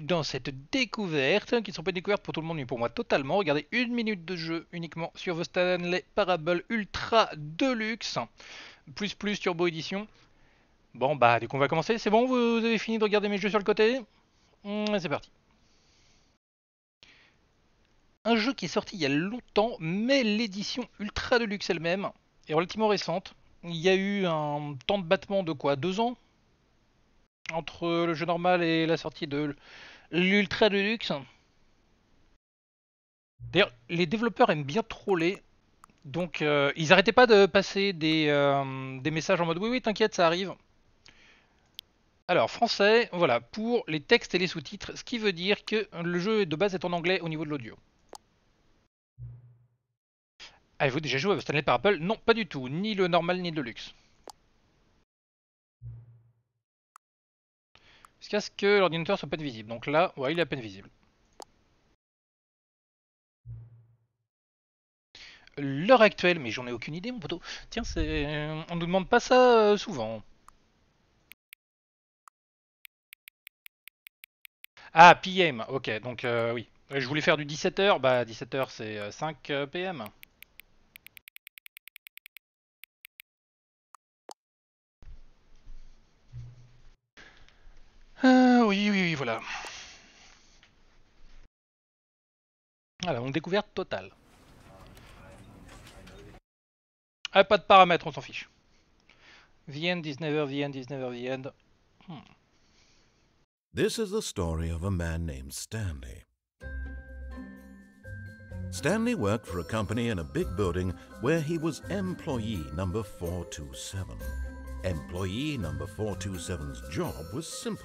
dans cette découverte, qui ne sont pas découvertes pour tout le monde, mais pour moi totalement. Regardez, une minute de jeu uniquement sur vos Stanley Parable Ultra Deluxe, plus plus Turbo Edition. Bon, bah, du coup, on va commencer. C'est bon, vous avez fini de regarder mes jeux sur le côté? Hum, C'est parti. Un jeu qui est sorti il y a longtemps, mais l'édition Ultra Deluxe elle-même est relativement récente. Il y a eu un temps de battement de quoi? Deux ans? Entre le jeu normal et la sortie de l'Ultra Deluxe. D'ailleurs, les développeurs aiment bien troller. Donc, euh, ils arrêtaient pas de passer des, euh, des messages en mode oui, oui, t'inquiète, ça arrive. Alors, français, voilà, pour les textes et les sous-titres, ce qui veut dire que le jeu de base est en anglais au niveau de l'audio. Avez-vous déjà joué à Stanley Parable? Non, pas du tout, ni le normal ni le luxe. Jusqu'à ce que l'ordinateur soit pas visible. Donc là, ouais, il est à peine visible. L'heure actuelle, mais j'en ai aucune idée mon poteau. Tiens, c'est... on nous demande pas ça euh, souvent. Ah, PM, ok, donc euh, oui. Je voulais faire du 17h, bah 17h c'est 5 euh, PM. Oui, oui, oui, voilà. Voilà, donc découverte totale. Ah, pas de paramètres, on s'en fiche. The end is never the end is never the end. Hmm. This is the story of a man named Stanley. Stanley worked for a company in a big building where he was employee number 427. Employee number 427's job was simple.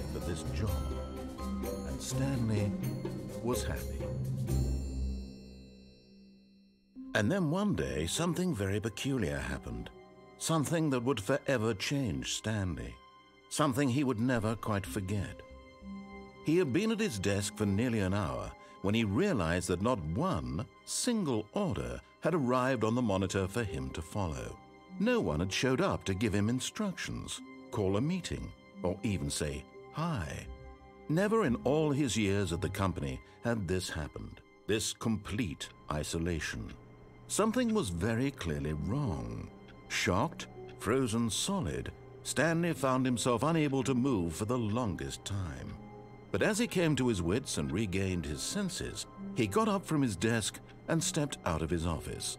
this job. And Stanley was happy. And then one day, something very peculiar happened. Something that would forever change Stanley. Something he would never quite forget. He had been at his desk for nearly an hour when he realized that not one single order had arrived on the monitor for him to follow. No one had showed up to give him instructions, call a meeting, or even say hi. Never in all his years at the company had this happened, this complete isolation. Something was very clearly wrong. Shocked, frozen solid, Stanley found himself unable to move for the longest time. But as he came to his wits and regained his senses, he got up from his desk and stepped out of his office.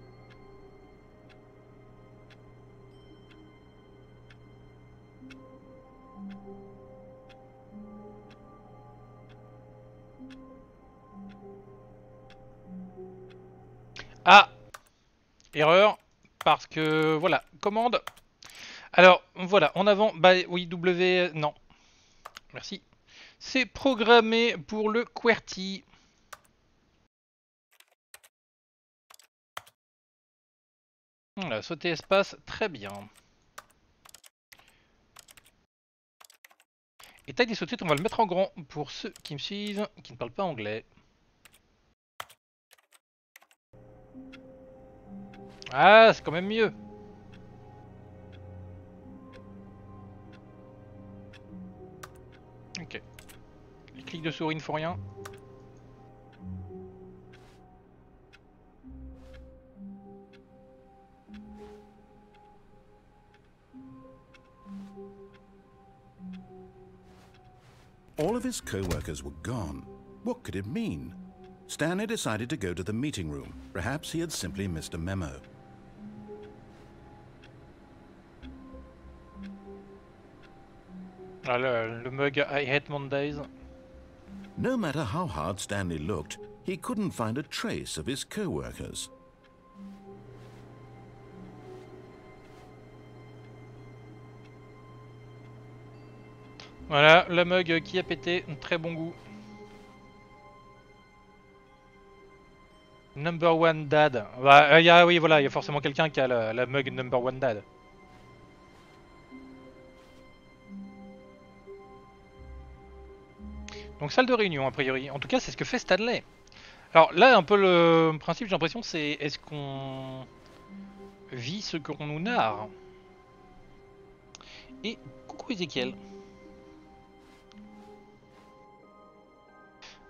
Ah Erreur, parce que voilà, commande. Alors voilà, en avant, bah oui, W, non. Merci. C'est programmé pour le QWERTY. Voilà, sauter espace, très bien. Et taille des sous-titres, on va le mettre en grand pour ceux qui me suivent, qui ne parlent pas anglais. Ah, c'est quand même mieux. Ok. Les clics de souris ne font rien. All of his co-workers were gone. What could it mean? Stanley decided to go to the meeting room. Perhaps he had simply missed a memo. Ah, le, mug I Hate Mondays. No matter how hard Stanley looked, he couldn't find a trace of his co-workers. Voilà, la mug qui a pété, un très bon goût. Number one dad. Bah, euh, y a, oui, voilà, il y a forcément quelqu'un qui a la, la mug number one dad. Donc salle de réunion a priori. En tout cas, c'est ce que fait Stanley. Alors là, un peu le principe, j'ai l'impression, c'est est-ce qu'on vit ce qu'on nous narre? Et coucou Ezekiel.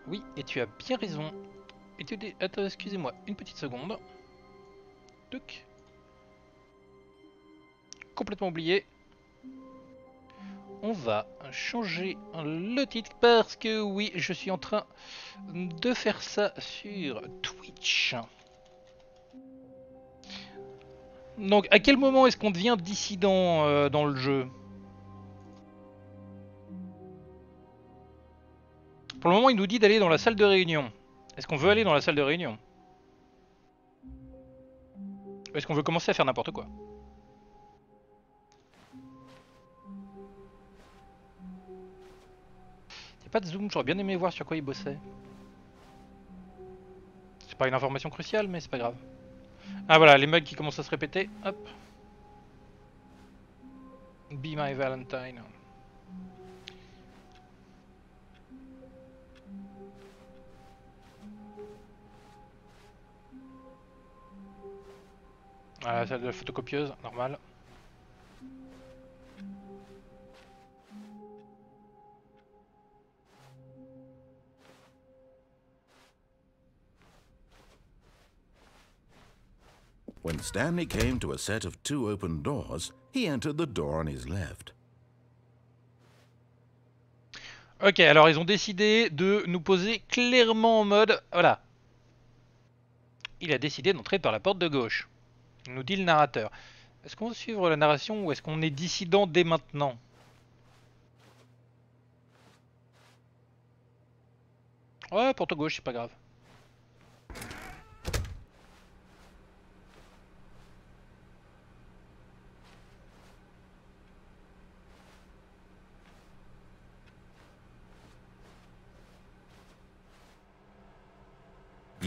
Oui, et tu as bien raison. Et tu dis- Attends, excusez-moi, une petite seconde. Tuc. Complètement oublié. On va changer le titre parce que oui, je suis en train de faire ça sur Twitch. Donc, à quel moment est-ce qu'on devient dissident euh, dans le jeu? Pour le moment, il nous dit d'aller dans la salle de réunion. Est-ce qu'on veut aller dans la salle de réunion? Est-ce qu'on veut commencer à faire n'importe quoi? Pas de zoom, j'aurais bien aimé voir sur quoi il bossait. C'est pas une information cruciale, mais c'est pas grave. Ah voilà, les mugs qui commencent à se répéter. Hop. Be my Valentine. Voilà, celle de la photocopieuse, normal. When Stanley came to a set of two open doors, he entered the door on his left. Ok, alors ils ont décidé de nous poser clairement en mode... Voilà. Il a décidé d'entrer par la porte de gauche. Nous dit le narrateur. Est-ce qu'on va suivre la narration ou est-ce qu'on est dissident dès maintenant? Ouais, porte gauche, c'est pas grave.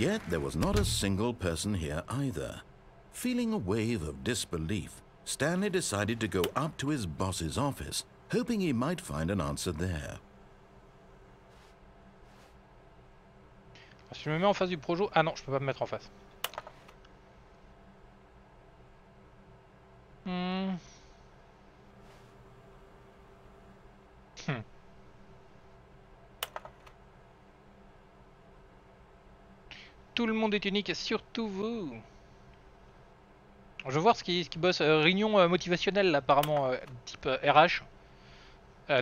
Yet there was not a single person here either. Feeling a wave of disbelief, Stanley decided to go up to his boss's office, hoping he might find an answer there. Si je me mets en face du projo... Ah non, je peux pas me mettre en face. Hmm. Hmm. Tout le monde est unique, surtout vous. Je veux voir ce qui, ce qui bosse. Euh, réunion euh, motivationnelle, là, apparemment, euh, type RH.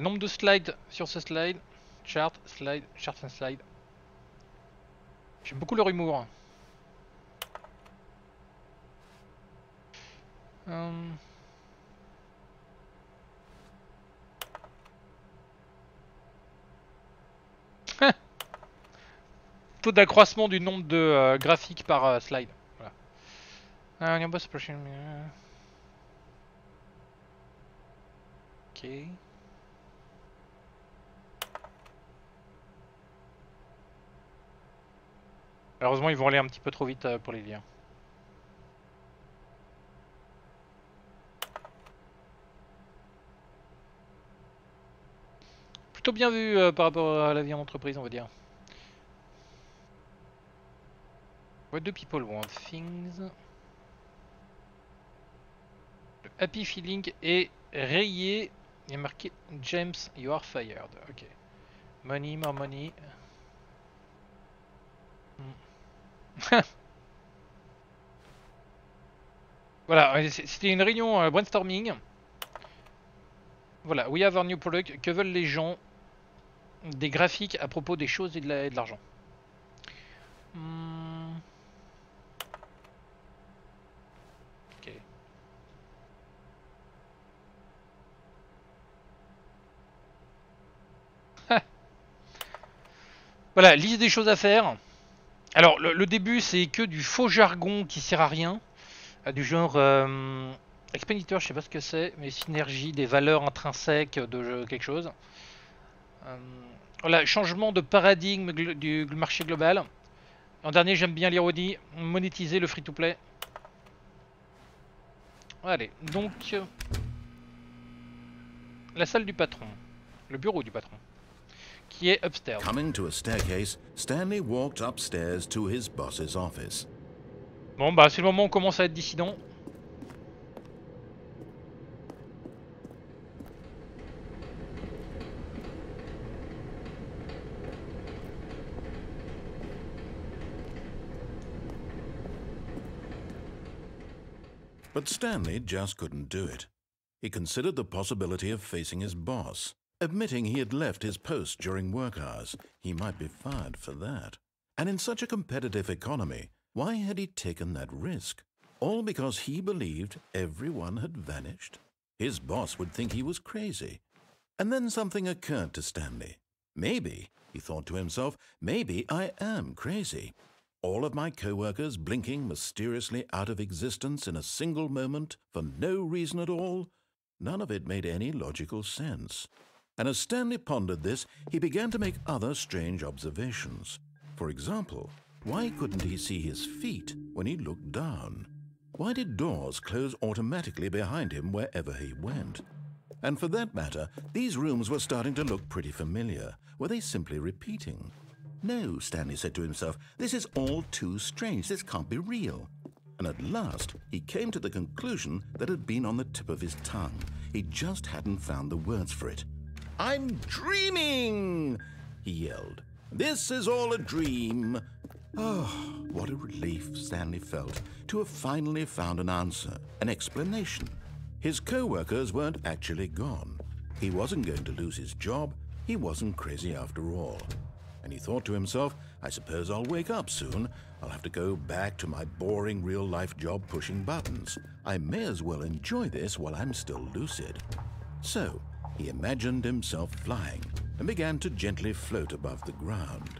Nombre de slides sur ce slide. Chart, slide, chart and slide. J'aime beaucoup leur humour. Hum. Taux d'accroissement du nombre de euh, graphiques par euh, slide. Voilà. Ah, euh. Ok. Malheureusement, ils vont aller un petit peu trop vite euh, pour les lire. Plutôt bien vu par rapport à la vie en entreprise, on va dire. What do people want? Things. Le happy feeling est rayé. Il a marqué James, you are fired. Ok. Money, more money. Hmm. voilà, c'était une réunion euh, brainstorming. Voilà, we have our new product. Que veulent les gens? Des graphiques à propos des choses et de la- l'argent. Hmm. Ok. Voilà, liste des choses à faire. Alors, le, début, c'est que du faux jargon qui sert à rien. Euh, du genre euh, expenditure, je sais pas ce que c'est, mais synergie des valeurs intrinsèques de quelque chose. Euh, voilà, changement de paradigme du marché global. En dernier, j'aime bien l'ironie, monétiser le free-to-play. Allez, donc... La salle du patron. Le bureau du patron. Qui est upstairs. Coming to a staircase, Stanley walked upstairs to his boss's office. Bon bah c'est le moment où on commence à être dissident. But Stanley just couldn't do it. He considered the possibility of facing his boss. Admitting he had left his post during work hours, he might be fired for that. And in such a competitive economy, why had he taken that risk? All because he believed everyone had vanished? His boss would think he was crazy. And then something occurred to Stanley. Maybe, he thought to himself, maybe I am crazy. All of my co-workers blinking mysteriously out of existence in a single moment for no reason at all? None of it made any logical sense. And as Stanley pondered this, he began to make other strange observations. For example, why couldn't he see his feet when he looked down? Why did doors close automatically behind him wherever he went? And for that matter, these rooms were starting to look pretty familiar. Were they simply repeating? No, Stanley said to himself, this is all too strange. This can't be real. And at last, he came to the conclusion that had been on the tip of his tongue. He just hadn't found the words for it. I'm dreaming! he yelled. This is all a dream. Oh, what a relief Stanley felt to have finally found an answer, an explanation. His co workers weren't actually gone. He wasn't going to lose his job. He wasn't crazy after all and he thought to himself, I suppose I'll wake up soon. I'll have to go back to my boring real life job pushing buttons. I may as well enjoy this while I'm still lucid. So, he imagined himself flying and began to gently float above the ground.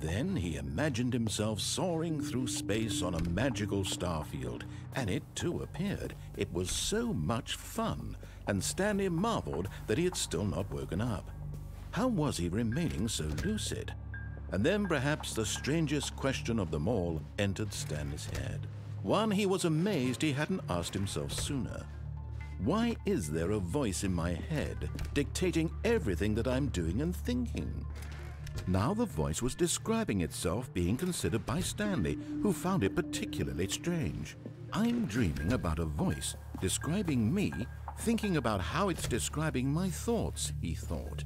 Then he imagined himself soaring through space on a magical starfield, and it too appeared. It was so much fun, and Stanley marveled that he had still not woken up. How was he remaining so lucid? And then perhaps the strangest question of them all entered Stanley's head. One he was amazed he hadn't asked himself sooner. Why is there a voice in my head dictating everything that I'm doing and thinking? Now the voice was describing itself being considered by Stanley, who found it particularly strange. I'm dreaming about a voice describing me, thinking about how it's describing my thoughts, he thought.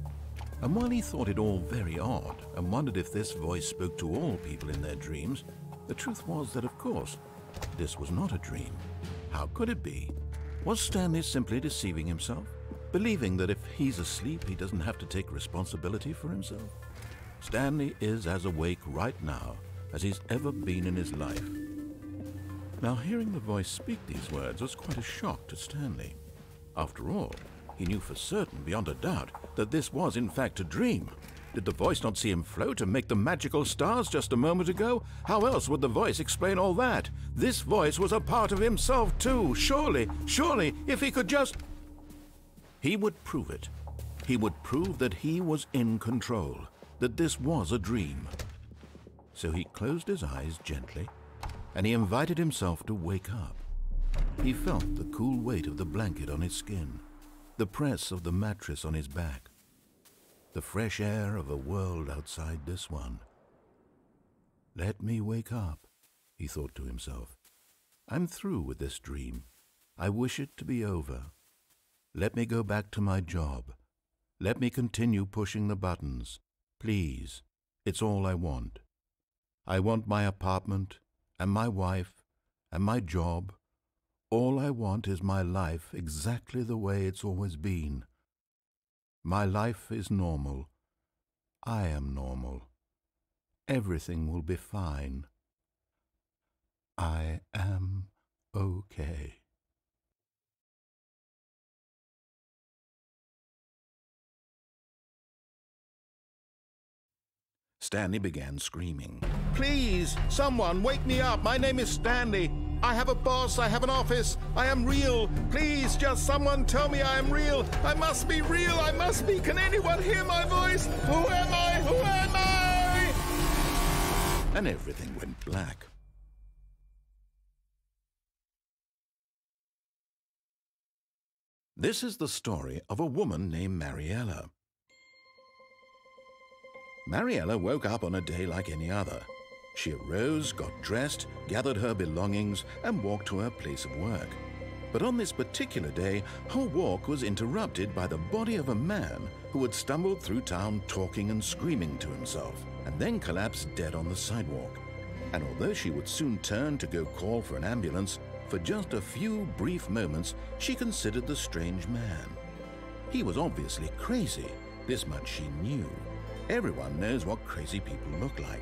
And while he thought it all very odd and wondered if this voice spoke to all people in their dreams, the truth was that, of course, this was not a dream. How could it be? Was Stanley simply deceiving himself, believing that if he's asleep, he doesn't have to take responsibility for himself? Stanley is as awake right now as he's ever been in his life. Now, hearing the voice speak these words was quite a shock to Stanley. After all, he knew for certain, beyond a doubt, that this was in fact a dream. Did the voice not see him float and make the magical stars just a moment ago? How else would the voice explain all that? This voice was a part of himself too. Surely, surely, if he could just... He would prove it. He would prove that he was in control, that this was a dream. So he closed his eyes gently, and he invited himself to wake up. He felt the cool weight of the blanket on his skin the press of the mattress on his back, the fresh air of a world outside this one. Let me wake up, he thought to himself. I'm through with this dream. I wish it to be over. Let me go back to my job. Let me continue pushing the buttons. Please, it's all I want. I want my apartment, and my wife, and my job, all I want is my life exactly the way it's always been. My life is normal. I am normal. Everything will be fine. I am okay. Stanley began screaming. Please, someone, wake me up. My name is Stanley. I have a boss. I have an office. I am real. Please, just someone tell me I am real. I must be real. I must be. Can anyone hear my voice? Who am I? Who am I? and everything went black. This is the story of a woman named Mariella. Mariella woke up on a day like any other. She arose, got dressed, gathered her belongings, and walked to her place of work. But on this particular day, her walk was interrupted by the body of a man who had stumbled through town talking and screaming to himself, and then collapsed dead on the sidewalk. And although she would soon turn to go call for an ambulance, for just a few brief moments she considered the strange man. He was obviously crazy, this much she knew. Everyone knows what crazy people look like.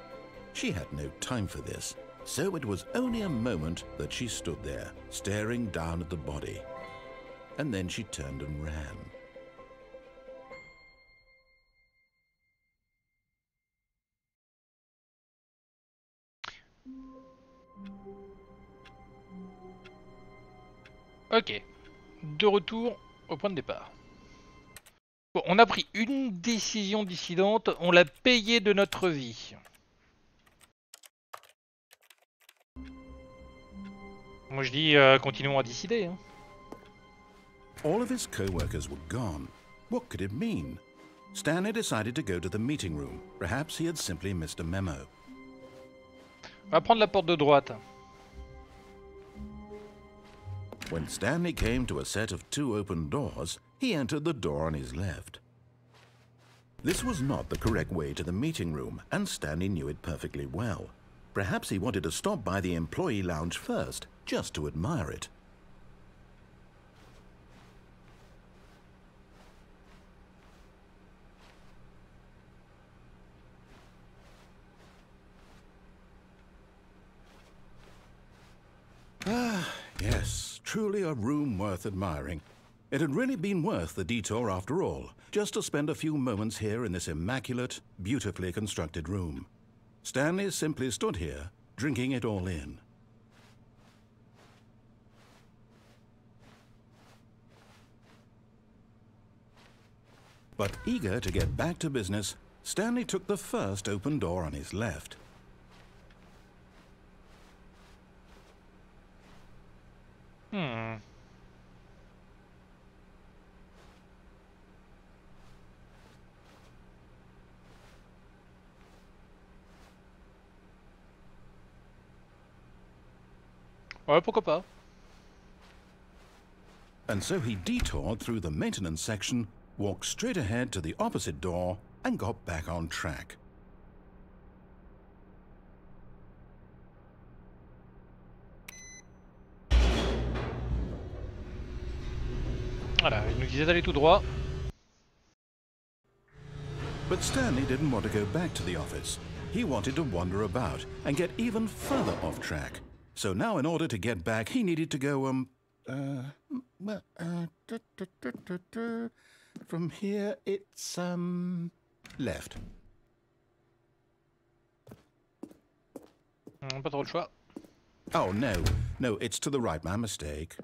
She had no time for this, so it was only a moment that she stood there, staring down at the body. And then she turned and ran. Ok. De retour au point de départ. Bon, on a pris une décision dissidente, on l'a payée de notre vie. Moi je dis, euh, continuons à décider. Hein. All of his co-workers were gone. What could it mean? Stanley decided to go to the meeting room. Perhaps he had simply missed a memo. On va prendre la porte de droite. When Stanley came to a set of two open doors, he entered the door on his left. This was not the correct way to the meeting room, and Stanley knew it perfectly well. Perhaps he wanted to stop by the employee lounge first, just to admire it. Ah, yes, truly a room worth admiring. It had really been worth the detour after all, just to spend a few moments here in this immaculate, beautifully constructed room. Stanley simply stood here, drinking it all in. But eager to get back to business, Stanley took the first open door on his left. Hmm. Ouais, pourquoi pas. And so he detoured through the maintenance section, walked straight ahead to the opposite door, and got back on track. Voilà, il nous disait d'aller tout droit. But Stanley didn't want to go back to the office. He wanted to wander about and get even further off track. So now, in order to get back, he needed to go, um, uh, well, uh, from here it's, um, left. Pas trop le choix. Oh, no, no, it's to the right, my mistake.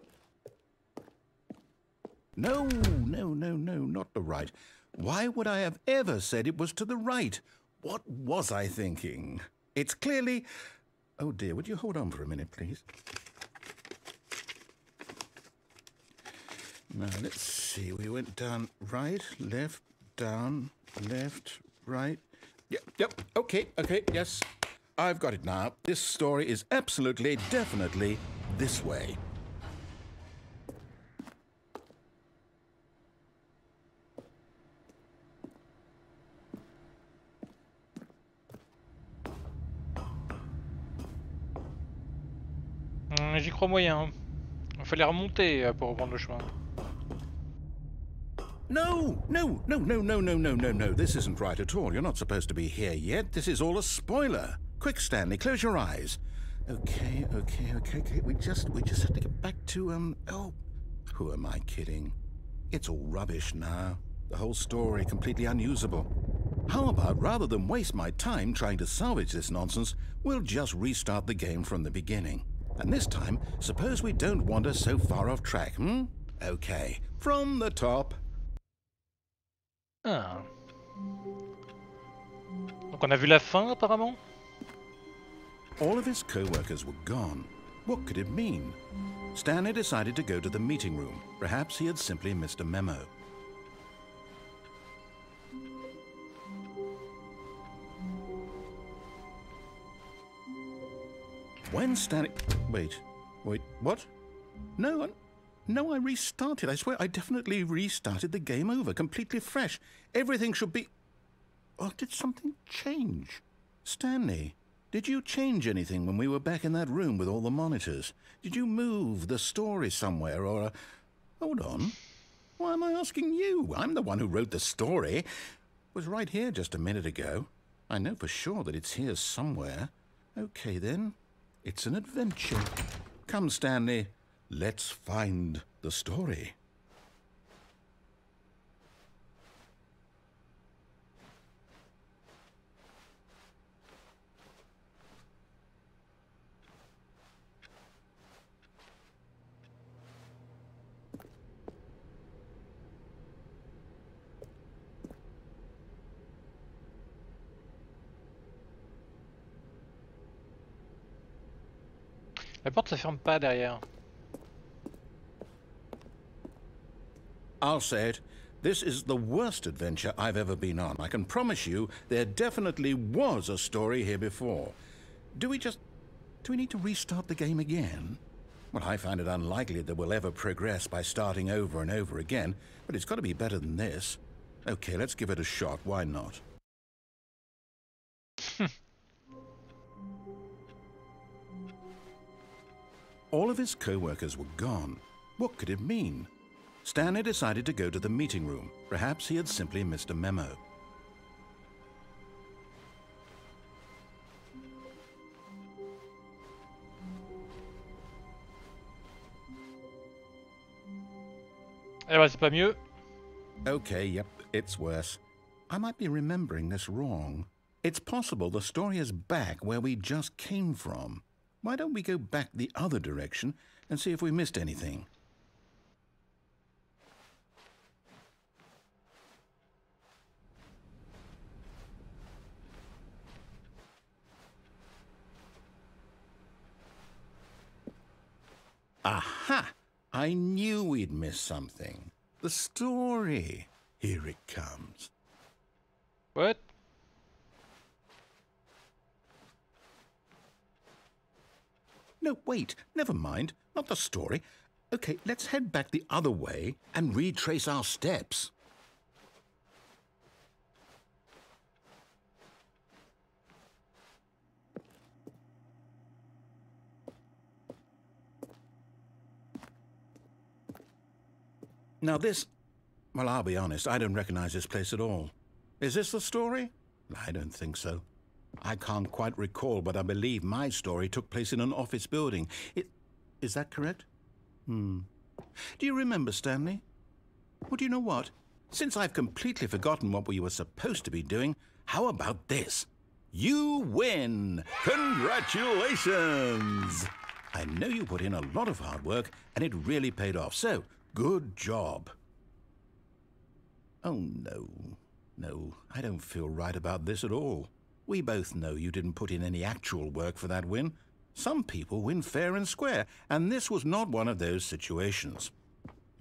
No, no, no, no, not the right. Why would I have ever said it was to the right? What was I thinking? It's clearly. Oh dear, would you hold on for a minute, please? Now, let's see. We went down right, left, down, left, right. Yep, yep. Okay, okay, yes. I've got it now. This story is absolutely, definitely this way. J'y crois moyen. Il fallait remonter euh, pour reprendre le chemin. No, no, no, no, no, no, no, no, no. This isn't right at all. You're not supposed to be here yet. This is all a spoiler. Quick, Stanley, close your eyes. Okay, okay, okay, okay. We just we just have to get back to um oh who am I kidding? It's all rubbish now. The whole story completely unusable. How about rather than waste my time trying to salvage this nonsense, we'll just restart the game from the beginning. And this time, suppose we don't wander so far off track, hmm? Okay, from the top. Ah. Donc on a vu la fin apparemment All of his co-workers were gone. What could it mean? Stanley decided to go to the meeting room. Perhaps he had simply missed a memo. When Stanley... Wait. Wait, what? No, I... No, I restarted. I swear I definitely restarted the game over, completely fresh. Everything should be... Or did something change? Stanley, did you change anything when we were back in that room with all the monitors? Did you move the story somewhere or... Uh... Hold on. Why am I asking you? I'm the one who wrote the story. It was right here just a minute ago. I know for sure that it's here somewhere. Okay, then. It's an adventure. Come, Stanley. Let's find the story. La porte se ferme pas derrière. I'll say it. This is the worst adventure I've ever been on. I can promise you there definitely was a story here before. Do we just... Do we need to restart the game again? Well, I find it unlikely that we'll ever progress by starting over and over again, but it's got to be better than this. Okay, let's give it a shot. Why not? All of his co-workers were gone. What could it mean? Stanley decided to go to the meeting room. Perhaps he had simply missed a memo. Eh ben c'est pas mieux. Okay, yep, it's worse. I might be remembering this wrong. It's possible the story is back where we just came from. Why don't we go back the other direction and see if we missed anything? Aha! I knew we'd miss something. The story. Here it comes. What No, wait, never mind. Not the story. Okay, let's head back the other way and retrace our steps. Now this... Well, I'll be honest, I don't recognize this place at all. Is this the story? I don't think so. I can't quite recall, but I believe my story took place in an office building. It, is that correct? Hmm. Do you remember, Stanley? Well, do you know what? Since I've completely forgotten what we were supposed to be doing, how about this? You win! Congratulations! I know you put in a lot of hard work, and it really paid off, so good job. Oh, no. No, I don't feel right about this at all. We both know you didn't put in any actual work for that win. Some people win fair and square, and this was not one of those situations.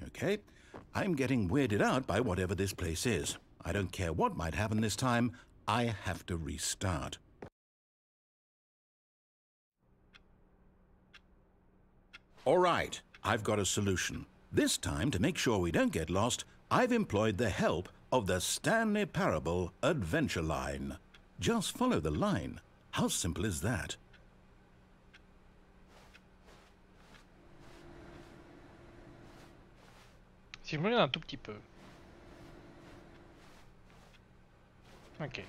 Okay, I'm getting weirded out by whatever this place is. I don't care what might happen this time, I have to restart. All right, I've got a solution. This time, to make sure we don't get lost, I've employed the help of the Stanley Parable Adventure Line. Just follow the line. How simple is that? Si je me un tout petit peu. Ok.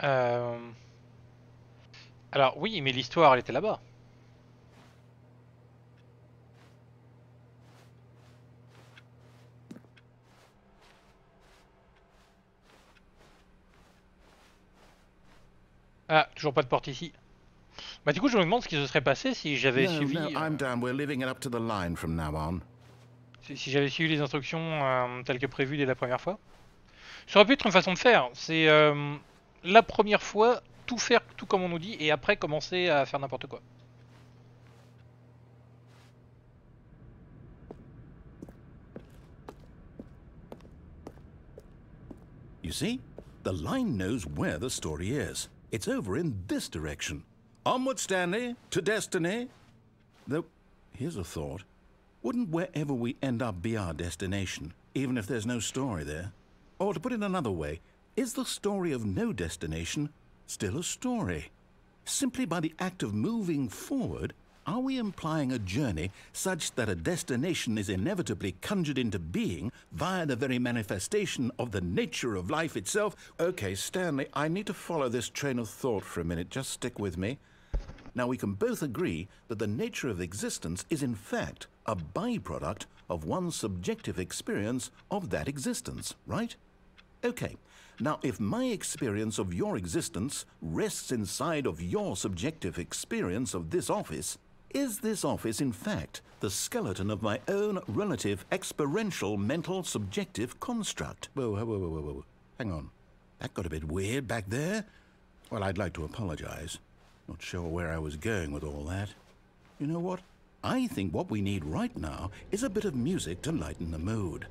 Um. Alors oui, mais l'histoire, elle était là-bas. Ah, toujours pas de porte ici. Bah du coup, je me demande ce qui se serait passé si j'avais No, suivi, no, si j'avais suivi les instructions euh, telles que prévues dès la première fois. Ça aurait pu être une façon de faire. C'est euh, la première fois tout faire tout comme on nous dit et après commencer à faire n'importe quoi. You see? The line knows where the story is. It's over in this direction. Onward, Stanley, to destiny. Though, here's a thought. Wouldn't wherever we end up be our destination, even if there's no story there? Or to put it another way, is the story of no destination still a story? Simply by the act of moving forward, are we implying a journey such that a destination is inevitably conjured into being via the very manifestation of the nature of life itself? Okay, Stanley, I need to follow this train of thought for a minute. Just stick with me. Now, we can both agree that the nature of existence is, in fact, a byproduct of one's subjective experience of that existence, right? Okay. Now, if my experience of your existence rests inside of your subjective experience of this office, is this office, in fact, the skeleton of my own relative experiential mental subjective construct? Whoa, whoa, whoa, whoa, whoa. Hang on. That got a bit weird back there. Well, I'd like to apologize. Not sure where I was going with all that. You know what? I think what we need right now is a bit of music to lighten the mood.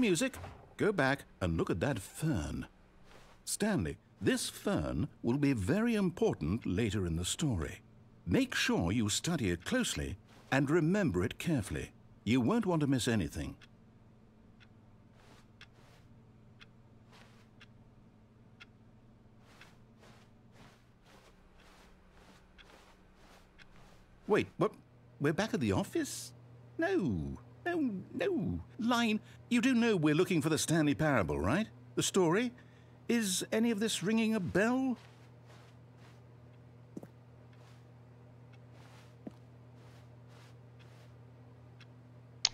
Music. Go back and look at that fern. Stanley, this fern will be very important later in the story. Make sure you study it closely and remember it carefully. You won't want to miss anything. Wait, what? We're back at the office? No, no, no. Line, you do know we're looking for the Stanley Parable, right? The story? Is any of this ringing a bell?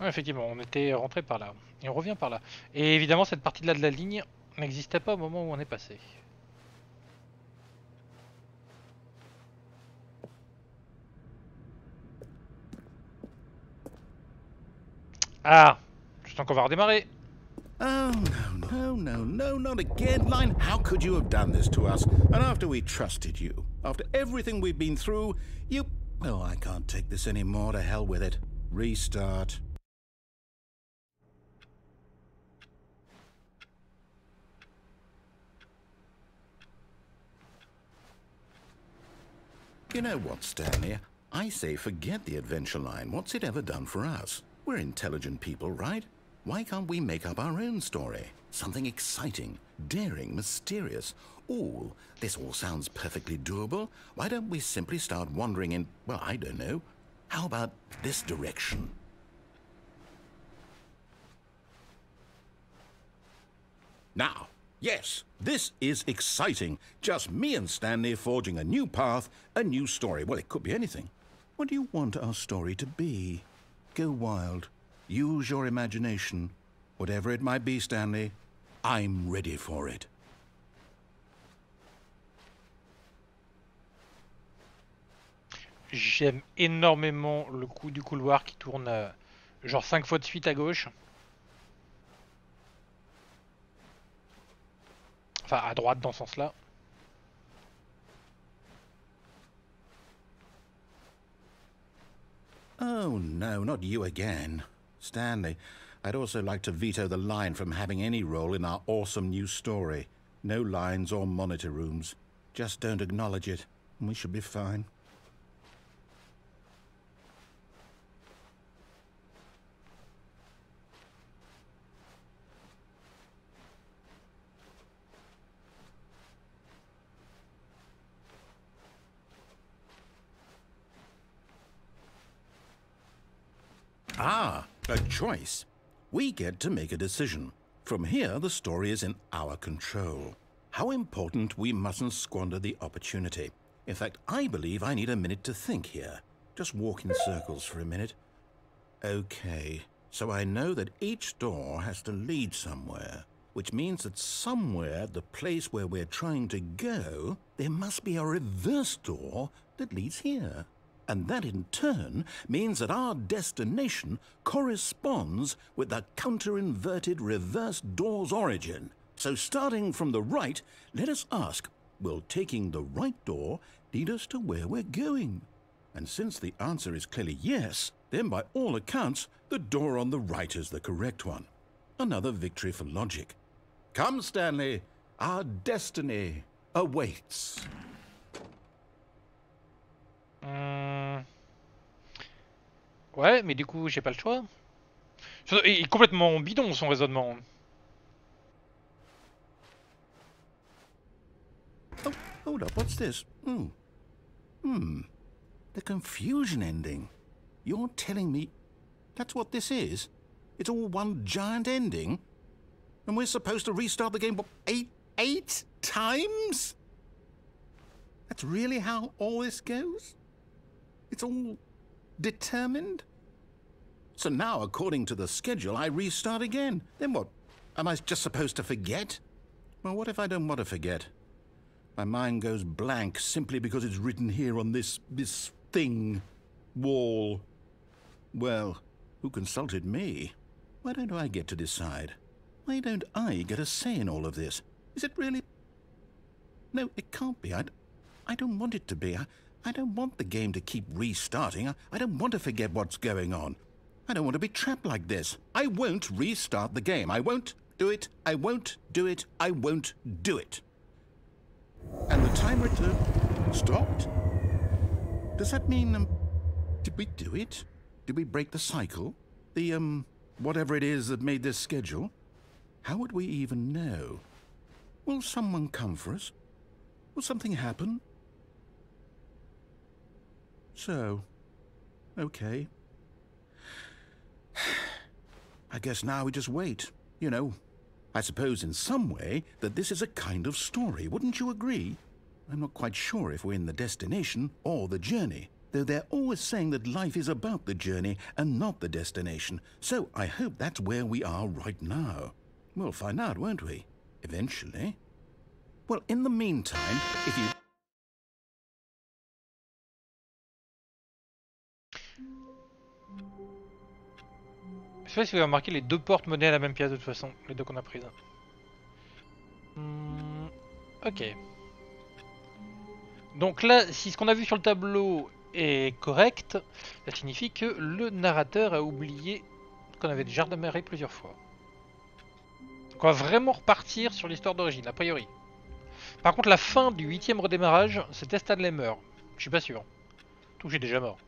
Ouais, effectivement, on était rentré par là. Et on revient par là. Et évidemment, cette partie-là de la ligne n'existait pas au moment où on est passé. Ah sens qu'on va redémarrer. Oh, no, no, no, no, not again. Line, how could you have done this to us? And after we trusted you, after everything we've been through, you. Oh, I can't take this anymore. To hell with it. Restart. You know what, Stanley? I say forget the adventure line. What's it ever done for us? We're intelligent people, right? Why can't we make up our own story? Something exciting, daring, mysterious. Ooh, this all sounds perfectly doable. Why don't we simply start wandering in, well, I don't know. How about this direction? Now, Yes, this is exciting. Just me and Stanley forging a new path, a new story. Well, it could be anything. What do you want our story to be? Go wild. Use your imagination. Whatever it might be, Stanley, I'm ready for it. J'aime énormément le coup du couloir qui tourne euh, genre 5 fois de suite à gauche. Enfin, à droite dans ce sens-là. Oh, no, not you again. Stanley, I'd also like to veto the line from having any role in our awesome new story. No lines or monitor rooms. Just don't acknowledge it, and we should be fine. Ah, a choice. We get to make a decision. From here, the story is in our control. How important we mustn't squander the opportunity. In fact, I believe I need a minute to think here. Just walk in circles for a minute. Okay, so I know that each door has to lead somewhere, which means that somewhere, the place where we're trying to go, there must be a reverse door that leads here. And that in turn means that our destination corresponds with the counter-inverted reverse door's origin. So starting from the right, let us ask, will taking the right door lead us to where we're going? And since the answer is clearly yes, then by all accounts, the door on the right is the correct one. Another victory for logic. Come, Stanley, our destiny awaits. Hmm. Ouais, mais du coup, j'ai pas le choix. Il est complètement bidon son raisonnement. Oh, hold up, what's this? Hmm. Hmm. The confusion ending. You're telling me that's what this is? It's all one giant ending? And we're supposed to restart the game, what, eight, eight times? That's really how all this goes? It's all determined? So now, according to the schedule, I restart again. Then what? Am I just supposed to forget? Well, what if I don't want to forget? My mind goes blank simply because it's written here on this, this thing, wall. Well, who consulted me? Why don't I get to decide? Why don't I get a say in all of this? Is it really... No, it can't be. I, I don't want it to be. I, I don't want the game to keep restarting. I, don't want to forget what's going on. I don't want to be trapped like this. I won't restart the game. I won't do it. I won't do it. I won't do it. And the timer stopped? Does that mean, um, did we do it? Did we break the cycle? The, um, whatever it is that made this schedule? How would we even know? Will someone come for us? Will something happen? So, okay. I guess now we just wait. You know, I suppose in some way that this is a kind of story, wouldn't you agree? I'm not quite sure if we're in the destination or the journey, though they're always saying that life is about the journey and not the destination, so I hope that's where we are right now. We'll find out, won't we? Eventually. Well, in the meantime, if you... Je sais pas si vous avez remarqué, les deux portes menaient à la même pièce de toute façon, les deux qu'on a prises. Hmm, ok. Donc là, si ce qu'on a vu sur le tableau est correct, ça signifie que le narrateur a oublié qu'on avait déjà démarré plusieurs fois. Donc on va vraiment repartir sur l'histoire d'origine, a priori. Par contre, la fin du huitième redémarrage, c'était Stanley meurt. Je suis pas sûr. Tout j'ai déjà mort.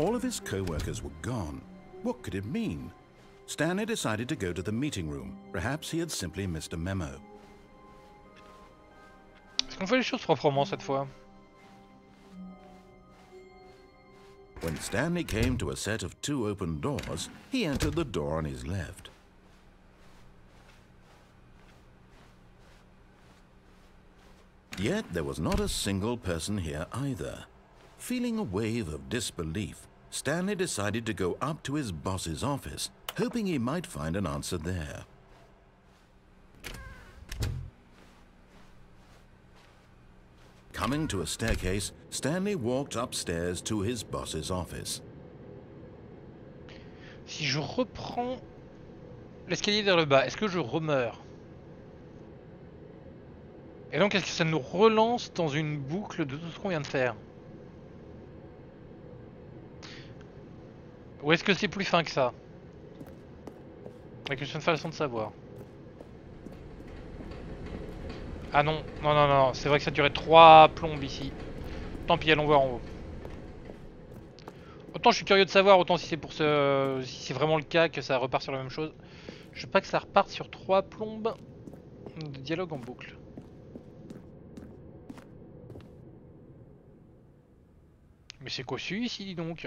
All of his co-workers were gone. What could it mean? Stanley decided to go to the meeting room. Perhaps he had simply missed a memo. Est-ce qu'on fait les choses proprement cette fois When Stanley came to a set of two open doors, he entered the door on his left. Yet there was not a single person here either. Feeling a wave of disbelief, Stanley decided to go up to his boss's office, hoping he might find an answer there. Coming to a staircase, Stanley walked upstairs to his boss's office. Si je reprends l'escalier vers le bas, est-ce que je remeurs Et donc est-ce que ça nous relance dans une boucle de tout ce qu'on vient de faire? Ou est-ce que c'est plus fin que ça La question de façon de savoir. Ah non, non, non, non, c'est vrai que ça durait 3 plombes ici. Tant pis, allons voir en haut. Autant je suis curieux de savoir, autant si c'est pour ce, si c'est vraiment le cas que ça repart sur la même chose. Je veux pas que ça reparte sur 3 plombes de dialogue en boucle. Mais c'est quoi celui-ci, dis donc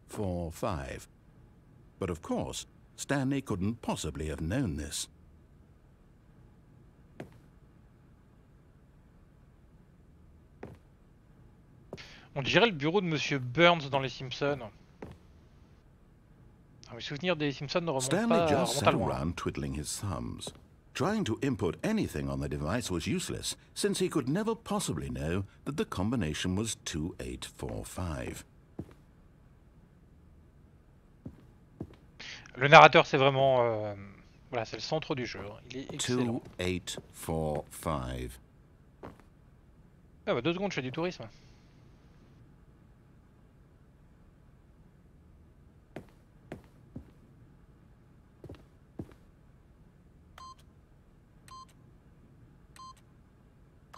2845. But of course, Stanley couldn't possibly have known this. On dirait le bureau de Monsieur Burns dans les Simpsons. Ah, mes souvenirs des Simpsons ne remontent Stanley pas just sat around twiddling his thumbs. Trying to input anything on the device was useless, since he could never possibly know that the combination was 2845. Le narrateur, c'est vraiment, euh, voilà, c'est le centre du jeu. Il est excellent. 2845. Ah bah deux secondes, je fais du tourisme.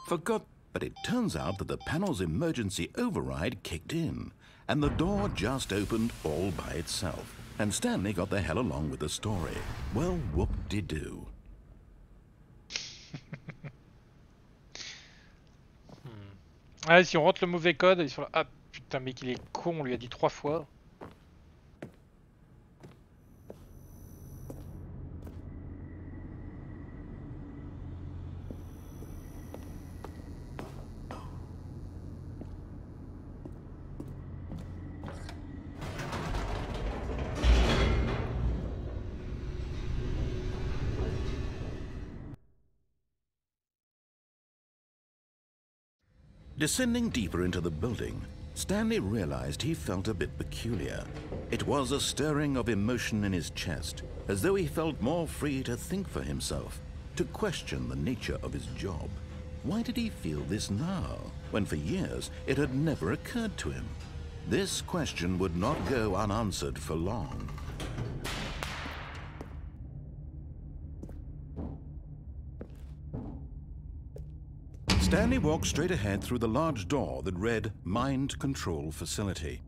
Forgot, but it turns out that the panel's emergency override kicked in, and the door just opened all by itself. And Stanley got the hell along with the story. Well, whoop-de-doo. Ah, si on rentre le mauvais code. Ah putain, mec, il est con, on lui a dit trois fois. Descending deeper into the building, Stanley realized he felt a bit peculiar. It was a stirring of emotion in his chest, as though he felt more free to think for himself, to question the nature of his job. Why did he feel this now, when for years it had never occurred to him? This question would not go unanswered for long. Stanley walked straight ahead through the large door that read Mind Control Facility.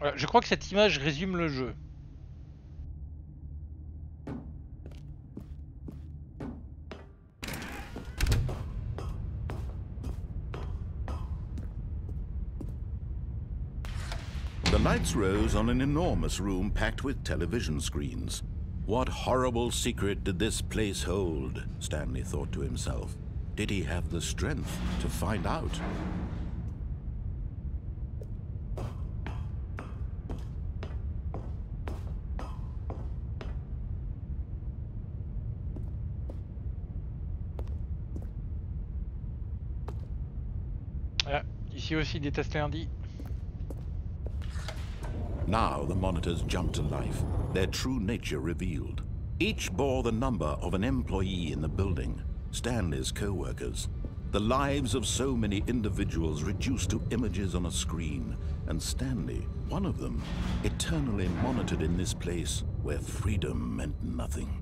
Voilà, je crois que cette image résume le jeu. The lights rose on an enormous room packed with television screens. What horrible secret did this place hold? Stanley thought to himself. Did he have the strength to find out? Voilà, ici aussi déteste lundi. Now the monitors jumped to life, their true nature revealed. Each bore the number of an employee in the building, Stanley's co-workers. The lives of so many individuals reduced to images on a screen, and Stanley, one of them, eternally monitored in this place where freedom meant nothing.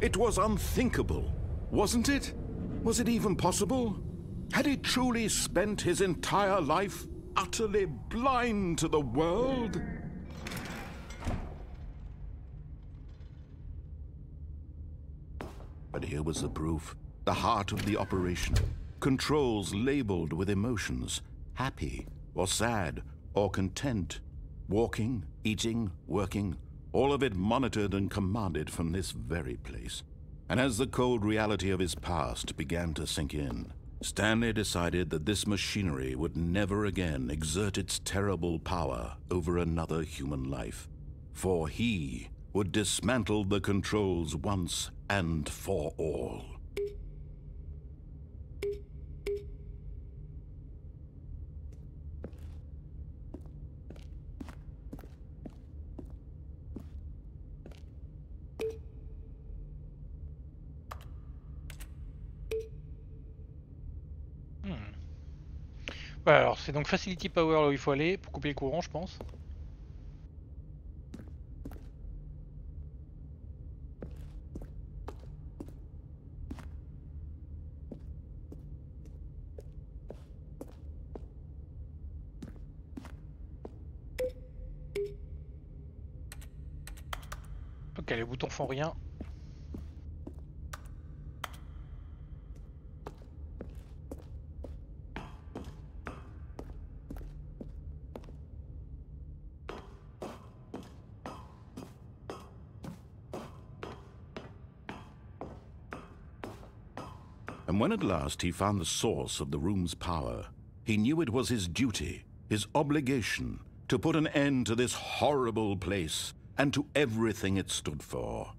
It was unthinkable, wasn't it? Was it even possible? Had he truly spent his entire life utterly blind to the world? But here was the proof. The heart of the operation. Controls labeled with emotions. Happy, or sad, or content. Walking, eating, working, all of it monitored and commanded from this very place. And as the cold reality of his past began to sink in, Stanley decided that this machinery would never again exert its terrible power over another human life. For he would dismantle the controls once and for all. Alors c'est donc Facility Power là où il faut aller pour couper le courant, je pense. Ok, les boutons font rien. And when at last he found the source of the room's power, he knew it was his duty, his obligation, to put an end to this horrible place and to everything it stood for.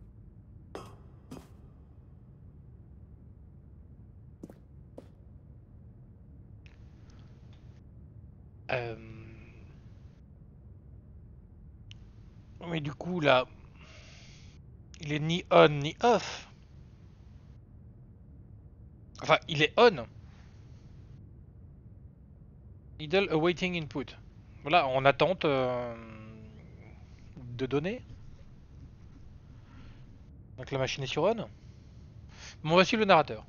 Euh... Mais du coup, là, il est ni on ni off. Enfin, il est on. Idle awaiting input. Voilà, en attente euh, de données. Donc la machine est sur on. Bon, voici le narrateur.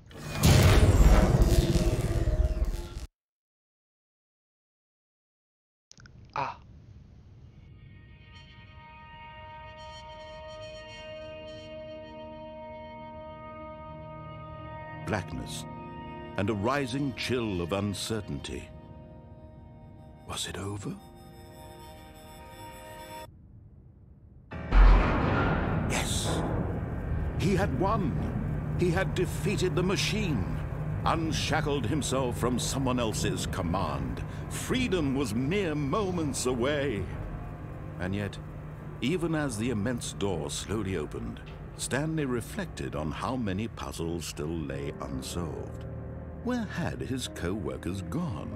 And a rising chill of uncertainty. Was it over? Yes. He had won. He had defeated the machine, unshackled himself from someone else's command. Freedom was mere moments away. And yet, even as the immense door slowly opened, Stanley reflected on how many puzzles still lay unsolved. Where had his co-workers gone?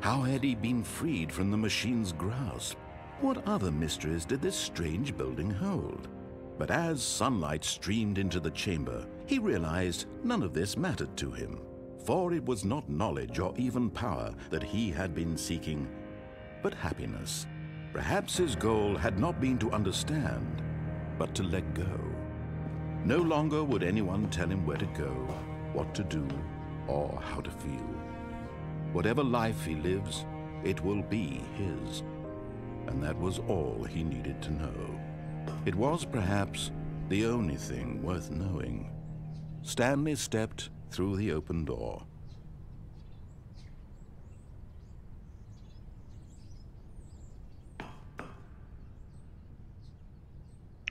How had he been freed from the machine's grasp? What other mysteries did this strange building hold? But as sunlight streamed into the chamber, he realized none of this mattered to him, for it was not knowledge or even power that he had been seeking, but happiness. Perhaps his goal had not been to understand, but to let go. No longer would anyone tell him where to go, what to do, or how to feel. Whatever life he lives, it will be his. and that was all he needed to know. It was perhaps the only thing worth knowing. Stanley stepped through the open door.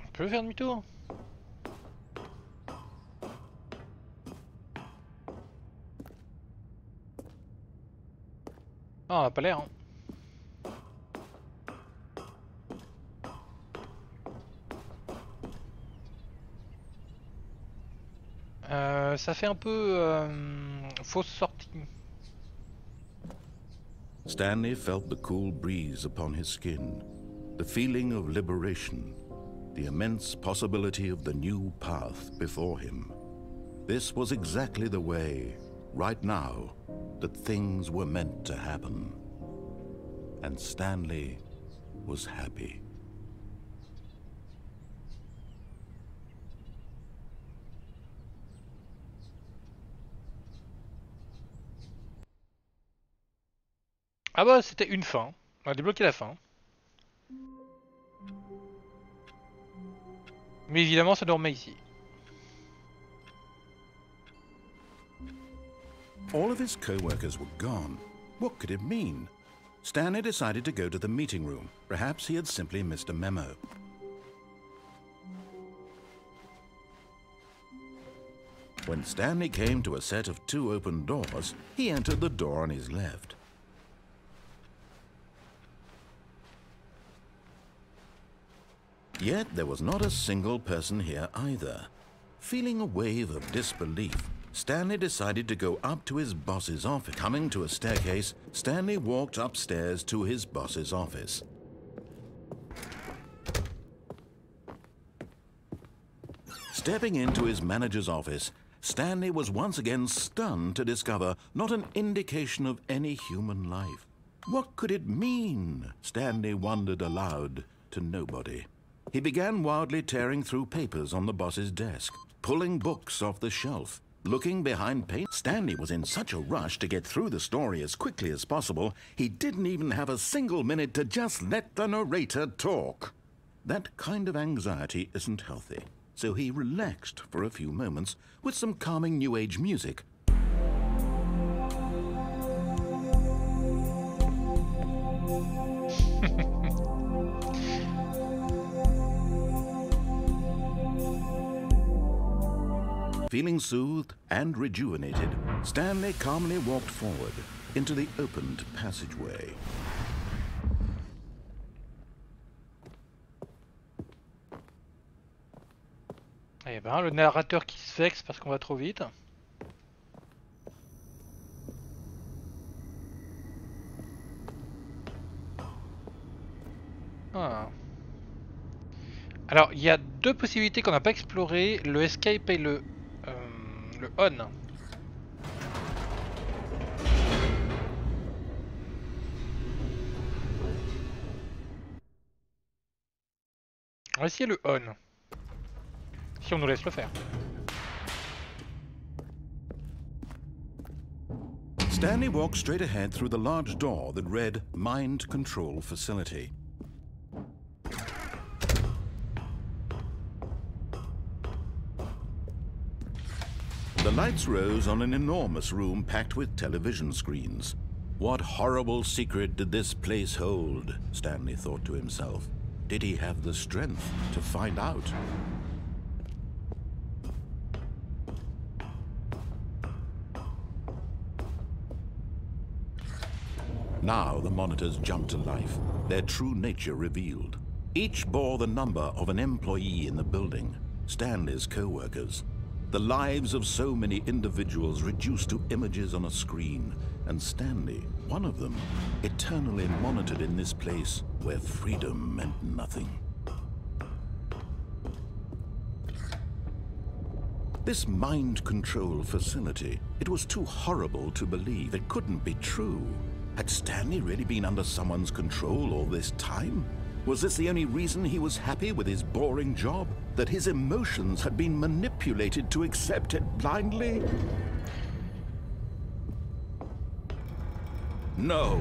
On peut faire Ah, on a pas l'air. Hein. Euh, ça fait un peu euh, fausse sortie. Stanley felt the cool breeze upon his skin, the feeling of liberation, the immense possibility of the new path before him. This was exactly the way, right now, that things were meant to happen. And Stanley was happy. Ah bah c'était une fin. On a débloqué la fin. Mais évidemment ça dormait ici. All of his co-workers were gone. What could it mean? Stanley decided to go to the meeting room. Perhaps he had simply missed a memo. When Stanley came to a set of two open doors, he entered the door on his left. Yet there was not a single person here either. Feeling a wave of disbelief, Stanley decided to go up to his boss's office. Coming to a staircase, Stanley walked upstairs to his boss's office. Stepping into his manager's office, Stanley was once again stunned to discover not an indication of any human life. What could it mean? Stanley wondered aloud to nobody. He began wildly tearing through papers on the boss's desk, pulling books off the shelf. Looking behind paint, Stanley was in such a rush to get through the story as quickly as possible, he didn't even have a single minute to just let the narrator talk. That kind of anxiety isn't healthy, so he relaxed for a few moments with some calming New Age music Feeling soothed and rejuvenated, Stanley calmly walked forward into the opened passageway. Eh ben, le narrateur qui se vexe parce qu'on va trop vite. Ah. Alors, il y a deux possibilités qu'on n'a pas explorées, le escape et le le on. On va essayer le on. Si on nous laisse le faire. Stanley walked straight ahead through the large door that read Mind Control Facility. The lights rose on an enormous room packed with television screens. What horrible secret did this place hold? Stanley thought to himself. Did he have the strength to find out? Now the monitors jumped to life, their true nature revealed. Each bore the number of an employee in the building, Stanley's co-workers. The lives of so many individuals reduced to images on a screen, and Stanley, one of them, eternally monitored in this place where freedom meant nothing. This mind control facility, it was too horrible to believe. It couldn't be true. Had Stanley really been under someone's control all this time? Was this the only reason he was happy with his boring job? That his emotions had been manipulated to accept it blindly? No.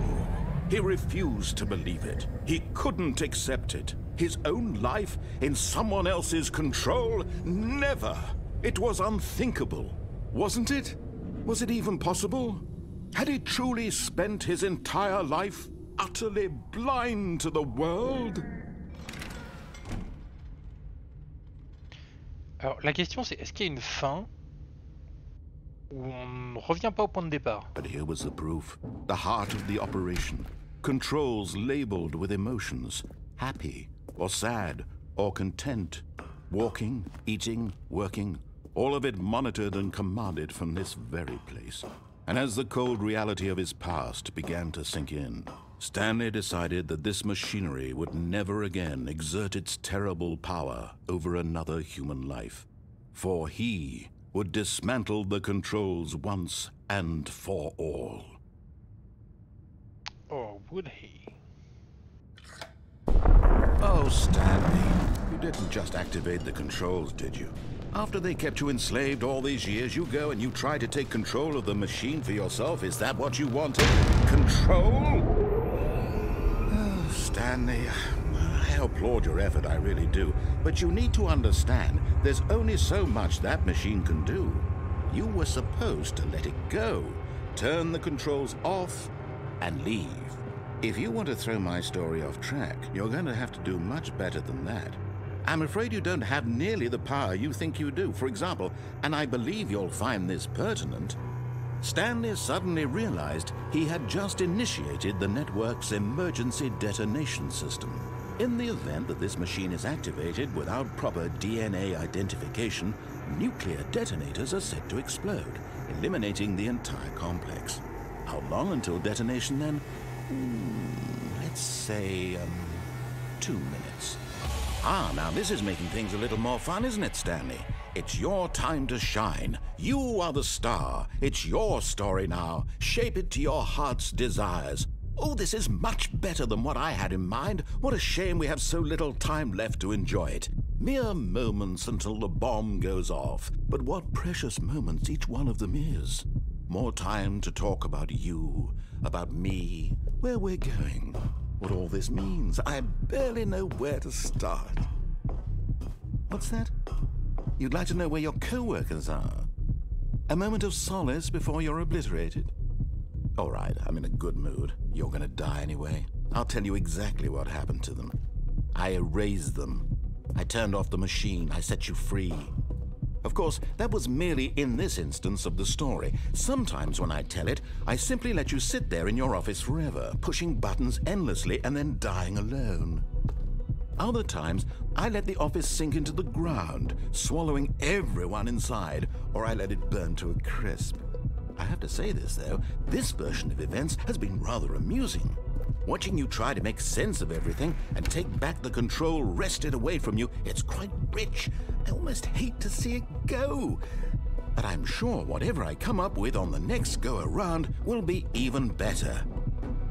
He refused to believe it. He couldn't accept it. His own life in someone else's control? Never! It was unthinkable. Wasn't it? Was it even possible? Had he truly spent his entire life utterly blind to the world? Alors la question c'est est-ce qu'il y a une fin où on ne revient pas au point de départ But here was the proof. The heart of the operation. Controls labeled with emotions. Happy, or sad, or content. Walking, eating, working. All of it monitored and commanded from this very place. And as the cold reality of his past began to sink in, Stanley decided that this machinery would never again exert its terrible power over another human life. For he would dismantle the controls once and for all. Or would he Oh, Stanley, you didn't just activate the controls, did you? After they kept you enslaved all these years, you go and you try to take control of the machine for yourself. Is that what you wanted? Control? Stanley, I applaud your effort, I really do. But you need to understand, there's only so much that machine can do. You were supposed to let it go, turn the controls off, and leave. If you want to throw my story off track, you're going to have to do much better than that. I'm afraid you don't have nearly the power you think you do. For example, and I believe you'll find this pertinent, Stanley suddenly realized he had just initiated the network's emergency detonation system. In the event that this machine is activated without proper DNA identification, nuclear detonators are set to explode, eliminating the entire complex. How long until detonation then? Hmm, let's say, um, two minutes. Ah, now this is making things a little more fun, isn't it, Stanley? It's your time to shine. You are the star. It's your story now. Shape it to your heart's desires. Oh, this is much better than what I had in mind. What a shame we have so little time left to enjoy it. Mere moments until the bomb goes off. But what precious moments each one of them is. More time to talk about you, about me, where we're going, what all this means. I barely know where to start. What's that? You'd like to know where your co-workers are? A moment of solace before you're obliterated? All right, I'm in a good mood. You're gonna die anyway. I'll tell you exactly what happened to them. I erased them. I turned off the machine. I set you free. Of course, that was merely in this instance of the story. Sometimes when I tell it, I simply let you sit there in your office forever, pushing buttons endlessly and then dying alone. Other times, I let the office sink into the ground, swallowing everyone inside, or I let it burn to a crisp. I have to say this, though, this version of events has been rather amusing. Watching you try to make sense of everything and take back the control wrested away from you, it's quite rich. I almost hate to see it go. But I'm sure whatever I come up with on the next go around will be even better.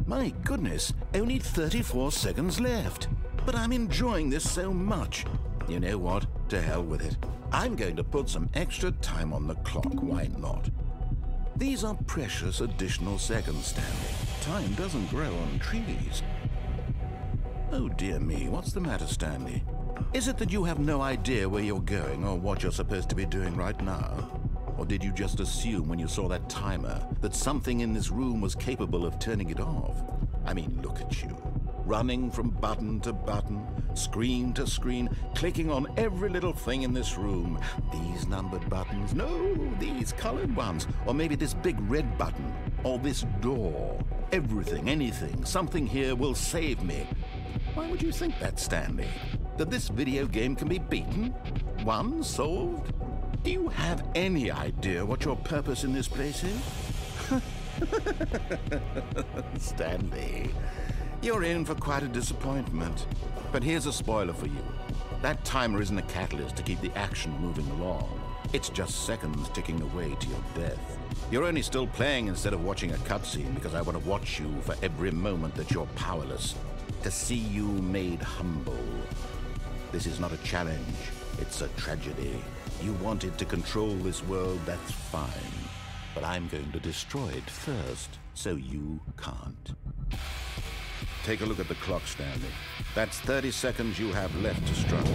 My goodness, only 34 seconds left. But I'm enjoying this so much. You know what? To hell with it. I'm going to put some extra time on the clock, why not? These are precious additional seconds, Stanley. Time doesn't grow on trees. Oh dear me, what's the matter, Stanley? Is it that you have no idea where you're going or what you're supposed to be doing right now? Or did you just assume when you saw that timer that something in this room was capable of turning it off? I mean, look at you. Running from button to button, screen to screen, clicking on every little thing in this room. These numbered buttons, no, these colored ones. Or maybe this big red button, or this door. Everything, anything, something here will save me. Why would you think that, Stanley? That this video game can be beaten? Won? Solved? Do you have any idea what your purpose in this place is? Stanley, you're in for quite a disappointment. But here's a spoiler for you. That timer isn't a catalyst to keep the action moving along. It's just seconds ticking away to your death. You're only still playing instead of watching a cutscene because I want to watch you for every moment that you're powerless. To see you made humble. This is not a challenge, it's a tragedy. You wanted to control this world, that's fine. But I'm going to destroy it first, so you can't. Take a look at the clock, Stanley. That's 30 seconds you have left to struggle.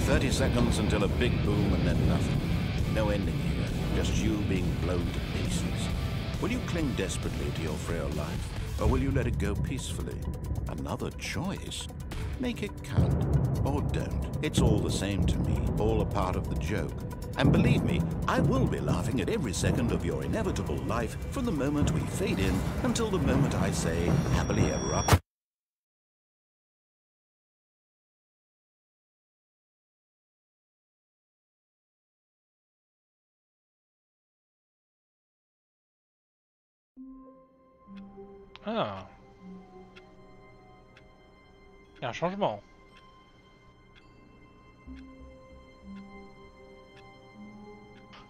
30 seconds until a big boom and then nothing. No ending here, just you being blown to pieces. Will you cling desperately to your frail life, or will you let it go peacefully? Another choice. Make it count, or don't. It's all the same to me, all a part of the joke. And believe me, I will be laughing at every second of your inevitable life from the moment we fade in until the moment I say, happily ever up. Ah. Un changement.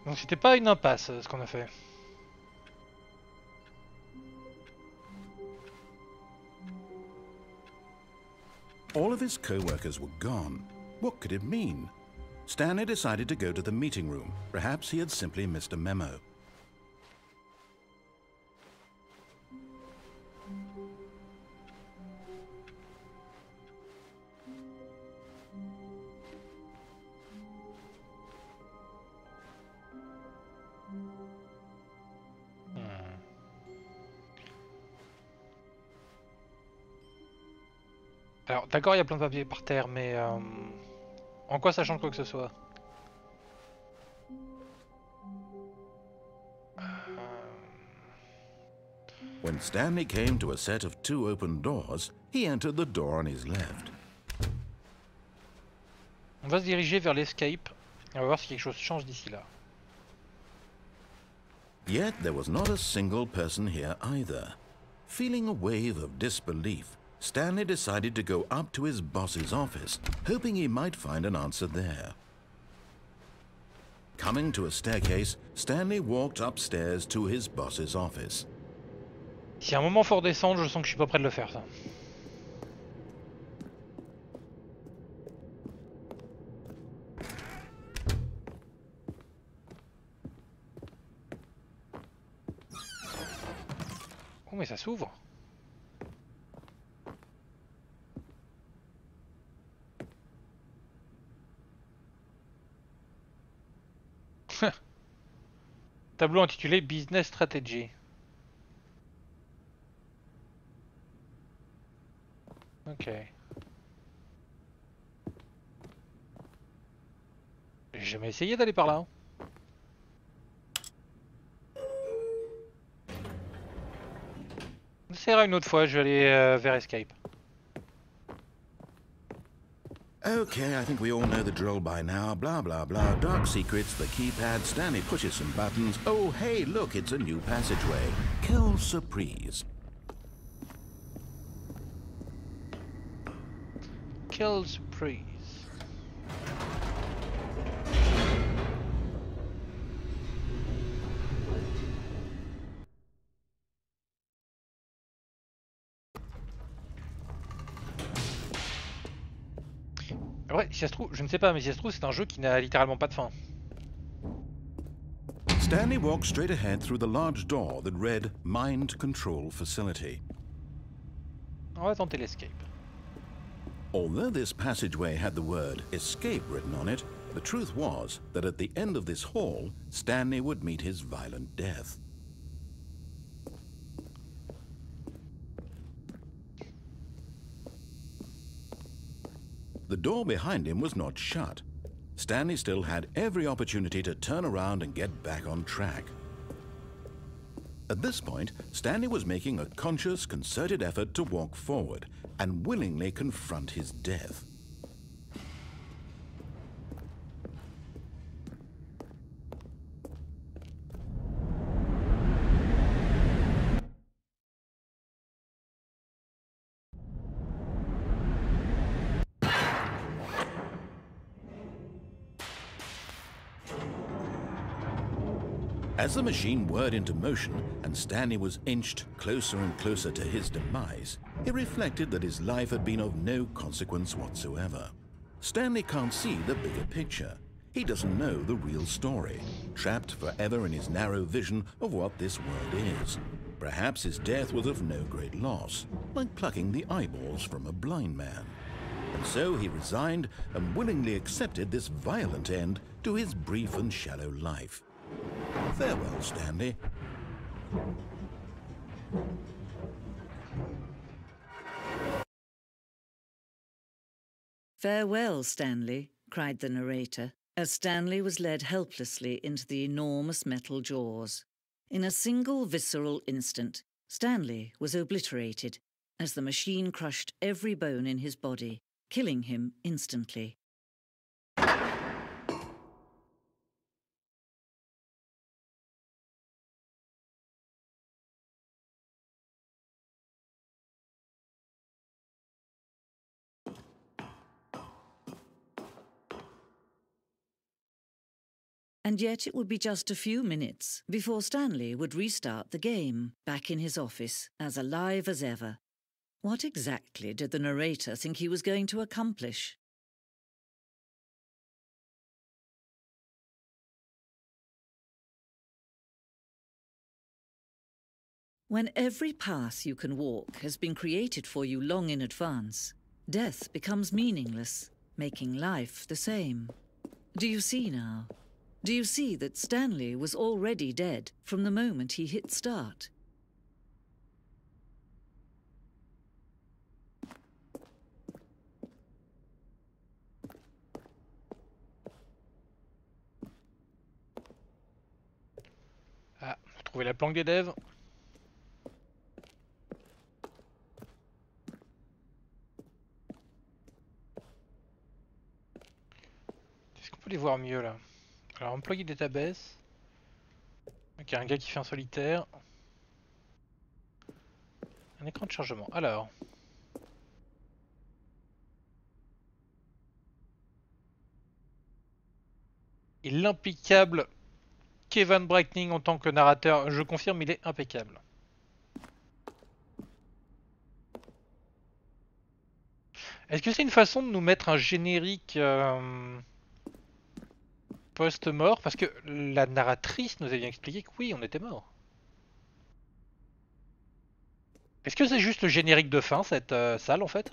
Donc c'était pas une impasse ce qu'on a fait. All of his co-workers were gone. What could it mean? Stanley decided to go to the meeting room. Perhaps he had simply missed a memo. Alors, d'accord, il y a plein de papiers par terre, mais euh, en quoi ça change quoi que ce soit? When Stanley came to a set of two open doors, he entered the door on his left. On va se diriger vers l'escape. et On va voir si quelque chose change d'ici là. Yet there was not a single person here either. Feeling a wave of disbelief, Stanley decided to go up to his boss's office, hoping he might find an answer there. Coming to a staircase, Stanley walked upstairs to his boss's office. Si à un moment fort descendre, je sens que je suis pas prêt de le faire ça. Oh mais ça s'ouvre. Tableau intitulé Business Strategy. Ok. J'ai jamais essayé d'aller par là. hein. On essaiera une autre fois, je vais aller euh, vers Escape. Okay, I think we all know the drill by now. Blah, blah, blah. Dark secrets, the keypad, Stanley pushes some buttons. Oh, hey, look, it's a new passageway. Kill surprise. Kill Surprise. Ouais, si ça se trouve, je ne sais pas, mais si ça se trouve, c'est un jeu qui n'a littéralement pas de fin. Stanley walked straight ahead through the large door that read Mind Control Facility. On va tenter l'escape. Although this passageway had the word escape written on it, the truth was that at the end of this hall, Stanley would meet his violent death. The door behind him was not shut. Stanley still had every opportunity to turn around and get back on track. At this point, Stanley was making a conscious, concerted effort to walk forward and willingly confront his death. As the machine whirred into motion and Stanley was inched closer and closer to his demise, he reflected that his life had been of no consequence whatsoever. Stanley can't see the bigger picture. He doesn't know the real story, trapped forever in his narrow vision of what this world is. Perhaps his death was of no great loss, like plucking the eyeballs from a blind man. And so he resigned and willingly accepted this violent end to his brief and shallow life. Farewell, Stanley. Farewell, Stanley, cried the narrator, as Stanley was led helplessly into the enormous metal jaws. In a single visceral instant, Stanley was obliterated as the machine crushed every bone in his body, killing him instantly. And yet it would be just a few minutes before Stanley would restart the game, back in his office, as alive as ever. What exactly did the narrator think he was going to accomplish? When every path you can walk has been created for you long in advance, death becomes meaningless, making life the same. Do you see now? Do you see that Stanley was already dead from the moment he hit start? Ah, trouver la planque des devs. Est-ce qu'on peut les voir mieux là alors, employé database. Ok, un gars qui fait un solitaire. Un écran de chargement. Alors. Et l'impeccable Kevin Brightning en tant que narrateur, je confirme, il est impeccable. Est-ce que c'est une façon de nous mettre un générique euh, post-mort Parce que la narratrice nous a bien expliqué que oui, on était mort. Est-ce que c'est juste le générique de fin, cette euh, salle, en fait?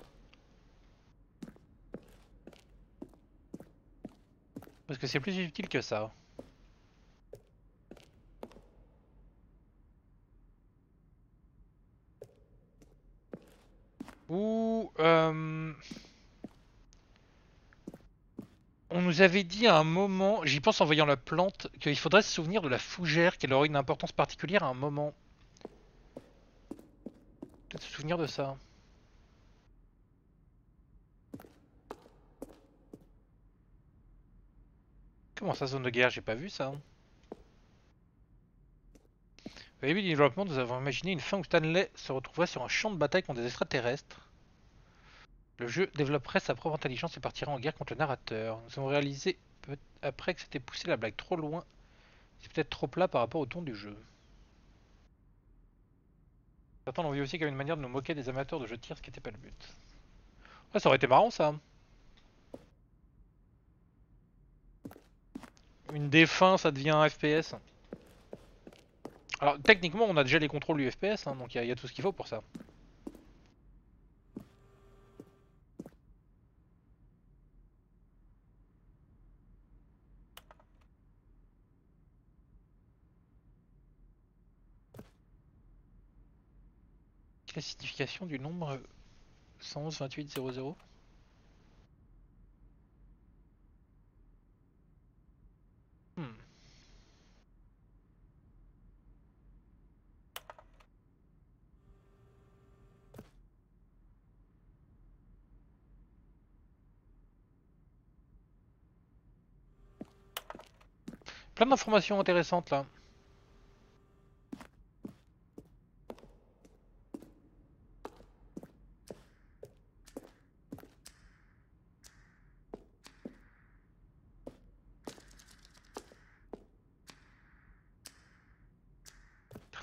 Parce que c'est plus utile que ça. Ou... Euh... On nous avait dit à un moment, j'y pense en voyant la plante, qu'il faudrait se souvenir de la fougère, qu'elle aurait une importance particulière à un moment. Peut-être se souvenir de ça. Comment ça, zone de guerre? J'ai pas vu ça. Au début du développement, nous avons imaginé une fin où Stanley se retrouverait sur un champ de bataille contre des extraterrestres. Le jeu développerait sa propre intelligence et partirait en guerre contre le narrateur. Nous avons réalisé après que c'était poussé la blague trop loin. C'est peut-être trop plat par rapport au ton du jeu. Certains l'ont vu aussi comme une manière de nous moquer des amateurs de jeux de tir, ce qui n'était pas le but. Ouais, ça aurait été marrant ça. Une défense, ça devient un FPS. Alors techniquement, on a déjà les contrôles du FPS, hein, donc il y, a tout ce qu'il faut pour ça. La signification du nombre 111 28 00 hmm. Plein d'informations intéressantes là.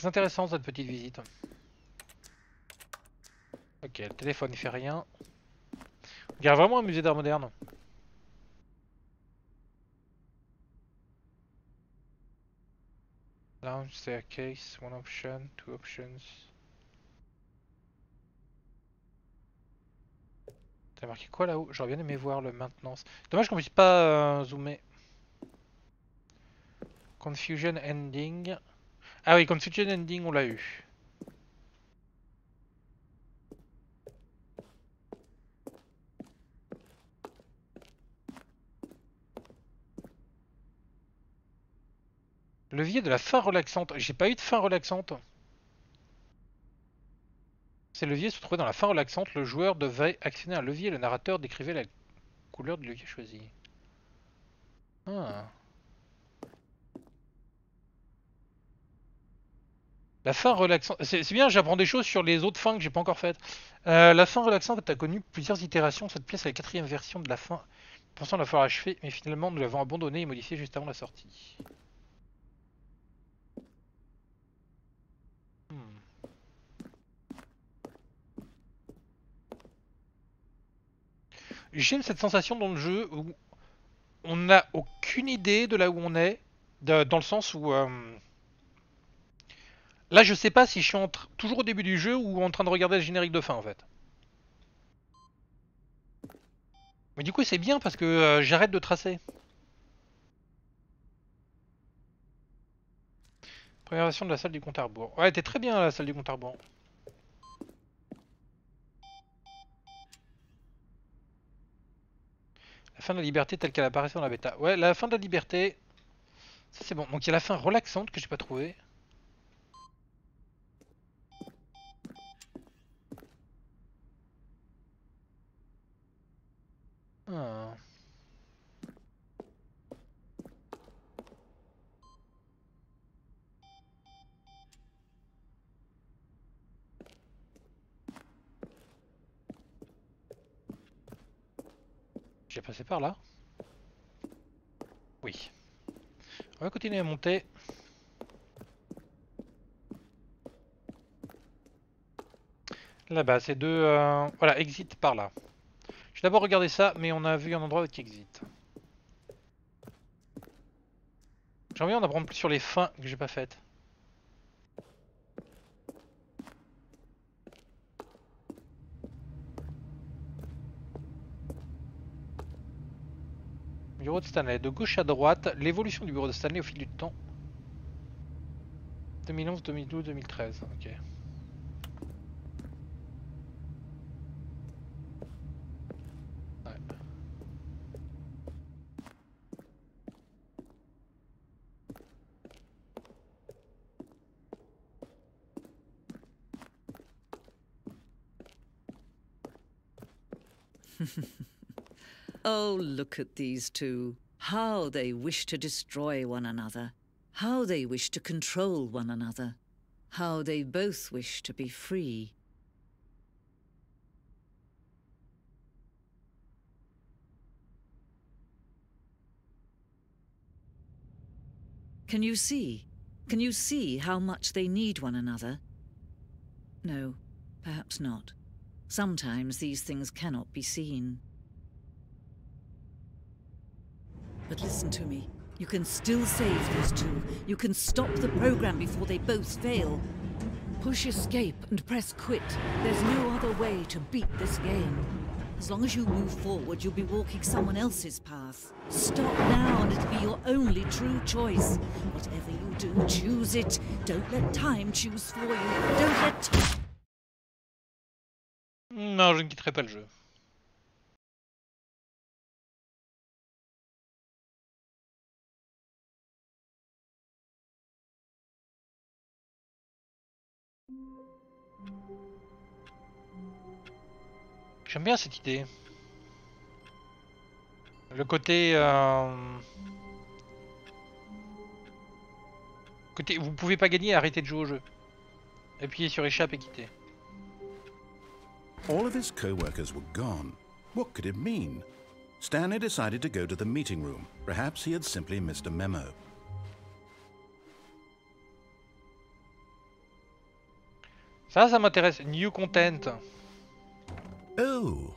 Intéressant cette petite visite. Ok, le téléphone il fait rien. On dirait vraiment un musée d'art moderne. Down staircase, one option, two options. T'as marqué quoi là-haut? J'aurais bien aimé voir le maintenance. Dommage qu'on puisse pas euh, zoomer. Confusion ending. Ah oui, confusion ending, on l'a eu. Levier de la fin relaxante. J'ai pas eu de fin relaxante. Ces leviers se trouvaient dans la fin relaxante. Le joueur devait actionner un levier. Le narrateur décrivait la couleur du levier choisi. Ah. La fin relaxante. C'est bien, j'apprends des choses sur les autres fins que j'ai pas encore faites. Euh, la fin relaxante a connu plusieurs itérations. Cette pièce est la quatrième version de la fin. Pensant la faire achever, mais finalement nous l'avons abandonnée et modifiée juste avant la sortie. J'aime cette sensation dans le jeu où on n'a aucune idée de là où on est, dans le sens où... Euh, là, je sais pas si je suis toujours au début du jeu ou en train de regarder le générique de fin, en fait. Mais du coup, c'est bien parce que euh, j'arrête de tracer. Première version de la salle du compte à rebours. Ouais, t'es très bien la salle du compte à rebours. La fin de la liberté telle qu'elle apparaissait dans la bêta. Ouais, la fin de la liberté. Ça c'est bon. Donc il y a la fin relaxante que j'ai pas trouvé. Ah. J'ai passé par là Oui. On va continuer à monter. Là-bas, c'est deux... Euh, voilà, exit par là. J'ai d'abord regardé ça, mais on a vu un endroit qui exit. J'ai envie d'en apprendre plus sur les fins que j'ai pas faites. Bureau de Stanley. De gauche à droite, l'évolution du bureau de Stanley au fil du temps. 2011, 2012, 2013. Ok. Oh, look at these two. How they wish to destroy one another. How they wish to control one another. How they both wish to be free. Can you see? Can you see how much they need one another? No, perhaps not. Sometimes these things cannot be seen. But listen to me. You can still save these two. You can stop the program before they both fail. Push escape and press quit. There's no other way to beat this game. As long as you move forward, you'll be walking someone else's path. Stop now and it'll be your only true choice. Whatever you do, choose it. Don't let time choose for you. Don't let... Non, je ne quitterai pas le jeu. J'aime bien cette idée. Le côté... Euh... Côté... Vous pouvez pas gagner, arrêtez de jouer au jeu. Appuyez sur échappe et quitter. All of his co-workers were gone. What could it mean? Stanley decided to go to the meeting room. Perhaps he had simply missed a memo. Ça, ça m'intéresse. New content. Oh,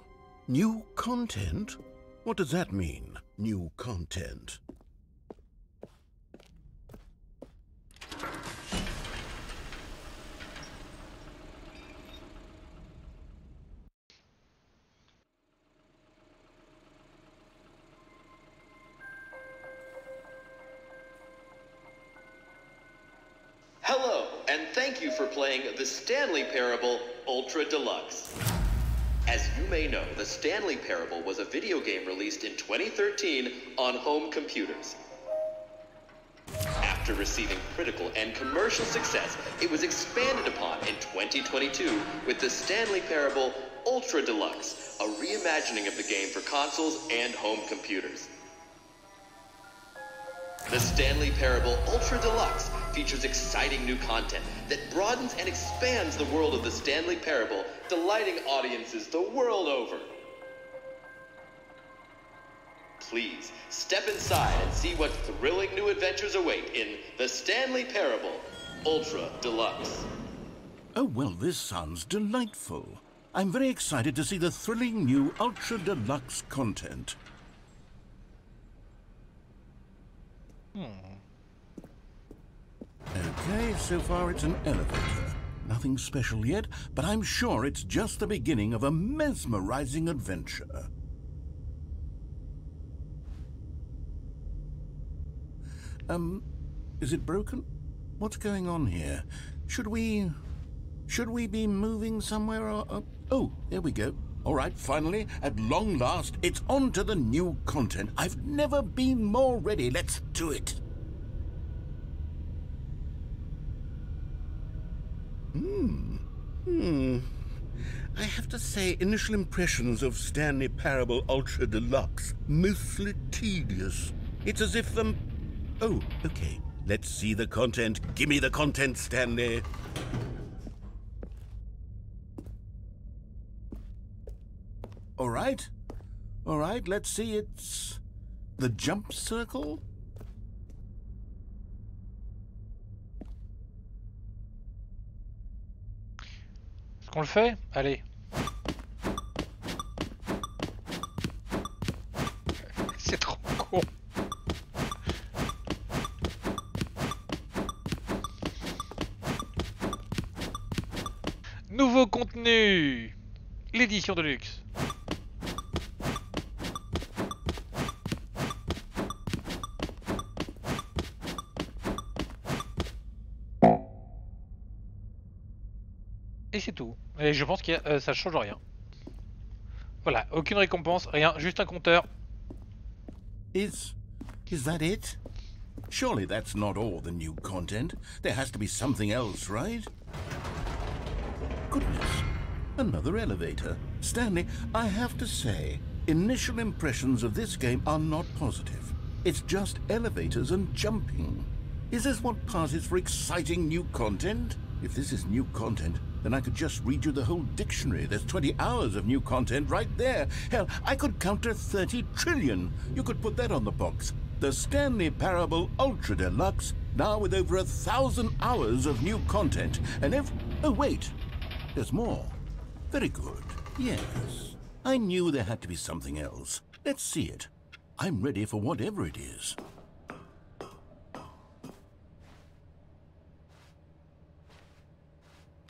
new content? What does that mean, new content? Hello, and thank you for playing the Stanley Parable Ultra Deluxe. As you may know, the Stanley Parable was a video game released in 2013 on home computers. After receiving critical and commercial success, it was expanded upon in 2022 with the Stanley Parable Ultra Deluxe, a reimagining of the game for consoles and home computers. The Stanley Parable Ultra Deluxe features exciting new content that broadens and expands the world of the Stanley Parable, delighting audiences the world over. Please step inside and see what thrilling new adventures await in The Stanley Parable Ultra Deluxe. Oh, well, this sounds delightful. I'm very excited to see the thrilling new Ultra Deluxe content. Hmm. Okay, so far it's an elevator. Nothing special yet, but I'm sure it's just the beginning of a mesmerizing adventure. Um, is it broken? What's going on here? Should we... Should we be moving somewhere or... or- oh, there we go. All right, finally, at long last, it's on to the new content. I've never been more ready. Let's do it. Hmm. I have to say, initial impressions of Stanley Parable Ultra Deluxe mostly tedious. It's as if um. Oh, okay. Let's see the content. Give me the content, Stanley. All right. All right, let's see. It's the jump circle. Qu'on le fait? Allez. C'est trop con. Nouveau contenu L'édition de luxe. C'est tout. Et je pense que ça change rien. Voilà, aucune récompense, rien, juste un compteur. Is. is that it? Surely that's not all the new content. There has to be something else, right? Goodness. Another elevator. Stanley, I have to say, initial impressions of this game are not positive. It's just elevators and jumping. Is this what passes for exciting new content? If this is new content, then I could just read you the whole dictionary. There's 20 hours of new content right there. Hell, I could counter 30 trillion. You could put that on the box. The Stanley Parable Ultra Deluxe, now with over a thousand hours of new content. And if. Oh, wait. There's more. Very good. Yes. I knew there had to be something else. Let's see it. I'm ready for whatever it is.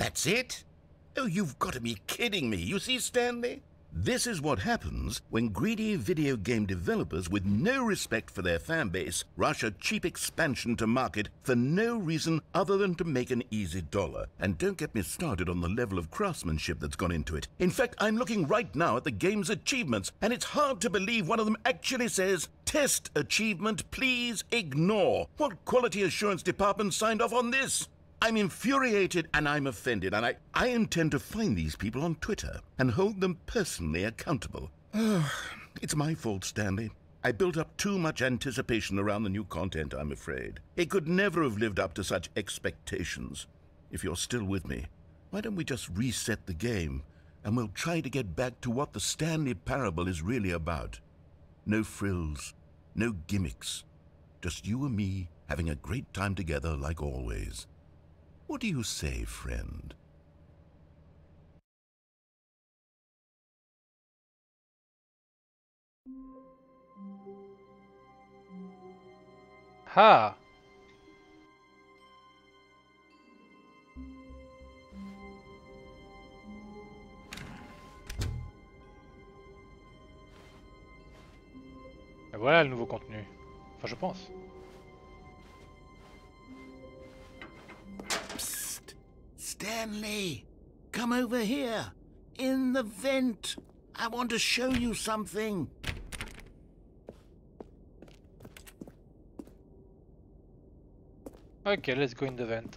That's it? Oh, you've got to be kidding me. You see, Stanley? This is what happens when greedy video game developers with no respect for their fan base rush a cheap expansion to market for no reason other than to make an easy dollar. And don't get me started on the level of craftsmanship that's gone into it. In fact, I'm looking right now at the game's achievements, and it's hard to believe one of them actually says, Test achievement, please ignore. What quality assurance department signed off on this? I'm infuriated and I'm offended, and I, I intend to find these people on Twitter and hold them personally accountable. it's my fault, Stanley. I built up too much anticipation around the new content, I'm afraid. It could never have lived up to such expectations. If you're still with me, why don't we just reset the game and we'll try to get back to what the Stanley Parable is really about? No frills, no gimmicks. Just you and me having a great time together like always. What do you say, friend? Voilà le nouveau contenu. Enfin, je pense. Stanley, come over here. In the vent. I want to show you something. Okay, let's go in the vent.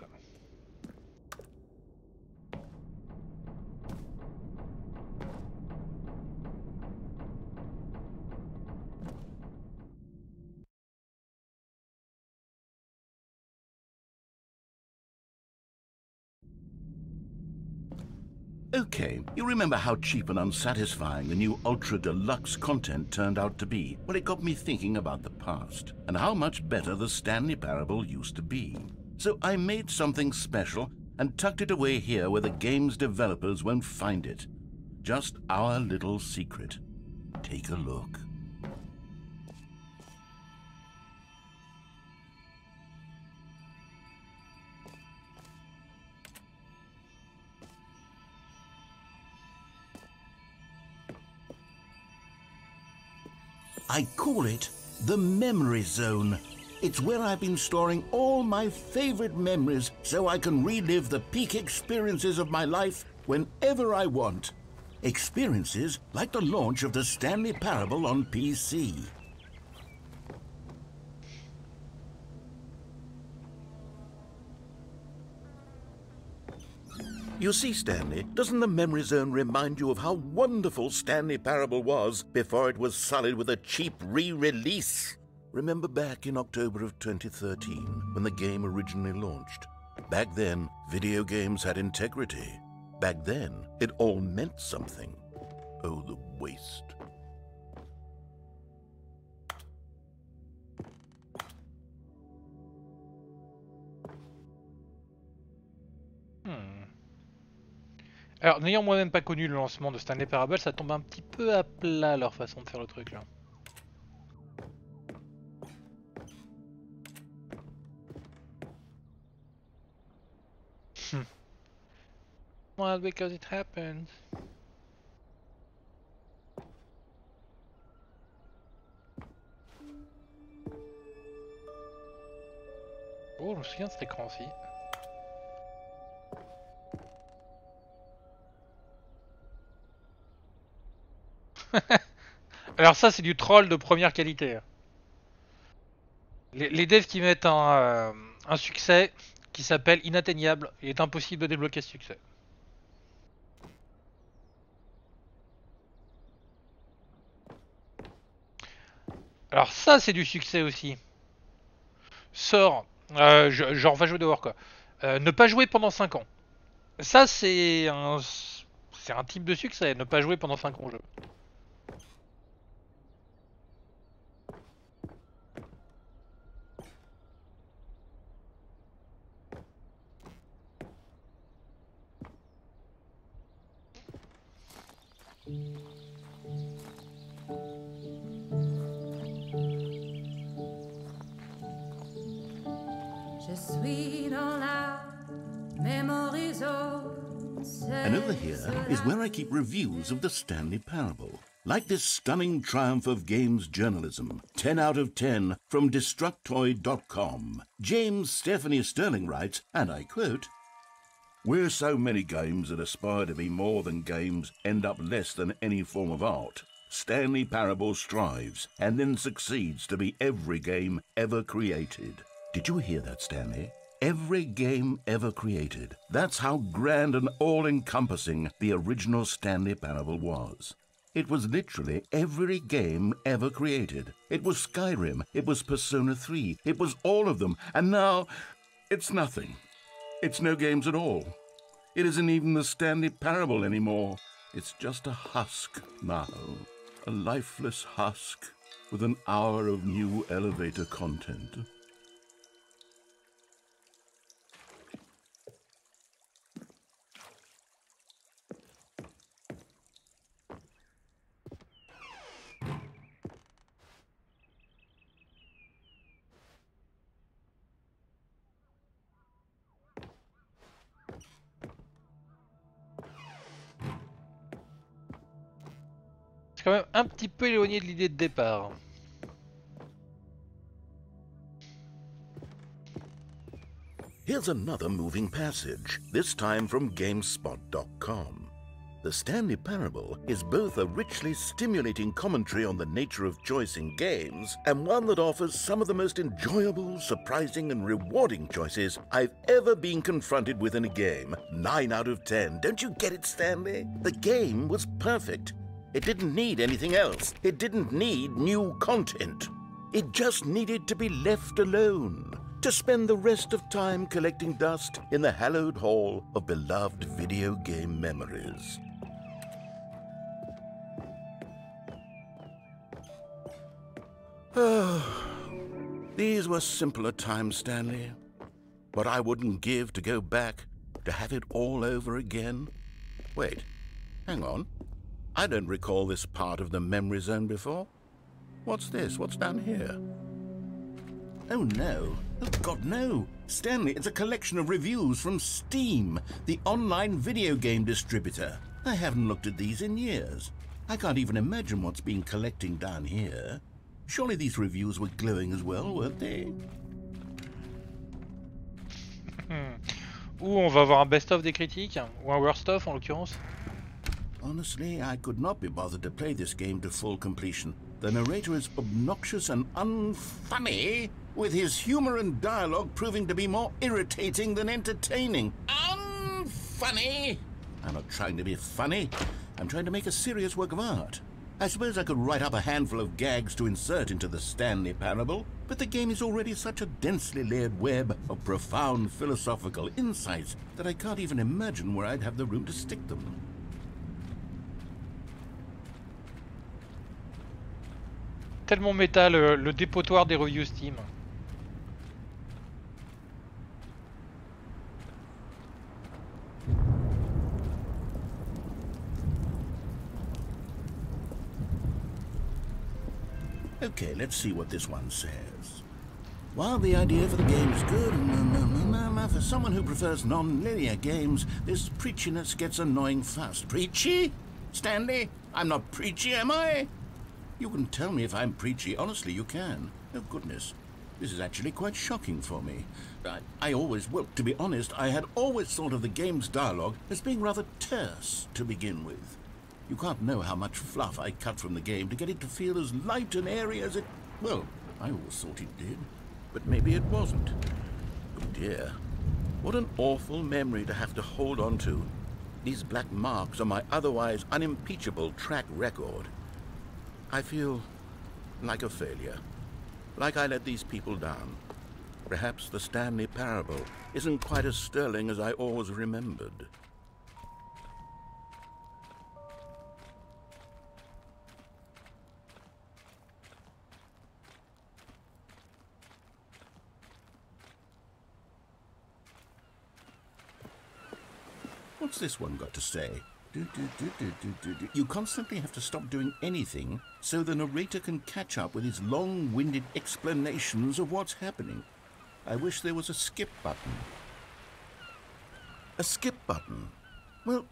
You remember how cheap and unsatisfying the new Ultra Deluxe content turned out to be? Well, it got me thinking about the past and how much better the Stanley Parable used to be. So I made something special and tucked it away here where the game's developers won't find it. Just our little secret. Take a look. I call it the Memory Zone. It's where I've been storing all my favorite memories so I can relive the peak experiences of my life whenever I want. Experiences like the launch of the Stanley Parable on PC. You see, Stanley, doesn't the Memory Zone remind you of how wonderful Stanley Parable was before it was sullied with a cheap re-release? Remember back in October of 2013, when the game originally launched? Back then, video games had integrity. Back then, it all meant something. Oh, the waste. Alors, n'ayant moi-même pas connu le lancement de Stanley Parable, ça tombe un petit peu à plat leur façon de faire le truc là. Hmm. Oh, je me souviens de cet écran aussi. Alors ça c'est du troll de première qualité. Les, devs qui mettent un, euh, un succès qui s'appelle inatteignable, il est impossible de débloquer ce succès. Alors ça c'est du succès aussi. Sort, euh, genre va jouer dehors quoi. Euh, ne pas jouer pendant 5 ans. Ça c'est un, c'est un type de succès, ne pas jouer pendant 5 ans au jeu. And over here is where I keep reviews of the Stanley Parable. Like this stunning triumph of games journalism, 10 out of 10 from Destructoid.com. James Stephanie Sterling writes, and I quote, Where so many games that aspire to be more than games end up less than any form of art, Stanley Parable strives and then succeeds to be every game ever created. Did you hear that, Stanley? Every game ever created. That's how grand and all encompassing the original Stanley Parable was. It was literally every game ever created. It was Skyrim, it was Persona 3, it was all of them, and now it's nothing. It's no games at all. It isn't even the Stanley Parable anymore. It's just a husk now. A lifeless husk with an hour of new elevator content. Quand même un petit peu éloigné de l'idée de départ. Here's another moving passage, this time from GameSpot.com. The Stanley Parable is both a richly stimulating commentary on the nature of choice in games and one that offers some of the most enjoyable, surprising, and rewarding choices I've ever been confronted with in a game. 9 out of 10. Don't you get it, Stanley? The game was perfect. It didn't need anything else. It didn't need new content. It just needed to be left alone to spend the rest of time collecting dust in the hallowed hall of beloved video game memories. These were simpler times, Stanley. But I wouldn't give to go back to have it all over again. Wait, hang on. I don't recall this part of the memory zone before. What's this? What's down here? Oh no. Oh god, no. Stanley, it's a collection of reviews from Steam, the online video game distributor. I haven't looked at these in years. I can't even imagine what's been collecting down here. Surely these reviews were glowing as well, weren't they? Hmm. Ou on va avoir un best-of des critiques, ou un worst-of en l'occurrence. Honestly, I could not be bothered to play this game to full completion. The narrator is obnoxious and unfunny, with his humor and dialogue proving to be more irritating than entertaining. Unfunny! I'm not trying to be funny. I'm trying to make a serious work of art. I suppose I could write up a handful of gags to insert into the Stanley Parable, but the game is already such a densely layered web of profound philosophical insights that I can't even imagine where I'd have the room to stick them. Tellement méta le, le dépotoir des reviews Steam. Okay, let's see what this one says. While the idea for the game is good, for someone who prefers non-linear games, this preachiness gets annoying fast. Preachy? Stanley? I'm not preachy, am I? You can tell me if I'm preachy. Honestly, you can. Oh, goodness. This is actually quite shocking for me. I, I always, well, to be honest, I had always thought of the game's dialogue as being rather terse to begin with. You can't know how much fluff I cut from the game to get it to feel as light and airy as it... Well, I always thought it did. But maybe it wasn't. Oh dear. What an awful memory to have to hold on to. These black marks on my otherwise unimpeachable track record. I feel like a failure. Like I let these people down. Perhaps the Stanley Parable isn't quite as sterling as I always remembered. What's this one got to say? Do, do, do. You constantly have to stop doing anything so the narrator can catch up with his long-winded explanations of what's happening. I wish there was a skip button. A skip button? Well,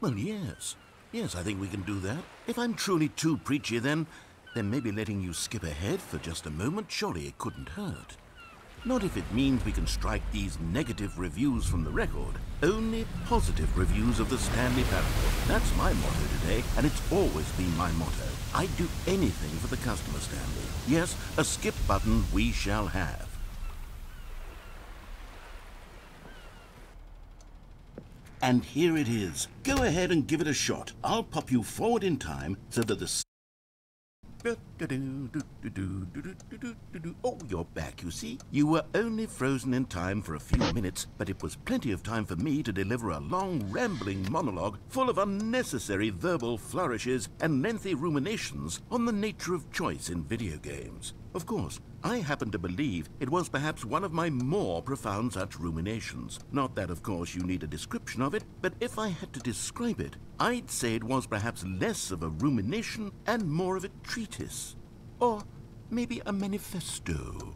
well, yes. Yes, I think we can do that. If I'm truly too preachy, then, then maybe letting you skip ahead for just a moment, surely it couldn't hurt. Not if it means we can strike these negative reviews from the record. Only positive reviews of the Stanley Parable. That's my motto today, and it's always been my motto. I'd do anything for the customer, Stanley. Yes, a skip button we shall have. And here it is. Go ahead and give it a shot. I'll pop you forward in time so that the Oh, you're back, you see. You were only frozen in time for a few minutes, but it was plenty of time for me to deliver a long, rambling monologue full of unnecessary verbal flourishes and lengthy ruminations on the nature of choice in video games. Of course, I happen to believe it was perhaps one of my more profound such ruminations. Not that, of course, you need a description of it, but if I had to describe it, I'd say it was perhaps less of a rumination and more of a treatise. Or maybe a manifesto.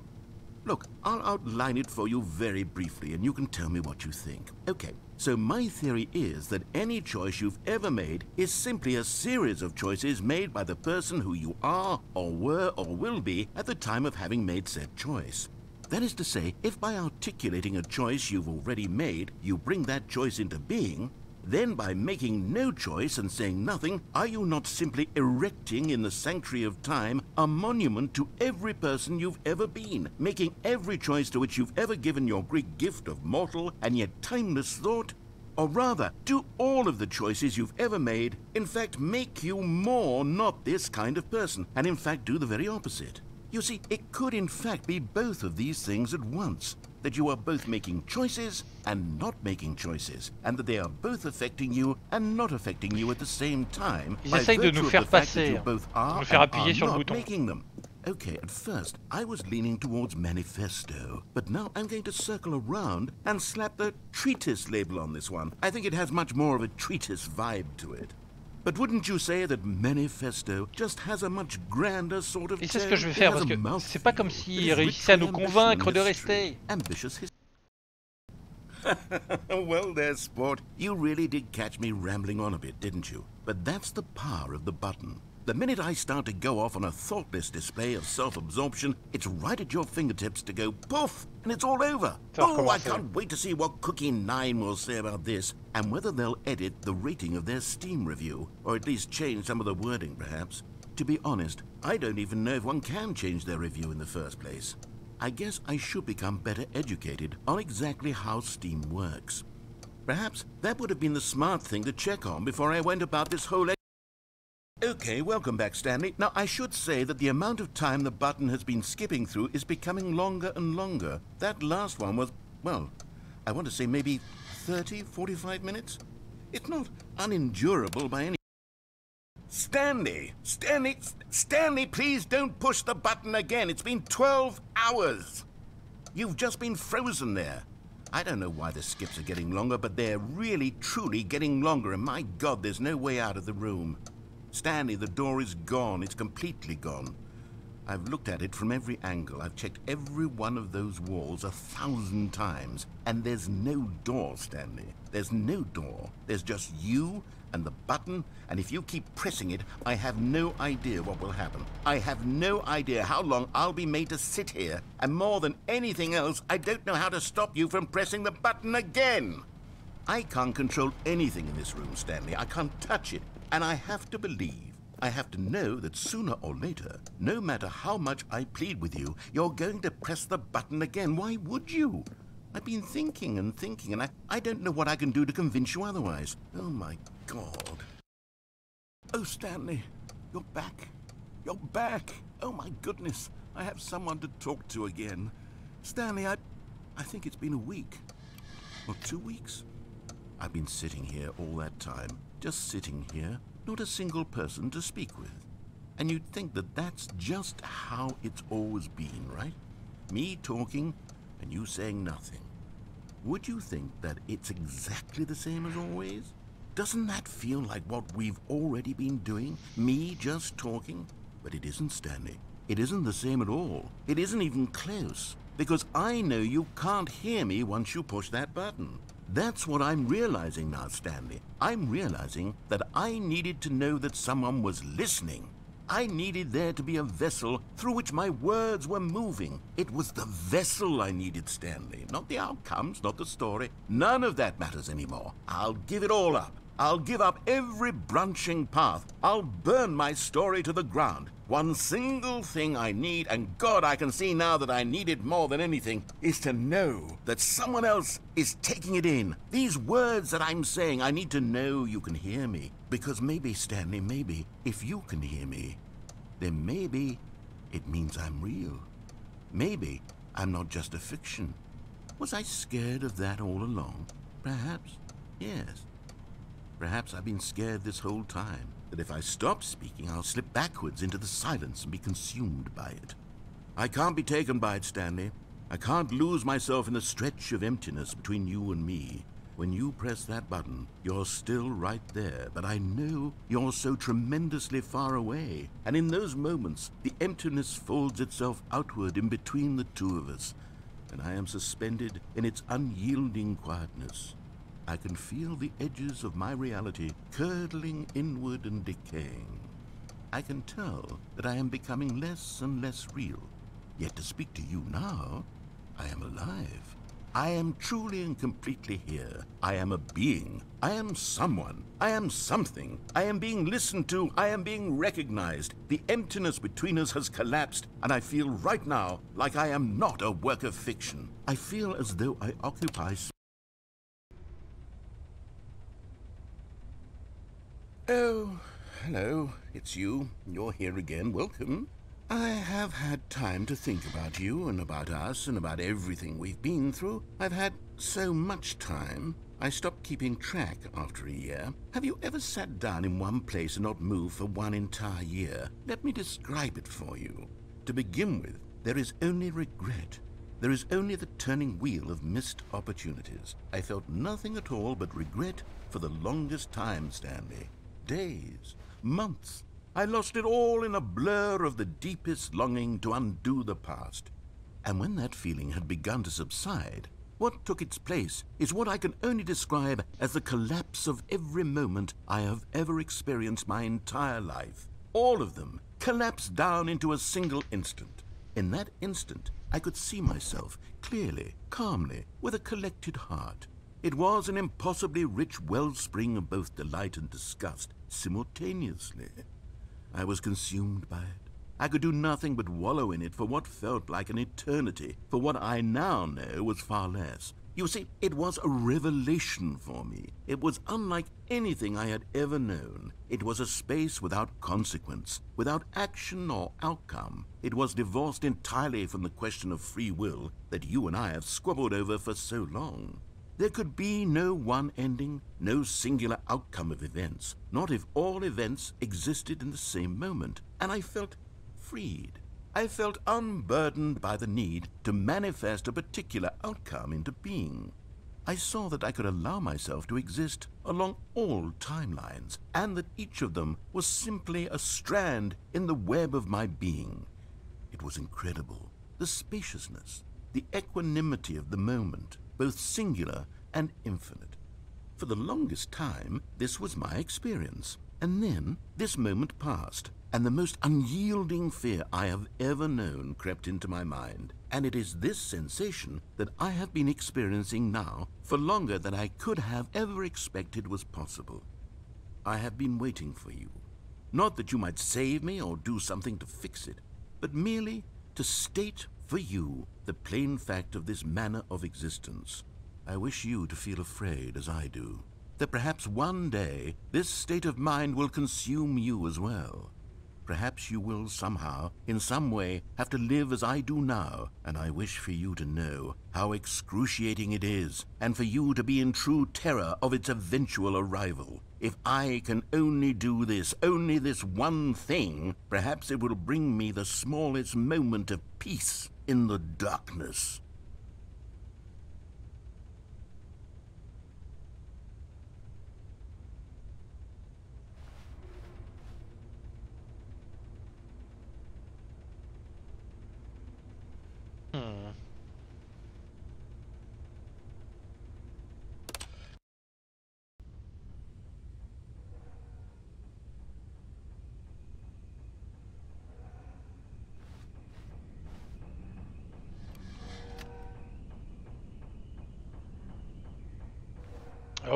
Look, I'll outline it for you very briefly and you can tell me what you think. Okay, so my theory is that any choice you've ever made is simply a series of choices made by the person who you are, or were, or will be at the time of having made said choice. That is to say, if by articulating a choice you've already made, you bring that choice into being, then by making no choice and saying nothing, are you not simply erecting in the sanctuary of time a monument to every person you've ever been, making every choice to which you've ever given your great gift of mortal and yet timeless thought? Or rather, do all of the choices you've ever made, in fact, make you more not this kind of person, and in fact do the very opposite? You see, it could in fact be both of these things at once. That you are both making choices and not making choices, and that they are both affecting you and not affecting you at the same time. Ils essayent de nous faire the fact that passer, both are nous faire appuyer sur le bouton. making them. Okay, at first I was leaning towards manifesto, but now I'm going to circle around and slap the treatise label on this one. I think it has much more of a treatise vibe to it. But wouldn't you say that manifesto just has a much grander sort of Et c'est ce que je vais faire parce que c'est pas comme It s'ils à rich nous with convaincre de rester. Ambitious history. well, there, sport. You really did catch me rambling on a bit, didn't you? But that's the power of the button. The minute I start to go off on a thoughtless display of self-absorption, it's right at your fingertips to go poof, and it's all over. Va Oh, I can't wait to see what Cookie 9 will say about this, and whether they'll edit the rating of their Steam review, or at least change some of the wording, perhaps. To be honest, I don't even know if one can change their review in the first place. I guess I should become better educated on exactly how Steam works. Perhaps that would have been the smart thing to check on before I went about this whole. Okay, welcome back, Stanley. Now, I should say that the amount of time the button has been skipping through is becoming longer and longer. That last one was, well, I want to say maybe 30, 45 minutes? It's not unendurable by any. Stanley! Stanley! Stanley, please don't push the button again. It's been 12 hours. You've just been frozen there. I don't know why the skips are getting longer, but they're really, truly getting longer, and my God, there's no way out of the room. Stanley, the door is gone. It's completely gone. I've looked at it from every angle. I've checked every one of those walls a thousand times, and there's no door, Stanley. There's no door. There's just you and the button, and if you keep pressing it, I have no idea what will happen. I have no idea how long I'll be made to sit here, and more than anything else, I don't know how to stop you from pressing the button again. I can't control anything in this room, Stanley. I can't touch it. And I have to believe, I have to know that sooner or later, no matter how much I plead with you, you're going to press the button again. Why would you? I've been thinking and thinking, and I, I don't know what I can do to convince you otherwise. Oh, my God. Oh, Stanley, you're back. You're back. Oh, my goodness. I have someone to talk to again. Stanley, I, I think it's been a week. Or two weeks. I've been sitting here all that time, just sitting here, not a single person to speak with. And you'd think that that's just how it's always been, right? Me talking and you saying nothing. Would you think that it's exactly the same as always? Doesn't that feel like what we've already been doing? Me just talking? But it isn't, Stanley. It isn't the same at all. It isn't even close. Because I know you can't hear me once you push that button. That's what I'm realizing now, Stanley. I'm realizing that I needed to know that someone was listening. I needed there to be a vessel through which my words were moving. It was the vessel I needed, Stanley, not the outcomes, not the story. None of that matters anymore. I'll give it all up. I'll give up every branching path. I'll burn my story to the ground. One single thing I need, and God, I can see now that I need it more than anything, is to know that someone else is taking it in. These words that I'm saying, I need to know you can hear me. Because maybe, Stanley, maybe, if you can hear me, then maybe it means I'm real. Maybe I'm not just a fiction. Was I scared of that all along? Perhaps. Yes. Perhaps I've been scared this whole time that if I stop speaking, I'll slip backwards into the silence and be consumed by it. I can't be taken by it, Stanley. I can't lose myself in the stretch of emptiness between you and me. When you press that button, you're still right there, but I know you're so tremendously far away. And in those moments, the emptiness folds itself outward in between the two of us, and I am suspended in its unyielding quietness. I can feel the edges of my reality curdling inward and decaying. I can tell that I am becoming less and less real. Yet to speak to you now, I am alive. I am truly and completely here. I am a being. I am someone. I am something. I am being listened to. I am being recognized. The emptiness between us has collapsed, and I feel right now like I am not a work of fiction. I feel as though I occupy. Oh, hello. It's you. You're here again. Welcome. I have had time to think about you and about us and about everything we've been through. I've had so much time. I stopped keeping track after a year. Have you ever sat down in one place and not moved for one entire year? Let me describe it for you. To begin with, there is only regret. There is only the turning wheel of missed opportunities. I felt nothing at all but regret for the longest time, Stanley. Days, months. I lost it all in a blur of the deepest longing to undo the past. And when that feeling had begun to subside, what took its place is what I can only describe as the collapse of every moment I have ever experienced my entire life. All of them collapsed down into a single instant. In that instant, I could see myself clearly, calmly, with a collected heart. It was an impossibly rich wellspring of both delight and disgust simultaneously. I was consumed by it. I could do nothing but wallow in it for what felt like an eternity, for what I now know was far less. You see, it was a revelation for me. It was unlike anything I had ever known. It was a space without consequence, without action or outcome. It was divorced entirely from the question of free will that you and I have squabbled over for so long. There could be no one ending, no singular outcome of events, not if all events existed in the same moment, and I felt freed. I felt unburdened by the need to manifest a particular outcome into being. I saw that I could allow myself to exist along all timelines, and that each of them was simply a strand in the web of my being. It was incredible. The spaciousness, the equanimity of the moment, both singular and infinite. For the longest time, this was my experience. And then this moment passed, and the most unyielding fear I have ever known crept into my mind. And it is this sensation that I have been experiencing now for longer than I could have ever expected was possible. I have been waiting for you. Not that you might save me or do something to fix it, but merely to state for you the plain fact of this manner of existence. I wish you to feel afraid as I do, that perhaps one day this state of mind will consume you as well. Perhaps you will somehow, in some way, have to live as I do now, and I wish for you to know how excruciating it is, and for you to be in true terror of its eventual arrival. If I can only do this, only this one thing, perhaps it will bring me the smallest moment of peace in the darkness.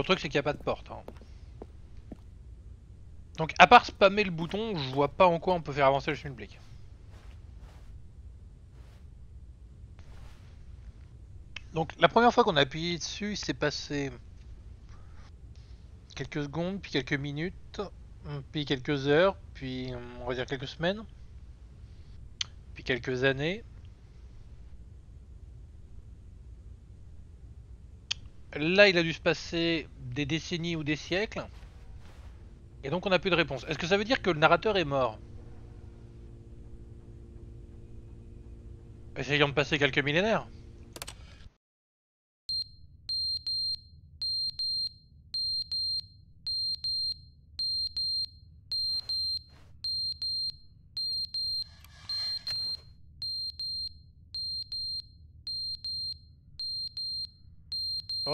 Truc, c'est qu'il n'y a pas de porte. hein. Donc, à part spammer le bouton, je vois pas en quoi on peut faire avancer le schmilblick. Donc, la première fois qu'on a appuyé dessus, il s'est passé quelques secondes, puis quelques minutes, puis quelques heures, puis on va dire quelques semaines, puis quelques années. Là, il a dû se passer des décennies ou des siècles. Et donc on n'a plus de réponse. Est-ce que ça veut dire que le narrateur est mort? Essayons de passer quelques millénaires.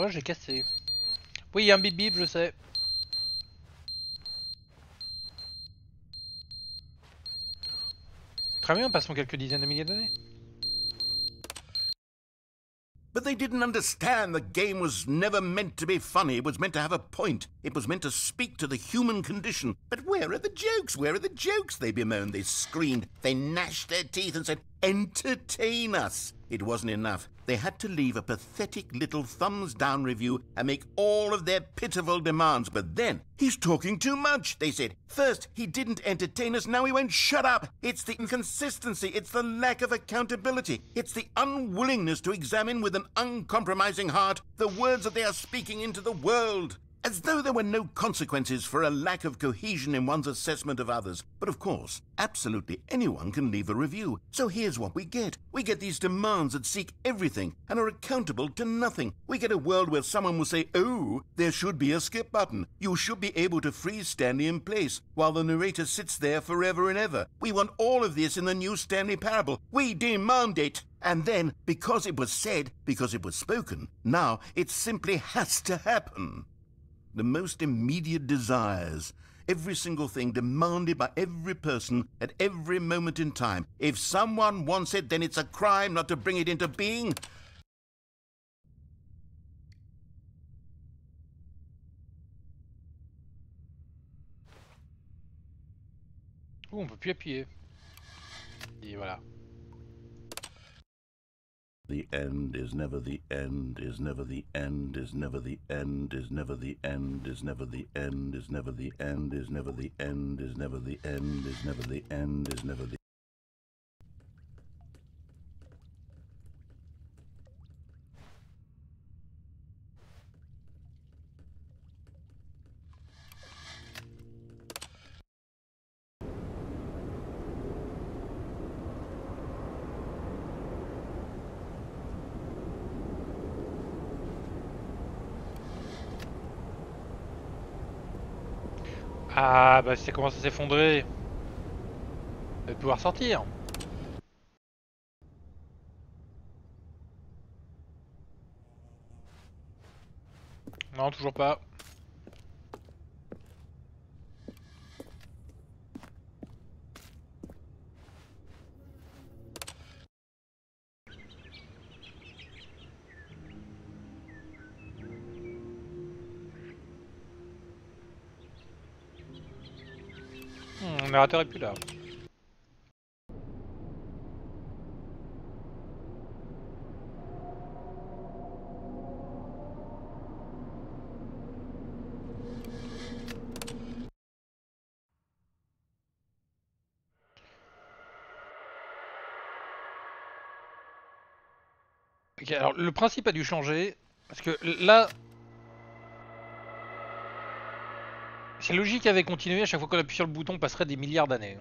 J'ai cassé. Oui, il y un bip bip, je sais. Très bien, passons quelques dizaines de milliers d'années. But they didn't understand the game was never meant to be funny. It was meant to have a point. It was meant to speak to the human condition. But where are the jokes? Where are the jokes? They bemoaned, they screamed, they gnashed their teeth and said, Entertain us! It wasn't enough. They had to leave a pathetic little thumbs down review and make all of their pitiful demands. But then, he's talking too much, they said. First, he didn't entertain us, now he won't shut up. It's the inconsistency, it's the lack of accountability, it's the unwillingness to examine with an uncompromising heart the words that they are speaking into the world. As though there were no consequences for a lack of cohesion in one's assessment of others. But of course, absolutely anyone can leave a review. So here's what we get. We get these demands that seek everything and are accountable to nothing. We get a world where someone will say, oh, there should be a skip button. You should be able to freeze Stanley in place while the narrator sits there forever and ever. We want all of this in the new Stanley Parable. We demand it. And then, because it was said, because it was spoken, now it simply has to happen the most immediate desires, every single thing demanded by every person at every moment in time. If someone wants it, then it's a crime not to bring it into being. Ouh, on peut plus appuyer. Et voilà. The end is never the end, is never the end, is never the end, is never the end, is never the end, is never the end, is never the end, is never the end, is never the end, is never the Ah bah si ça commence à s'effondrer. On va pouvoir sortir. Non, toujours pas. Plus alors le principe a dû changer, parce que là... Si logique avait continué, à chaque fois qu'on appuie sur le bouton, on passerait des milliards d'années.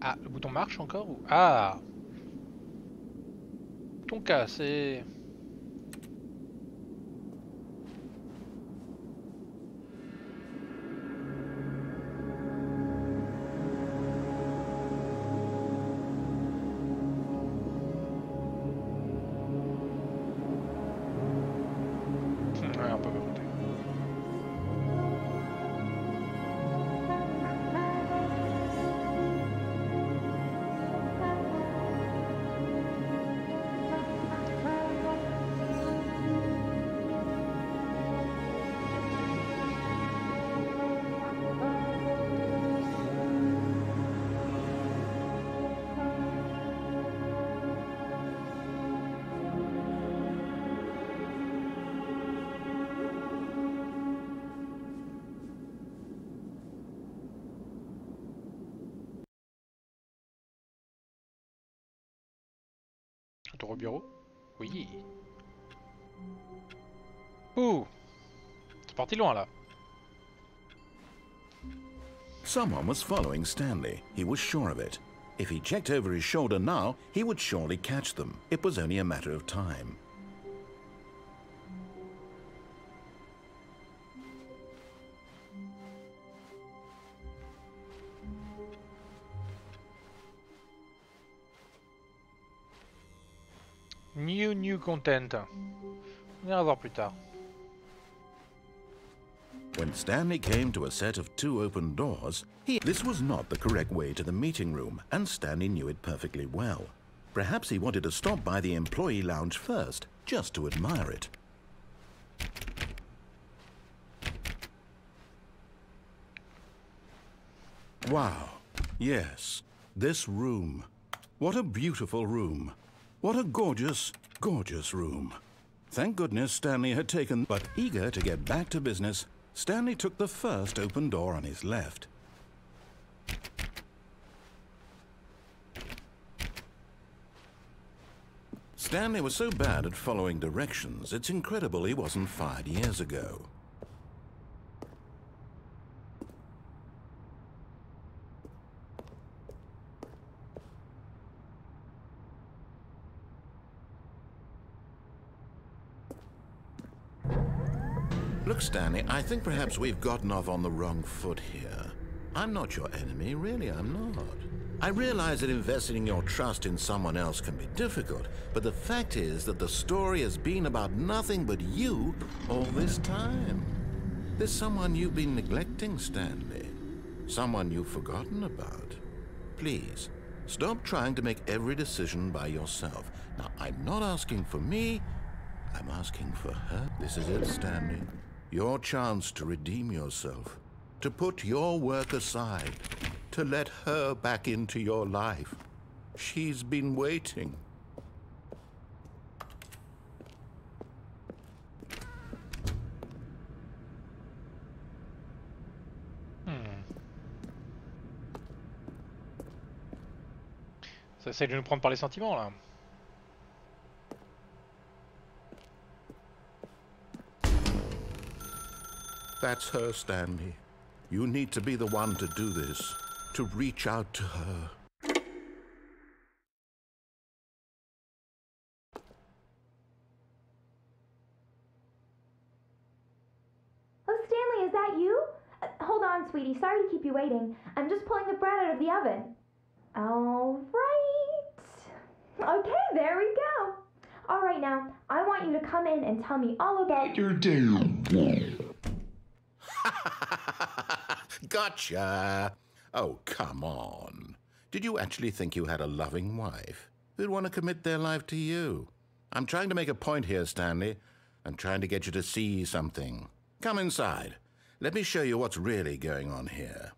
Ah, le bouton marche encore ou... Ah Bouton cassé. Ouais, Retour au bureau Oui. Ouh C'est parti loin là. Someone was following Stanley. He was sure of it. If he checked over his shoulder now, he would surely catch them. It was only a matter of time. New Content. On ira voir plus tard. When Stanley came to a set of two open doors, he... This was not the correct way to the meeting room, and Stanley knew it perfectly well. Perhaps he wanted to stop by the employee lounge first, just to admire it. Wow. Yes, this room. What a beautiful room. What a gorgeous, gorgeous room. Thank goodness Stanley had taken, but eager to get back to business, Stanley took the first open door on his left. Stanley was so bad at following directions, it's incredible he wasn't fired years ago. Look, Stanley, I think perhaps we've gotten off on the wrong foot here. I'm not your enemy, really, I'm not. I realize that investing your trust in someone else can be difficult, but the fact is that the story has been about nothing but you all this time. There's someone you've been neglecting, Stanley. Someone you've forgotten about. Please, stop trying to make every decision by yourself. Now, I'm not asking for me, I'm asking for her. This is it, Stanley. Your chance to redeem yourself, to put your work aside, to let her back into your life. She's been waiting. Hmm. Ça essaie de nous prendre par les sentiments là. That's her, Stanley. You need to be the one to do this, to reach out to her. Oh, Stanley, is that you? Uh, hold on, sweetie. Sorry to keep you waiting. I'm just pulling the bread out of the oven. All right. Okay, there we go. All right, now, I want you to come in and tell me all about your gotcha! Oh, come on. Did you actually think you had a loving wife who'd want to commit their life to you? I'm trying to make a point here, Stanley. I'm trying to get you to see something. Come inside. Let me show you what's really going on here.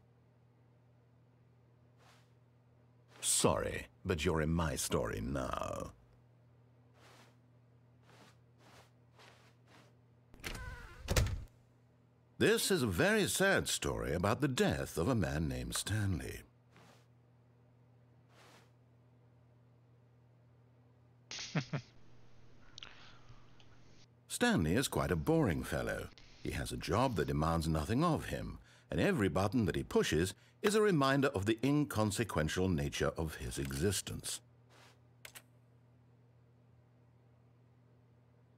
Sorry, but you're in my story now. This is a very sad story about the death of a man named Stanley. Stanley is quite a boring fellow. He has a job that demands nothing of him, and every button that he pushes is a reminder of the inconsequential nature of his existence.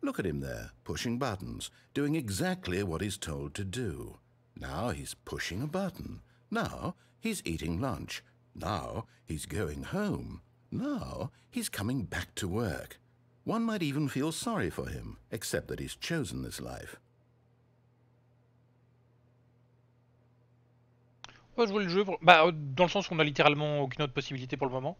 Look at him there, pushing buttons, doing exactly what he's told to do. Now he's pushing a button. Now he's eating lunch. Now he's going home. Now he's coming back to work. One might even feel sorry for him, except that he's chosen this life. Ouais, jouer le jeu, pour... bah, dans le sens qu'on a littéralement aucune autre possibilité pour le moment.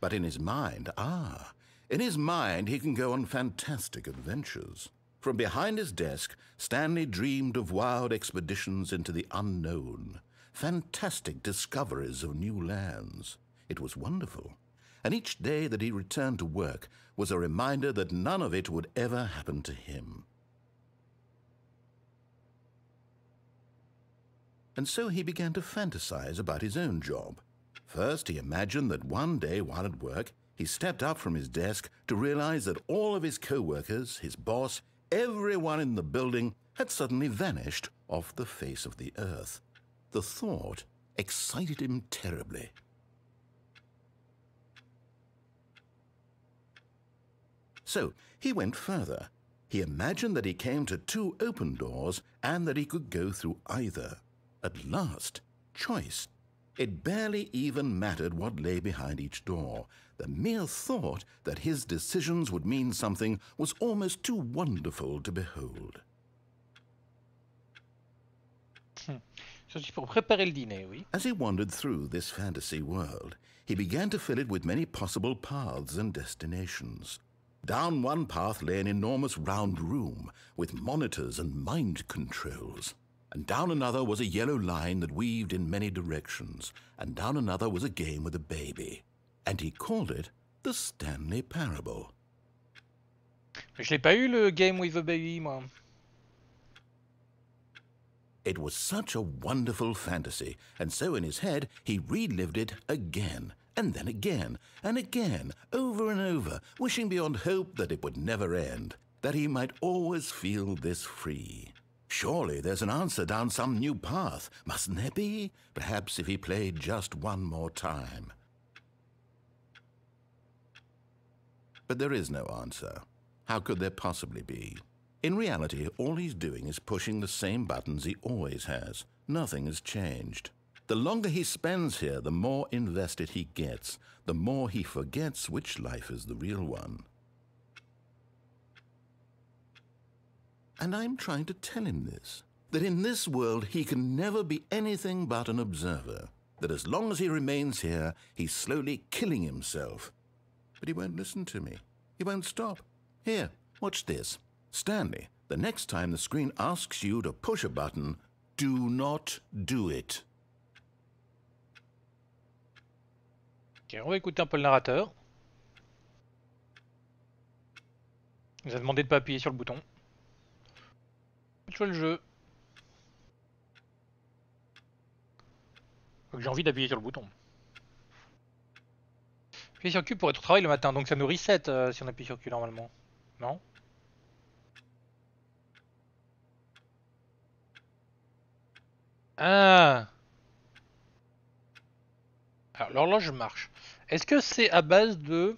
But in his mind, ah, in his mind, he can go on fantastic adventures. From behind his desk, Stanley dreamed of wild expeditions into the unknown, fantastic discoveries of new lands. It was wonderful. And each day that he returned to work was a reminder that none of it would ever happen to him. And so he began to fantasize about his own job. First, he imagined that one day while at work, he stepped up from his desk to realize that all of his co-workers, his boss, everyone in the building had suddenly vanished off the face of the earth. The thought excited him terribly. So he went further. He imagined that he came to two open doors and that he could go through either. At last, choice. It barely even mattered what lay behind each door. The mere thought that his decisions would mean something was almost too wonderful to behold. Hmm. Ceci pour préparer le dîner, oui. As he wandered through this fantasy world, he began to fill it with many possible paths and destinations. Down one path lay an enormous round room with monitors and mind controls. And down another was a yellow line that weaved in many directions. And down another was a game with a baby. And he called it the Stanley Parable. Je l'ai pas eu le Game with the Baby, moi. It was such a wonderful fantasy, and so in his head he relived it again, and then again, and again, over and over, wishing beyond hope that it would never end, that he might always feel this free. Surely there's an answer down some new path, mustn't there be? Perhaps if he played just one more time. But there is no answer. How could there possibly be? In reality, all he's doing is pushing the same buttons he always has. Nothing has changed. The longer he spends here, the more invested he gets, the more he forgets which life is the real one. And I'm trying to tell him this that in this world he can never be anything but an observer, that as long as he remains here, he's slowly killing himself. But he won't listen to me. He won't stop. Here, watch this. Stanley, the next time the screen asks you to push a button, do not do it. On va écouter un peu le narrateur. Il nous a demandé de pas appuyer sur le bouton. Le jeu. J'ai envie d'appuyer sur le bouton. Appuyer sur Q pour être au travail le matin, donc ça nous reset euh, si on appuie sur Q normalement. Non? Ah Alors l'horloge marche. Est-ce que c'est à base de...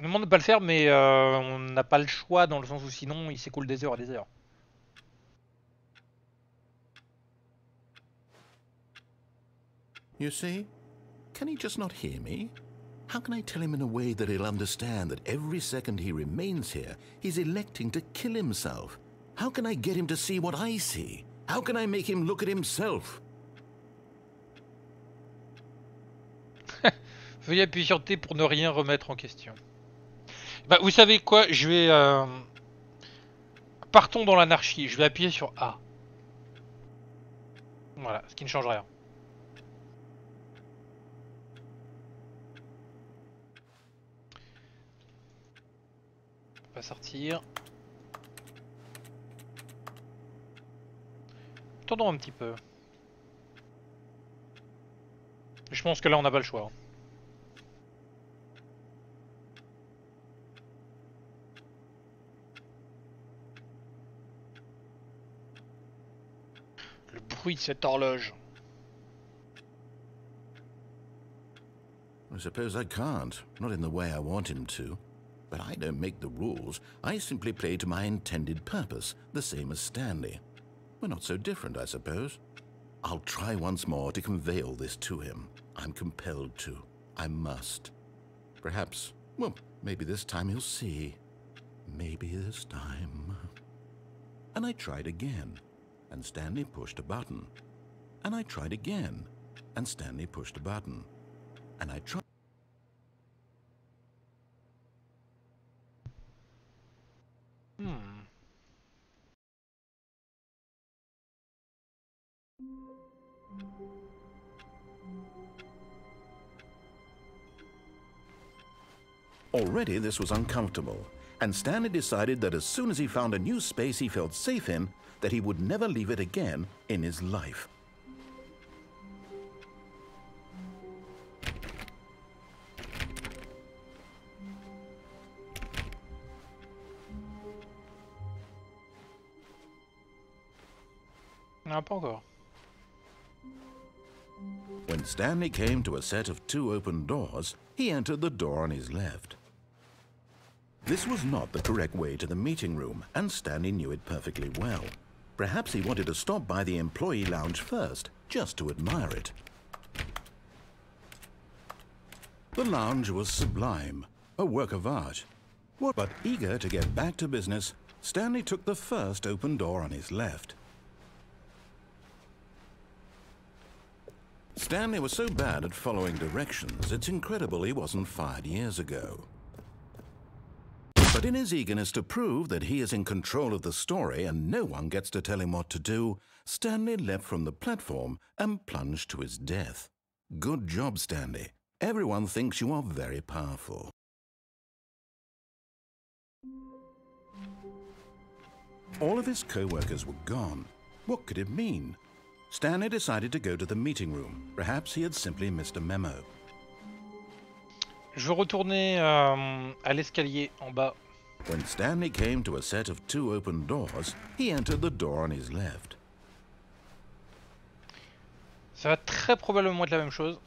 On nous demande de pas le faire, mais euh, on n'a pas le choix dans le sens où sinon il s'écoule des heures et des heures. You see? Can he just not hear me? How can I tell him in a way that he'll understand that every second he remains here, he's electing to kill himself? How can I get him to see what I see? How can I make him look at himself? Veuillez appuyer sur T pour ne rien remettre en question. Bah, vous savez quoi Je vais... euh, Partons dans l'anarchie. Je vais appuyer sur A. Voilà, ce qui ne change rien. Va sortir. Attendons un petit peu. Je pense que là on n'a pas le choix. Le de cette horloge. I suppose I can't, not in the way I want him to. But I don't make the rules. I simply play to my intended purpose, the same as Stanley. We're not so different, I suppose. I'll try once more to convey all this to him. I'm compelled to. I must. Perhaps, well, maybe this time he'll see. Maybe this time. And I tried again, and Stanley pushed a button. And I tried again, and Stanley pushed a button. And I tried. Hmm. Already this was uncomfortable, and Stanley decided that as soon as he found a new space he felt safe in, that he would never leave it again in his life. Non, pas encore. When Stanley came to a set of two open doors, he entered the door on his left. This was not the correct way to the meeting room, and Stanley knew it perfectly well. Perhaps he wanted to stop by the employee lounge first, just to admire it. The lounge was sublime, a work of art. But eager to get back to business, Stanley took the first open door on his left. Stanley was so bad at following directions, it's incredible he wasn't fired years ago. But in his eagerness to prove that he is in control of the story and no one gets to tell him what to do, Stanley leapt from the platform and plunged to his death. Good job, Stanley. Everyone thinks you are very powerful. All of his co-workers were gone. What could it mean? Stanley decided to go to the meeting room. Perhaps he had simply missed a memo. Je veux retourner euh, à l'escalier en bas. When Stanley came to a set of two open doors, he entered the door on his left. Ça va très probablement être la même chose.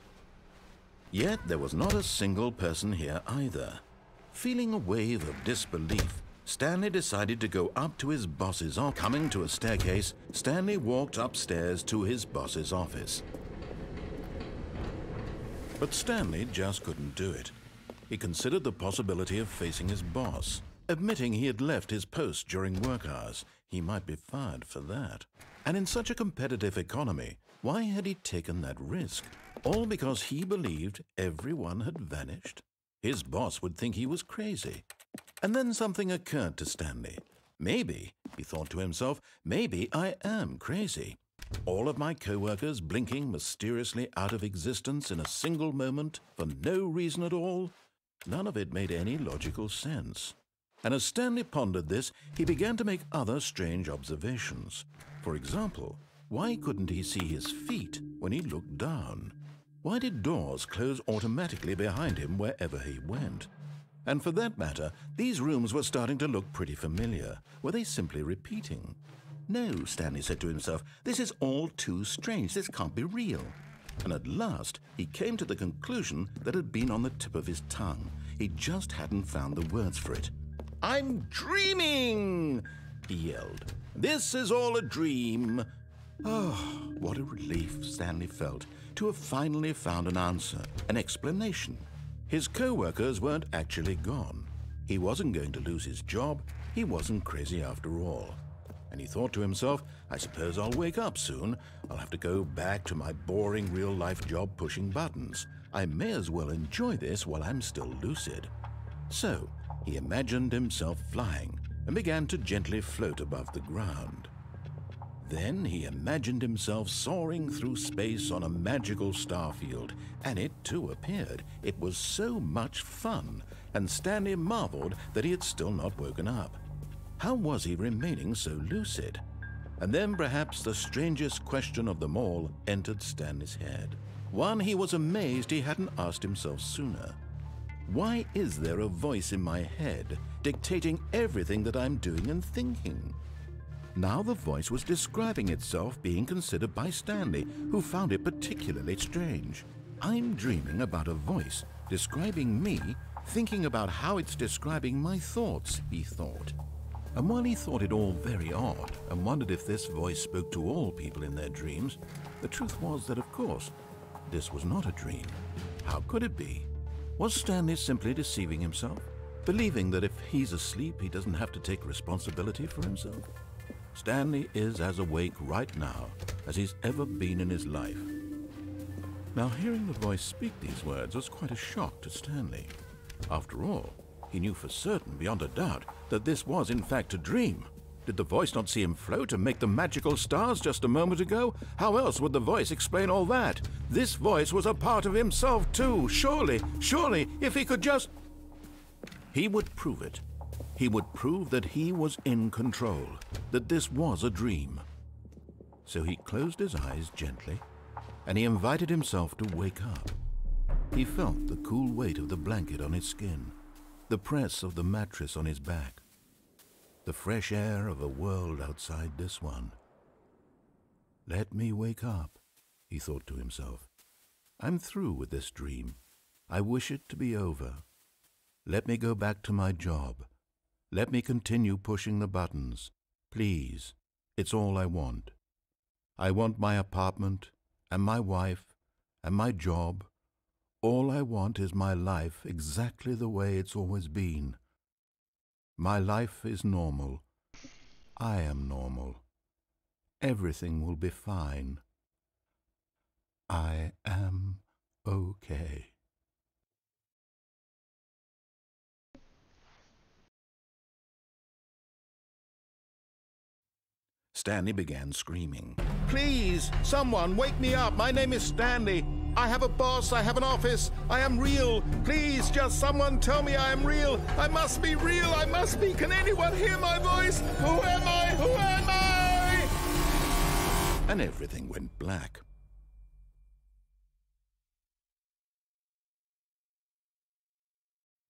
Yet there was not a single person here either. Feeling a wave of disbelief, Stanley decided to go up to his boss's office. Coming to a staircase, Stanley walked upstairs to his boss's office. But Stanley just couldn't do it. He considered the possibility of facing his boss. Admitting he had left his post during work hours, he might be fired for that. And in such a competitive economy, why had he taken that risk? All because he believed everyone had vanished? His boss would think he was crazy. And then something occurred to Stanley. Maybe, he thought to himself, maybe I am crazy. All of my co-workers blinking mysteriously out of existence in a single moment for no reason at all? None of it made any logical sense. And as Stanley pondered this, he began to make other strange observations. For example, why couldn't he see his feet when he looked down? Why did doors close automatically behind him wherever he went? And for that matter, these rooms were starting to look pretty familiar. Were they simply repeating? No, Stanley said to himself, this is all too strange. This can't be real. And at last, he came to the conclusion that had been on the tip of his tongue. He just hadn't found the words for it. I'm dreaming! he yelled. This is all a dream. Oh, what a relief Stanley felt to have finally found an answer, an explanation. His co-workers weren't actually gone. He wasn't going to lose his job. He wasn't crazy after all. And he thought to himself, I suppose I'll wake up soon. I'll have to go back to my boring real-life job pushing buttons. I may as well enjoy this while I'm still lucid. So, he imagined himself flying and began to gently float above the ground. Then he imagined himself soaring through space on a magical starfield, and it too appeared. It was so much fun, and Stanley marveled that he had still not woken up. How was he remaining so lucid? And then perhaps the strangest question of them all entered Stanley's head. One he was amazed he hadn't asked himself sooner. Why is there a voice in my head dictating everything that I'm doing and thinking? Now the voice was describing itself being considered by Stanley, who found it particularly strange. I'm dreaming about a voice describing me, thinking about how it's describing my thoughts, he thought. And while he thought it all very odd and wondered if this voice spoke to all people in their dreams, the truth was that, of course, this was not a dream. How could it be? Was Stanley simply deceiving himself, believing that if he's asleep, he doesn't have to take responsibility for himself? Stanley is as awake right now as he's ever been in his life. Now, hearing the voice speak these words was quite a shock to Stanley. After all, he knew for certain, beyond a doubt, that this was in fact a dream. Did the voice not see him float and make the magical stars just a moment ago? How else would the voice explain all that? This voice was a part of himself too. Surely, surely, if he could just... He would prove it. He would prove that he was in control, that this was a dream. So he closed his eyes gently, and he invited himself to wake up. He felt the cool weight of the blanket on his skin, the press of the mattress on his back the fresh air of a world outside this one. Let me wake up, he thought to himself. I'm through with this dream. I wish it to be over. Let me go back to my job. Let me continue pushing the buttons. Please, it's all I want. I want my apartment, and my wife, and my job. All I want is my life exactly the way it's always been. My life is normal. I am normal. Everything will be fine. I am okay. Stanley began screaming. Please, someone, wake me up. My name is Stanley. I have a boss. I have an office. I am real. Please, just someone tell me I am real. I must be real. I must be. Can anyone hear my voice? Who am I? Who am I? And everything went black.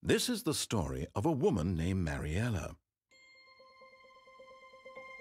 This is the story of a woman named Mariella.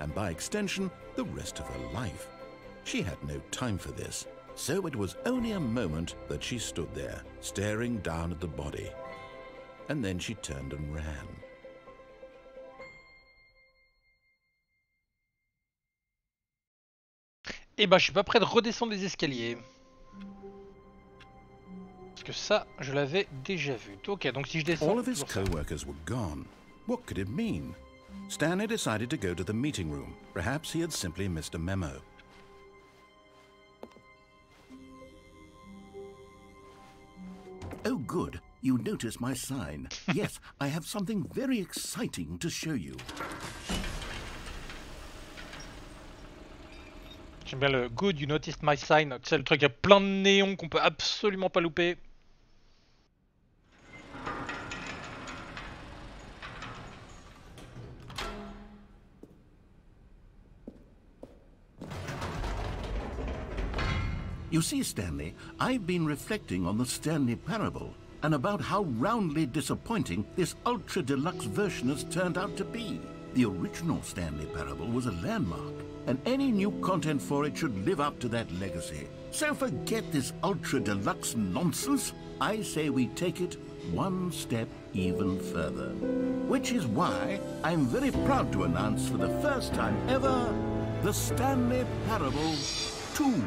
and by extension, the rest of her life. She had no time for this, so it was only a moment that she stood there, staring down at the body. And then she turned and ran. Eh ben, je suis pas prêt de redescendre les escaliers. Parce que ça, je l'avais déjà vu. Ok, donc si je descends... All of his co-workers were gone. What could it mean? Stanley decided to go to the meeting room. Perhaps he had simply missed a memo. Oh, good. You noticed my sign. yes, I have something very exciting to show you. J'aime bien le good, you noticed my sign. Tu sais, le truc, il y a plein de néons qu'on peut absolument pas louper. You see, Stanley, I've been reflecting on the Stanley Parable and about how roundly disappointing this ultra deluxe version has turned out to be. The original Stanley Parable was a landmark, and any new content for it should live up to that legacy. So forget this ultra deluxe nonsense. I say we take it one step even further. Which is why I'm very proud to announce for the first time ever the Stanley Parable 2.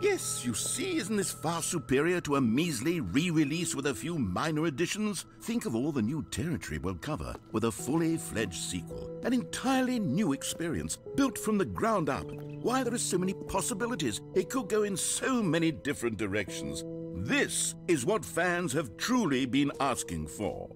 Yes, you see, isn't this far superior to a measly re-release with a few minor additions? Think of all the new territory we'll cover with a fully fledged sequel. An entirely new experience, built from the ground up. Why, there are so many possibilities. It could go in so many different directions. This is what fans have truly been asking for.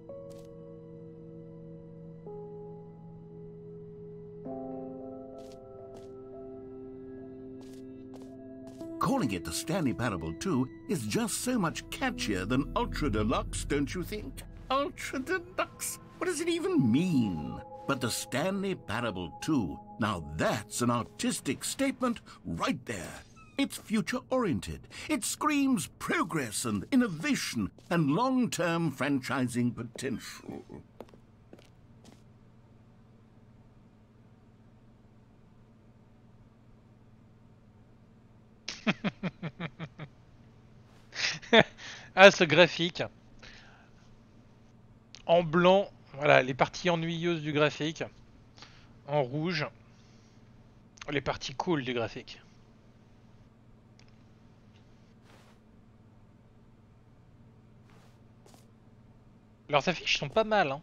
Calling it the Stanley Parable 2 is just so much catchier than Ultra Deluxe, don't you think? Ultra Deluxe? What does it even mean? But the Stanley Parable 2, now that's an artistic statement right there. It's future oriented. It screams progress and innovation and long term franchising potential. ah, ce graphique. En blanc, voilà, les parties ennuyeuses du graphique. En rouge, les parties cool du graphique. Leurs affiches sont pas mal, hein,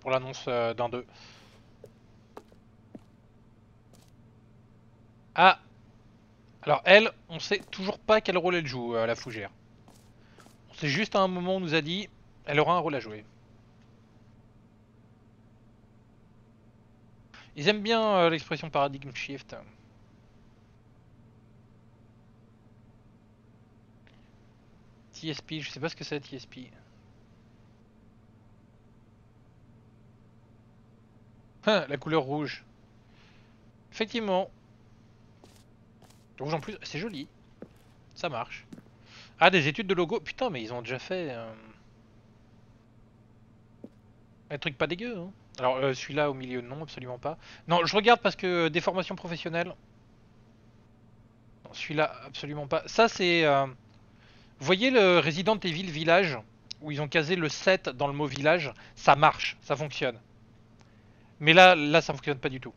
pour l'annonce euh, d'un 2. Ah Alors elle, on sait toujours pas quel rôle elle joue, euh, la fougère. On sait juste à un moment, on nous a dit, elle aura un rôle à jouer. Ils aiment bien euh, l'expression paradigm shift. TSP, je sais pas ce que c'est TSP. Ah, la couleur rouge. Effectivement. Rouge en plus, c'est joli. Ça marche. Ah, des études de logo. Putain, mais ils ont déjà fait... Euh... Un truc pas dégueu, hein. Alors, euh, celui-là au milieu, non, absolument pas. Non, je regarde parce que des formations professionnelles. Celui-là, absolument pas. Ça, c'est... Euh... Vous voyez le Resident Evil Village Où ils ont casé le 7 dans le mot village? Ça marche, ça fonctionne. Mais là, là, ça fonctionne pas du tout.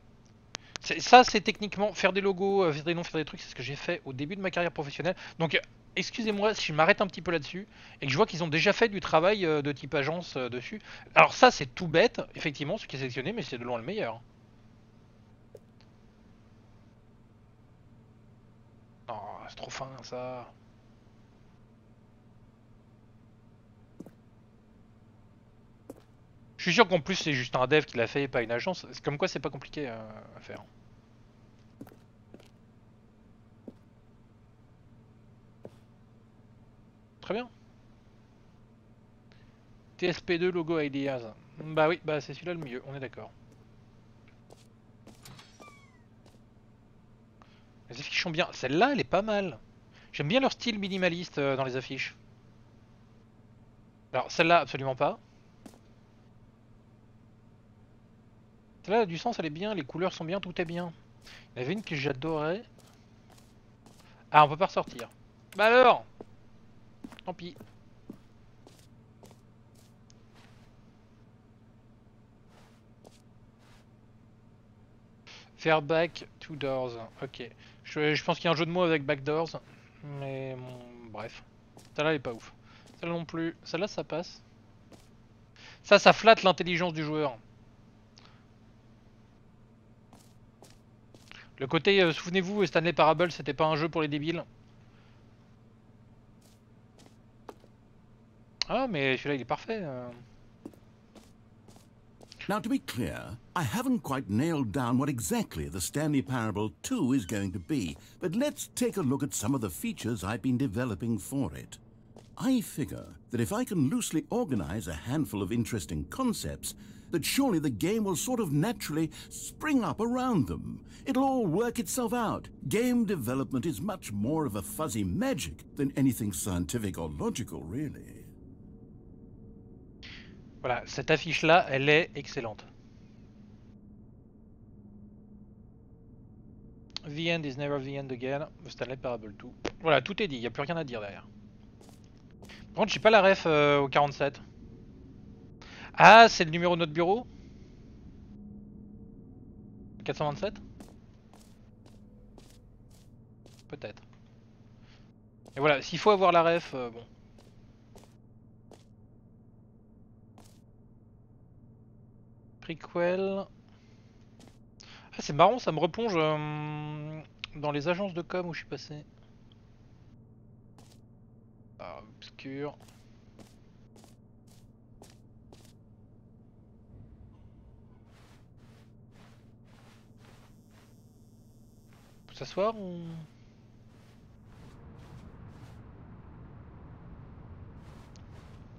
Ça, c'est techniquement faire des logos, euh, faire des noms, faire des trucs. C'est ce que j'ai fait au début de ma carrière professionnelle. Donc, excusez-moi si je m'arrête un petit peu là-dessus et que je vois qu'ils ont déjà fait du travail euh, de type agence euh, dessus. Alors ça, c'est tout bête, effectivement, ce qui est sélectionné, mais c'est de loin le meilleur. C'est trop fin, ça. Je suis sûr qu'en plus c'est juste un dev qui l'a fait et pas une agence. C'est comme quoi c'est pas compliqué à faire. Très bien. TSP2 logo ideas. Bah oui, bah c'est celui-là le mieux, on est d'accord. Les affiches sont bien. Celle-là, elle est pas mal. J'aime bien leur style minimaliste euh, dans les affiches. Alors celle-là, absolument pas. Celle-là du sens, elle est bien, les couleurs sont bien, tout est bien. Il y en avait une que j'adorais. Ah, on peut pas ressortir. Bah alors Tant pis. Faire back two doors. Ok. Je, pense qu'il y a un jeu de mots avec backdoors. Mais bon, bref. Celle-là elle est pas ouf. Celle-là non plus. Celle-là ça passe. Ça, ça flatte l'intelligence du joueur. Le côté, euh, souvenez-vous, Stanley Parable, c'était pas un jeu pour les débiles. Ah, mais celui-là, il est parfait. euh. Now, to be clear, I haven't quite nailed down what exactly the Stanley Parable 2 is going to be, but let's take a look at some of the features I've been developing for it. I figure that if I can loosely organize a handful of interesting concepts, that surely the game will sort of naturally spring up around them. It'll all work itself out. Game development is much more of a fuzzy magic than anything scientific or logical, really. Voilà, cette affiche-là, elle est excellente. The end is never the end again. Stanley Parable 2. Voilà, tout est dit, il n'y a plus rien à dire derrière. Par contre, j'ai pas la ref euh, au 47. Ah, c'est le numéro de notre bureau? 427 Peut-être. Et voilà, s'il faut avoir la ref, euh, bon. Prequel. Ah, c'est marrant, ça me replonge euh, dans les agences de com où je suis passé. Ah, obscur. Peut s'asseoir ou...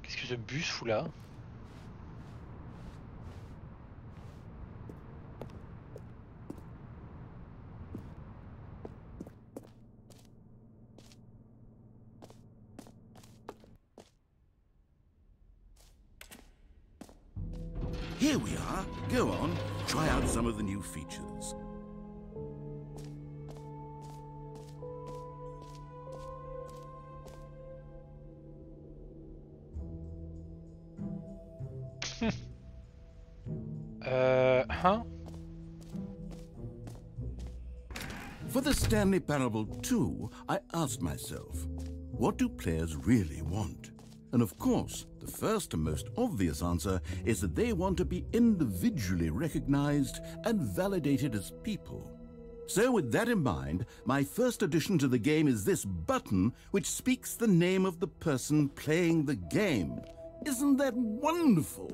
Qu'est-ce que ce bus fout là? New features. Euh... Hein For the Stanley Parable 2, I asked myself, what do players really want? And of course, the first and most obvious answer is that they want to be individually recognized and validated as people. So with that in mind, my first addition to the game is this button which speaks the name of the person playing the game. Isn't that wonderful?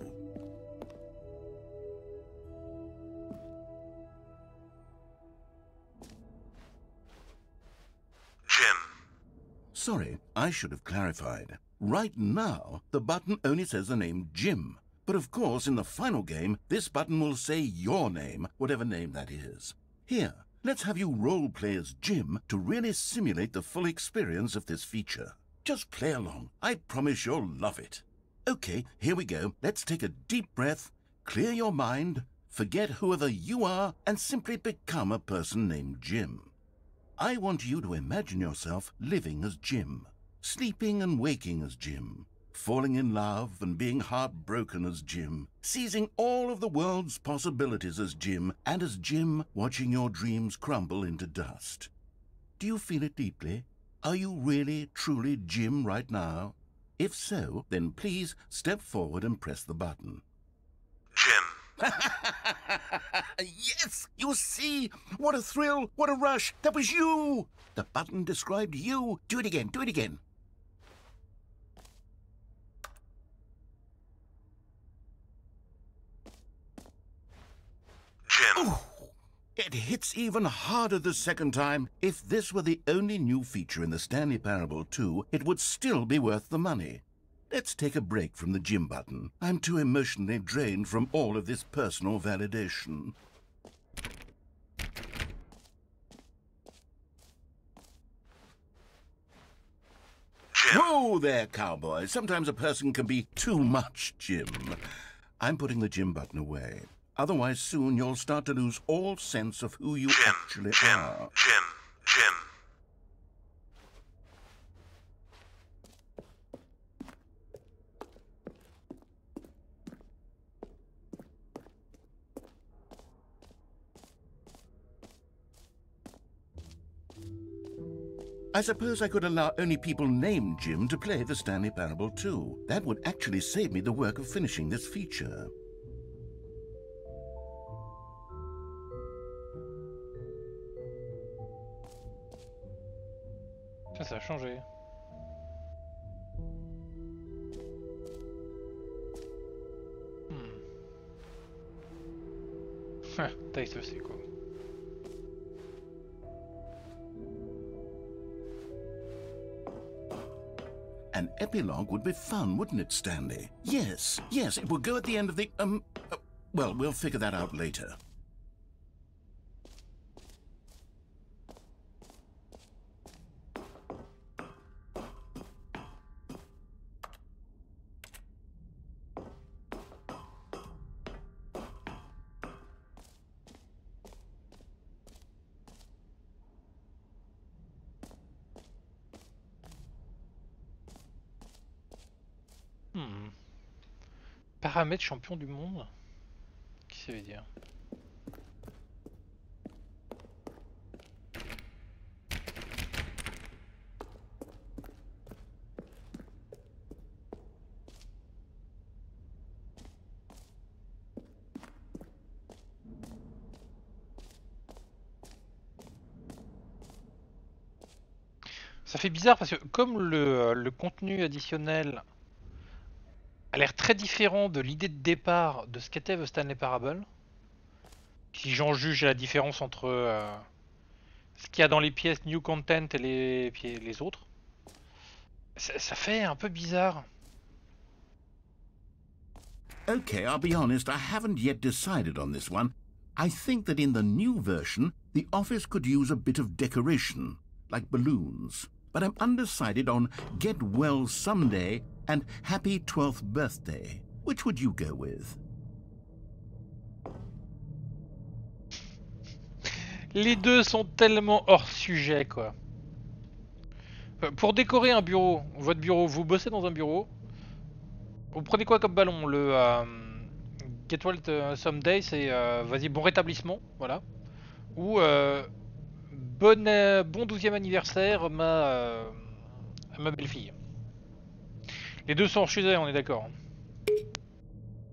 Jim. Sorry, I should have clarified. Right now, the button only says the name Jim. But of course, in the final game, this button will say your name, whatever name that is. Here, let's have you role play as Jim to really simulate the full experience of this feature. Just play along. I promise you'll love it. Okay, here we go. Let's take a deep breath, clear your mind, forget whoever you are, and simply become a person named Jim. I want you to imagine yourself living as Jim, sleeping and waking as Jim, falling in love and being heartbroken as Jim, seizing all of the world's possibilities as Jim, and as Jim watching your dreams crumble into dust. Do you feel it deeply? Are you really, truly Jim right now? If so, then please step forward and press the button. Jim. yes, you see? What a thrill, what a rush. That was you. The button described you. Do it again, do it again. Jim. Ooh, it hits even harder the second time. If this were the only new feature in the Stanley Parable 2, it would still be worth the money. Let's take a break from the Jim button. I'm too emotionally drained from all of this personal validation. Jim. Whoa there, cowboy. Sometimes a person can be too much, Jim. I'm putting the Jim button away. Otherwise, soon you'll start to lose all sense of who you Jim. actually Jim. are. Jim. Jim. I suppose I could allow only people named Jim to play the Stanley Parable 2. That would actually save me the work of finishing this feature. Ça, ça a changé. Hmm. Taste of Sequel. An epilogue would be fun, wouldn't it, Stanley? Yes, yes, it would go at the end of the, um, uh, well, we'll figure that out later. Champion du monde. Que ça veut dire? Ça fait bizarre parce que comme le contenu additionnel l'air très différent de l'idée de départ de ce qu'était The Stanley Parable, si j'en juge la différence entre euh, ce qu'il y a dans les pièces New Content et les, les autres, ça, ça fait un peu bizarre. Okay, I'll be honest, I haven't yet decided on this one. I think that in the new version, the office could use a bit of decoration, like balloons. But I'm undecided on Get Well Someday and Happy 12th Birthday. Which would you go with? Les deux sont tellement hors sujet, quoi. Euh, Pour décorer un bureau, votre bureau, vous bossez dans un bureau. Vous prenez quoi comme ballon? Le euh, Get Well euh, Someday, c'est vas-y, bon rétablissement, voilà. Ou bon, euh, bon 12e anniversaire, ma, ma belle-fille. Les deux sont sujet, on est d'accord.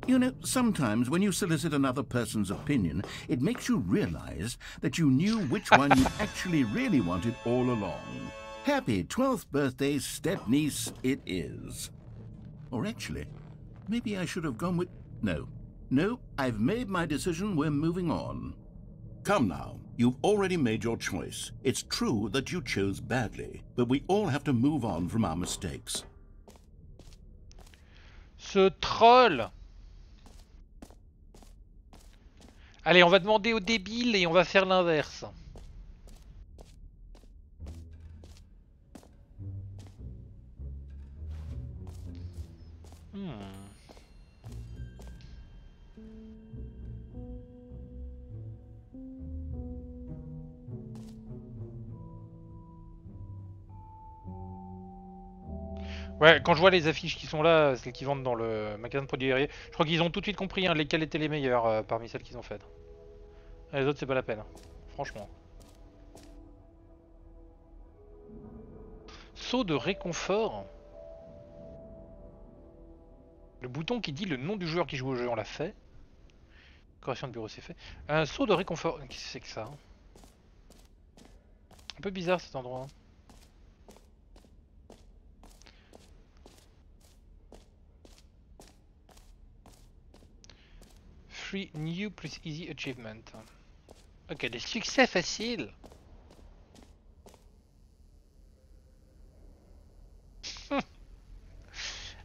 You know, sometimes when you solicit another person's opinion, it makes you realize that you knew which one you actually really wanted all along. Happy 12th birthday, step-niece, it is. Or actually, maybe I should have gone with... No. No, I've made my decision, we're moving on. Come now. You've already made your choice. It's true that you chose badly, but we all have to move on from our mistakes. Ce troll Allez, on va demander au débile et on va faire l'inverse. Hmm. Ouais, quand je vois les affiches qui sont là, celles qui vendent dans le magasin de produits dérivés, je crois qu'ils ont tout de suite compris hein, lesquelles étaient les meilleures euh, parmi celles qu'ils ont faites. Les autres, c'est pas la peine. Franchement. Saut de réconfort. Le bouton qui dit le nom du joueur qui joue au jeu, on l'a fait. Correction de bureau, c'est fait. Un saut de réconfort. Qu'est-ce que c'est que ça? Un peu bizarre cet endroit. hein. New plus easy achievement. Ok, des succès faciles.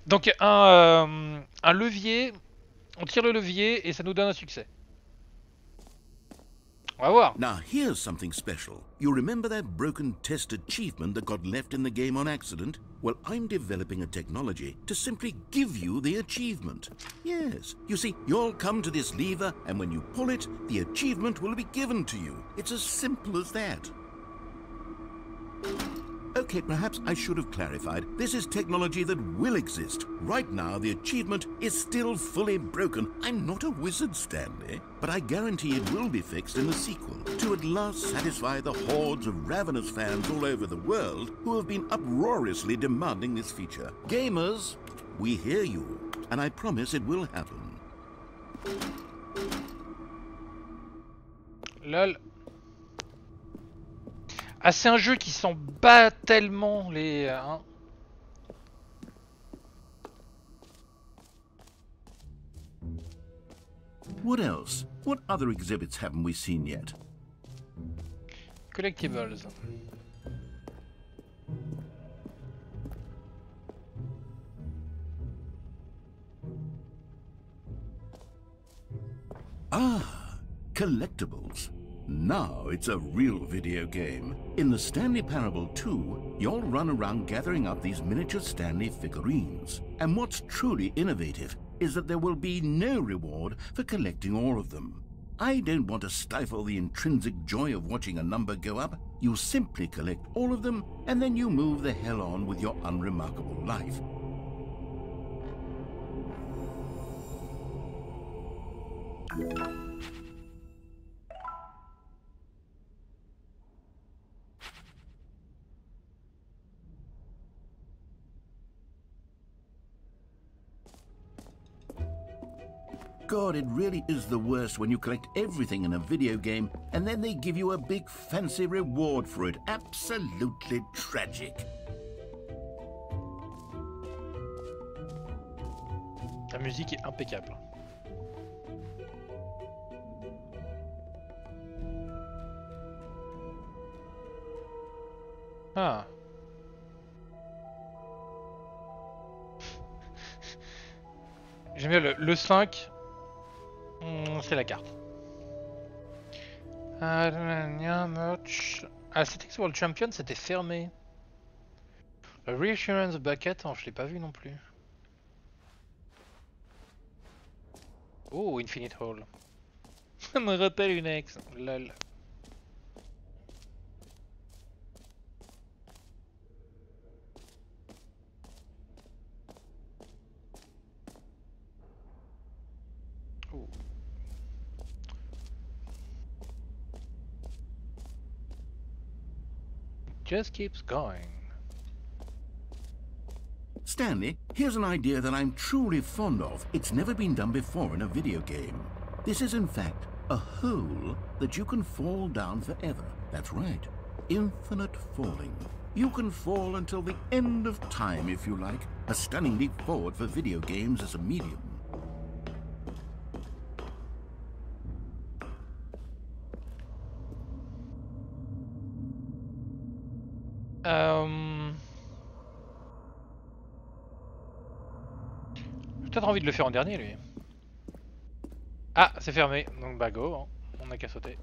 Donc un, euh, un levier, on tire le levier et ça nous donne un succès. Now, here's something special. You remember that broken test achievement that got left in the game on accident? Well, I'm developing a technology to simply give you the achievement. Yes, you see, you'll come to this lever, and when you pull it, the achievement will be given to you. It's as simple as that. Okay, perhaps I should have clarified. This is technology that will exist. Right now, the achievement is still fully broken. I'm not a wizard, Stanley, but I guarantee it will be fixed in the sequel to at last satisfy the hordes of ravenous fans all over the world who have been uproariously demanding this feature. Gamers, we hear you, and I promise it will happen. Lol. Ah, c'est un jeu qui s'en bat tellement les. hein. What else? What other exhibits haven't we seen yet? Collectibles. Ah, collectibles. Now it's a real video game. In the Stanley Parable 2, you'll run around gathering up these miniature Stanley figurines. And what's truly innovative is that there will be no reward for collecting all of them. I don't want to stifle the intrinsic joy of watching a number go up. You simply collect all of them, and then you move the hell on with your unremarkable life. God, it really is the worst when you collect everything in a video game and then they give you a big fancy reward for it. Absolutely tragic. La musique est impeccable. Ah. J'aime bien le, le 5. Hmm, c'est la carte. Merch. Ah, World Champion, c'était fermé. Le Reassurance Bucket, oh, je l'ai pas vu non plus. Oh, Infinite Hall. Ça me rappelle une ex. Lol. Just keeps going. Stanley, here's an idea that I'm truly fond of. It's never been done before in a video game. This is, in fact, a hole that you can fall down forever. That's right. Infinite falling. You can fall until the end of time, if you like. A stunning leap forward for video games as a medium. Euh... J'ai peut-être envie de le faire en dernier, lui. Ah, c'est fermé, donc bah go, hein. on n'a qu'à sauter.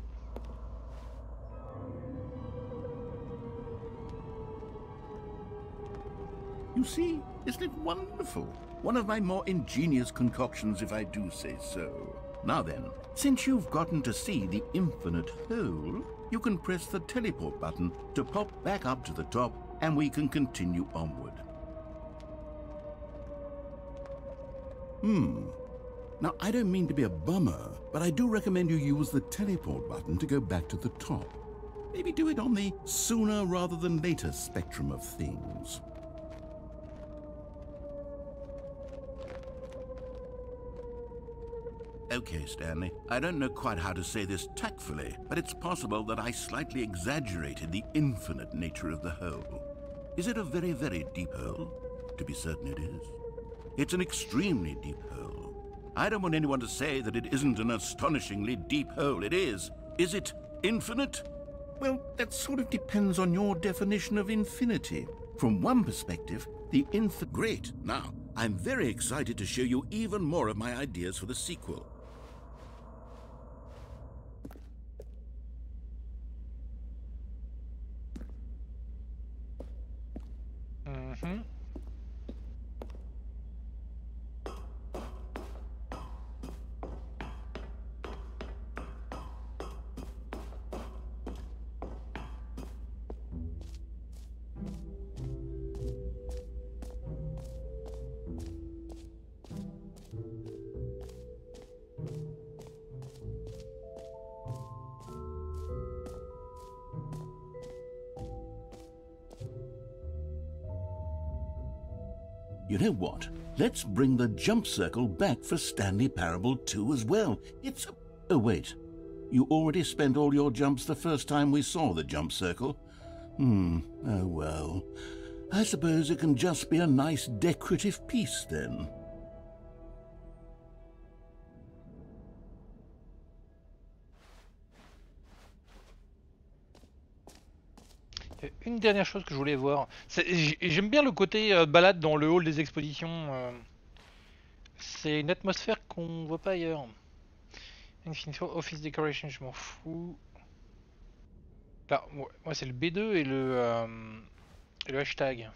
You see, isn't it wonderful? One of my more ingenious concoctions, if I do say so. Now then, since you've gotten to see the infinite hole, you can press the teleport button to pop back up to the top, and we can continue onward. Hmm. Now, I don't mean to be a bummer, but I do recommend you use the teleport button to go back to the top. Maybe do it on the sooner rather than later spectrum of things. Okay, Stanley. I don't know quite how to say this tactfully, but it's possible that I slightly exaggerated the infinite nature of the hole. Is it a very, very deep hole? To be certain it is. It's an extremely deep hole. I don't want anyone to say that it isn't an astonishingly deep hole. It is. Is it infinite? Well, that sort of depends on your definition of infinity. From one perspective, the infinite. Great. Now, I'm very excited to show you even more of my ideas for the sequel. What? Let's bring the jump circle back for Stanley Parable 2 as well. It's a... Oh, wait. You already spent all your jumps the first time we saw the jump circle? Hmm, oh well. I suppose it can just be a nice decorative piece then. Une dernière chose que je voulais voir. J'aime bien le côté euh, balade dans le hall des expositions. euh. C'est une atmosphère qu'on voit pas ailleurs. Infinite Office Decoration, je m'en fous. Là, moi, c'est le B2 et le, euh, et le hashtag.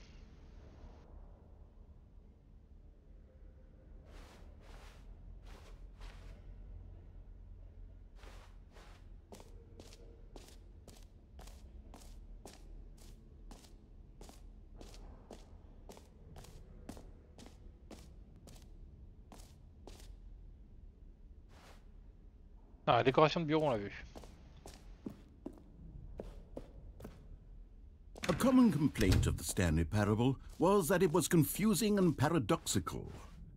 Ah, décoration de bureau, on l'a vu. A common complaint of the Stanley Parable was that it was confusing and paradoxical,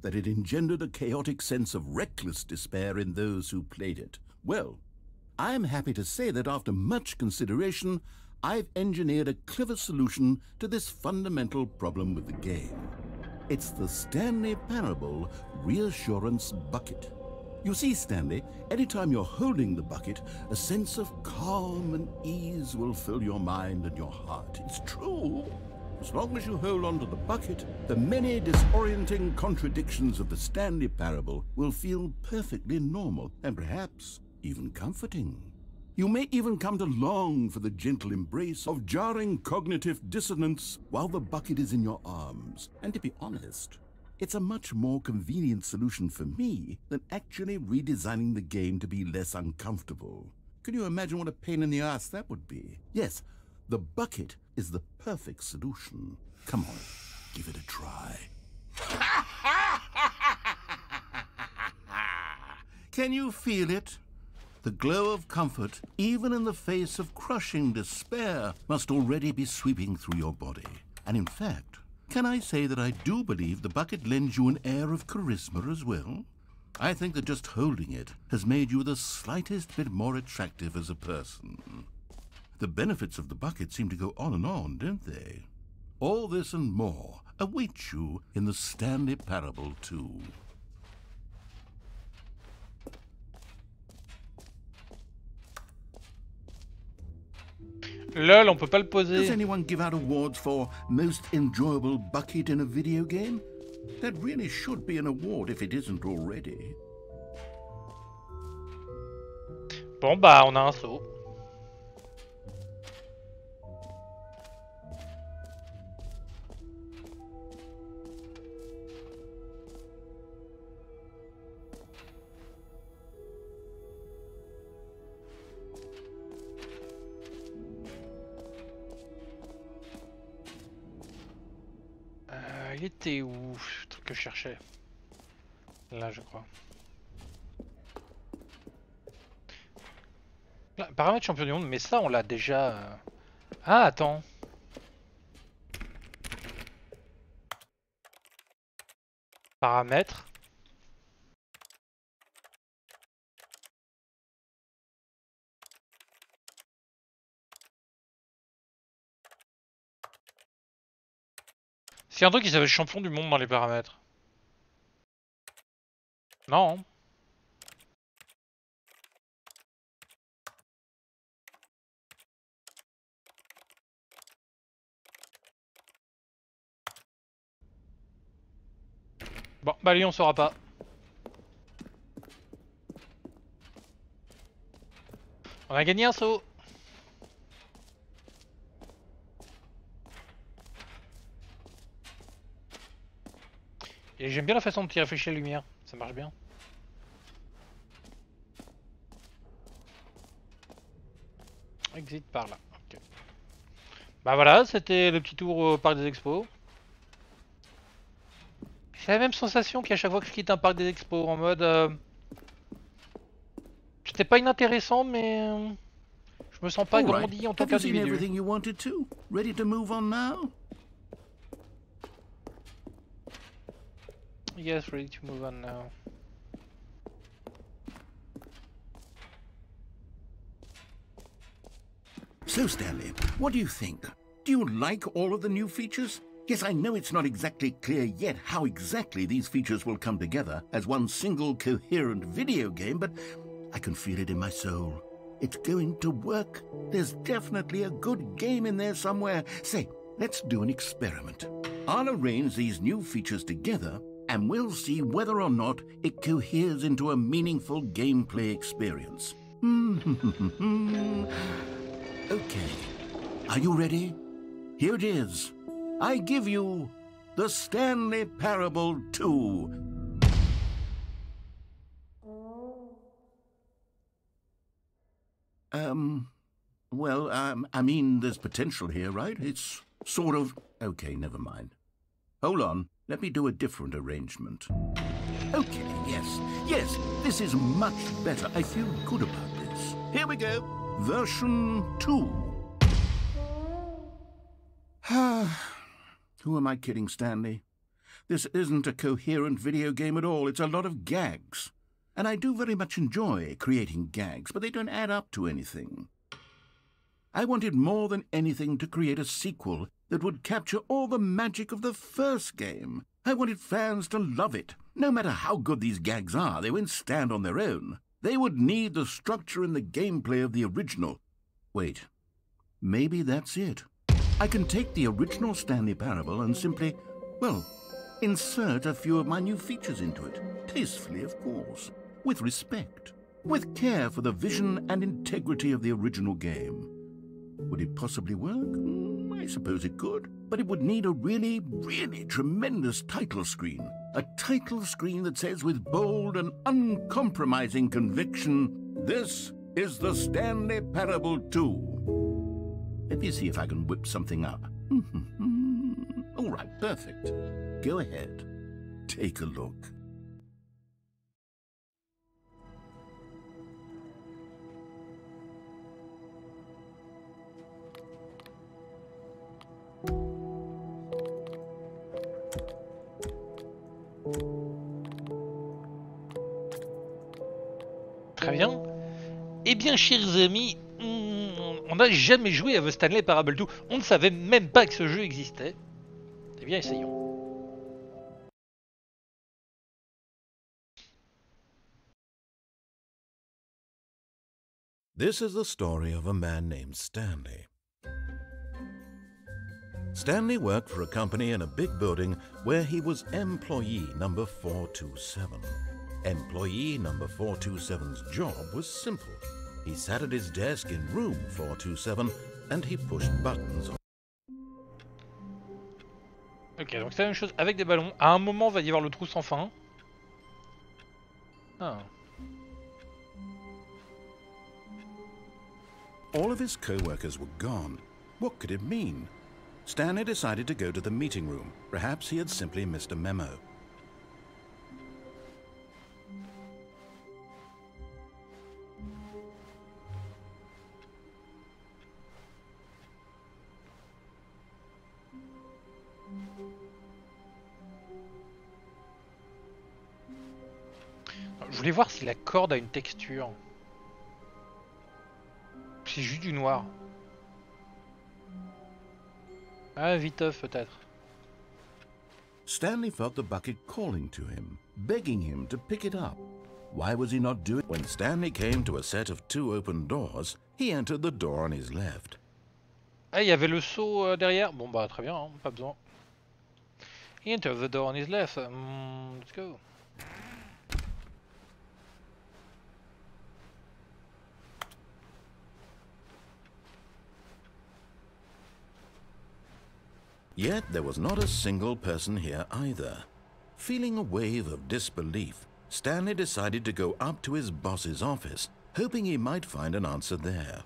that it engendered a chaotic sense of reckless despair in those who played it. Well, I am happy to say that after much consideration, I've engineered a clever solution to this fundamental problem with the game. It's the Stanley Parable Reassurance Bucket. You see, Stanley, anytime you're holding the bucket, a sense of calm and ease will fill your mind and your heart. It's true. As long as you hold on to the bucket, the many disorienting contradictions of the Stanley Parable will feel perfectly normal and perhaps even comforting. You may even come to long for the gentle embrace of jarring cognitive dissonance while the bucket is in your arms. And to be honest, it's a much more convenient solution for me than actually redesigning the game to be less uncomfortable. Can you imagine what a pain in the ass that would be? Yes, the bucket is the perfect solution. Come on, give it a try. Can you feel it? The glow of comfort, even in the face of crushing despair, must already be sweeping through your body. And in fact, can I say that I do believe the bucket lends you an air of charisma as well? I think that just holding it has made you the slightest bit more attractive as a person. The benefits of the bucket seem to go on and on, don't they? All this and more await you in the Stanley Parable 2. Lol, on peut pas le Does poser. anyone give out awards for most enjoyable bucket in a video game? That really should be an award if it isn't already. Bon bah on a un saut. Était où Le truc que je cherchais Là je crois. Là, paramètres champion du monde, mais ça on l'a déjà. euh. Ah attends. Paramètres. C'est un truc qui s'appelle champion du monde dans les paramètres. Non. Bon, bah lui on saura pas. On a gagné un saut. Et j'aime bien la façon dont il réfléchit la lumière, ça marche bien. Exit par là, ok. Bah voilà, c'était le petit tour au parc des expos. J'ai la même sensation qu'à chaque fois que je quitte un parc des expos, en mode... euh, C'était pas inintéressant, mais... euh, Je me sens pas grandi en tant qu'individu. Yes, ready to move on now. So, Stanley, what do you think? Do you like all of the new features? Yes, I know it's not exactly clear yet how exactly these features will come together as one single coherent video game, but I can feel it in my soul. It's going to work. There's definitely a good game in there somewhere. Say, let's do an experiment. I'll arrange these new features together, and we'll see whether or not it coheres into a meaningful gameplay experience. Okay. Are you ready? Here it is. I give you the Stanley Parable 2. Um, well, um, I mean, there's potential here, right? It's sort of. Okay, never mind. Hold on. Let me do a different arrangement. Okay, yes, yes, this is much better. I feel good about this. Here we go. Version 2. Who am I kidding, Stanley? This isn't a coherent video game at all. It's a lot of gags. And I do very much enjoy creating gags, but they don't add up to anything. I wanted more than anything to create a sequel that would capture all the magic of the first game. I wanted fans to love it. No matter how good these gags are, they won't stand on their own. They would need the structure and the gameplay of the original. Wait, maybe that's it. I can take the original Stanley Parable and simply, well, insert a few of my new features into it. Tastefully, of course. With respect. With care for the vision and integrity of the original game. Would it possibly work? Hmm. I suppose it could. But it would need a really, really tremendous title screen. A title screen that says with bold and uncompromising conviction, This is the Stanley Parable 2. Let me see if I can whip something up. All right, perfect. Go ahead. Take a look. Eh bien, chers amis, on on n'a jamais joué à The Stanley Parable 2. On ne savait même pas que ce jeu existait. Eh bien, essayons. This is the story of a man named Stanley. Stanley worked for a company in a big building where he was employee number 427. Employee number 427's job was simple. He sat at his desk in room 427 and he pushed buttons on Ok, donc c'est la même chose avec des ballons. À un moment, va y avoir le trou sans fin. Ah. All of his co-workers were gone. What could it mean? Stanley decided to go to the meeting room. Perhaps he had simply missed a memo. Voulais voir si la corde a une texture. C'est juste du noir. Ah, viteuf peut-être. Stanley felt the bucket calling to him, begging him to pick it up. Why was he not doing When Stanley came to a set of two open doors, he entered the door on his left. Ah, il y avait le seau euh, derrière? Bon bah très bien, hein, pas besoin. Enter the door on his left. Hmm, let's go. Yet there was not a single person here either. Feeling a wave of disbelief, Stanley decided to go up to his boss's office, hoping he might find an answer there.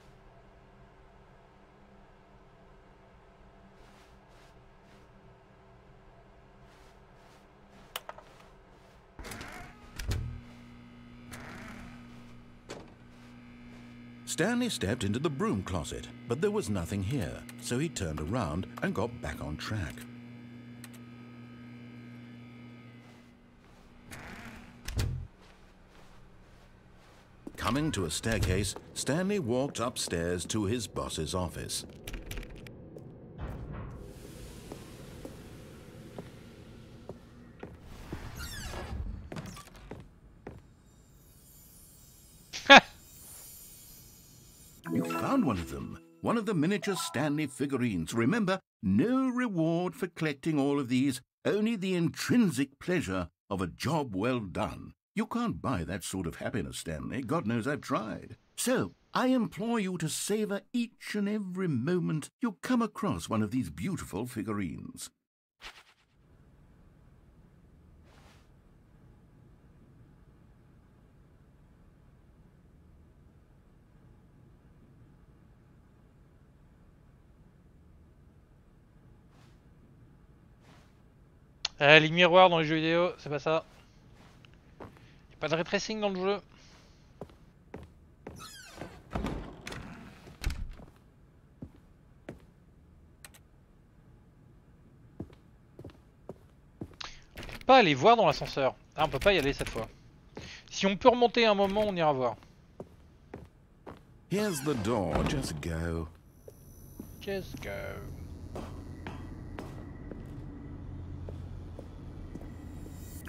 Stanley stepped into the broom closet, but there was nothing here, so he turned around and got back on track. Coming to a staircase, Stanley walked upstairs to his boss's office. One of the miniature Stanley figurines. Remember, no reward for collecting all of these, only the intrinsic pleasure of a job well done. You can't buy that sort of happiness, Stanley. God knows I've tried. So, I implore you to savor each and every moment you come across one of these beautiful figurines. Ah, les miroirs dans les jeux vidéo, c'est pas ça. Y a pas de ray tracing dans le jeu. On peut pas aller voir dans l'ascenseur. Ah, on peut pas y aller cette fois. Si on peut remonter un moment, on ira voir. Here's the door. Just go. Just go.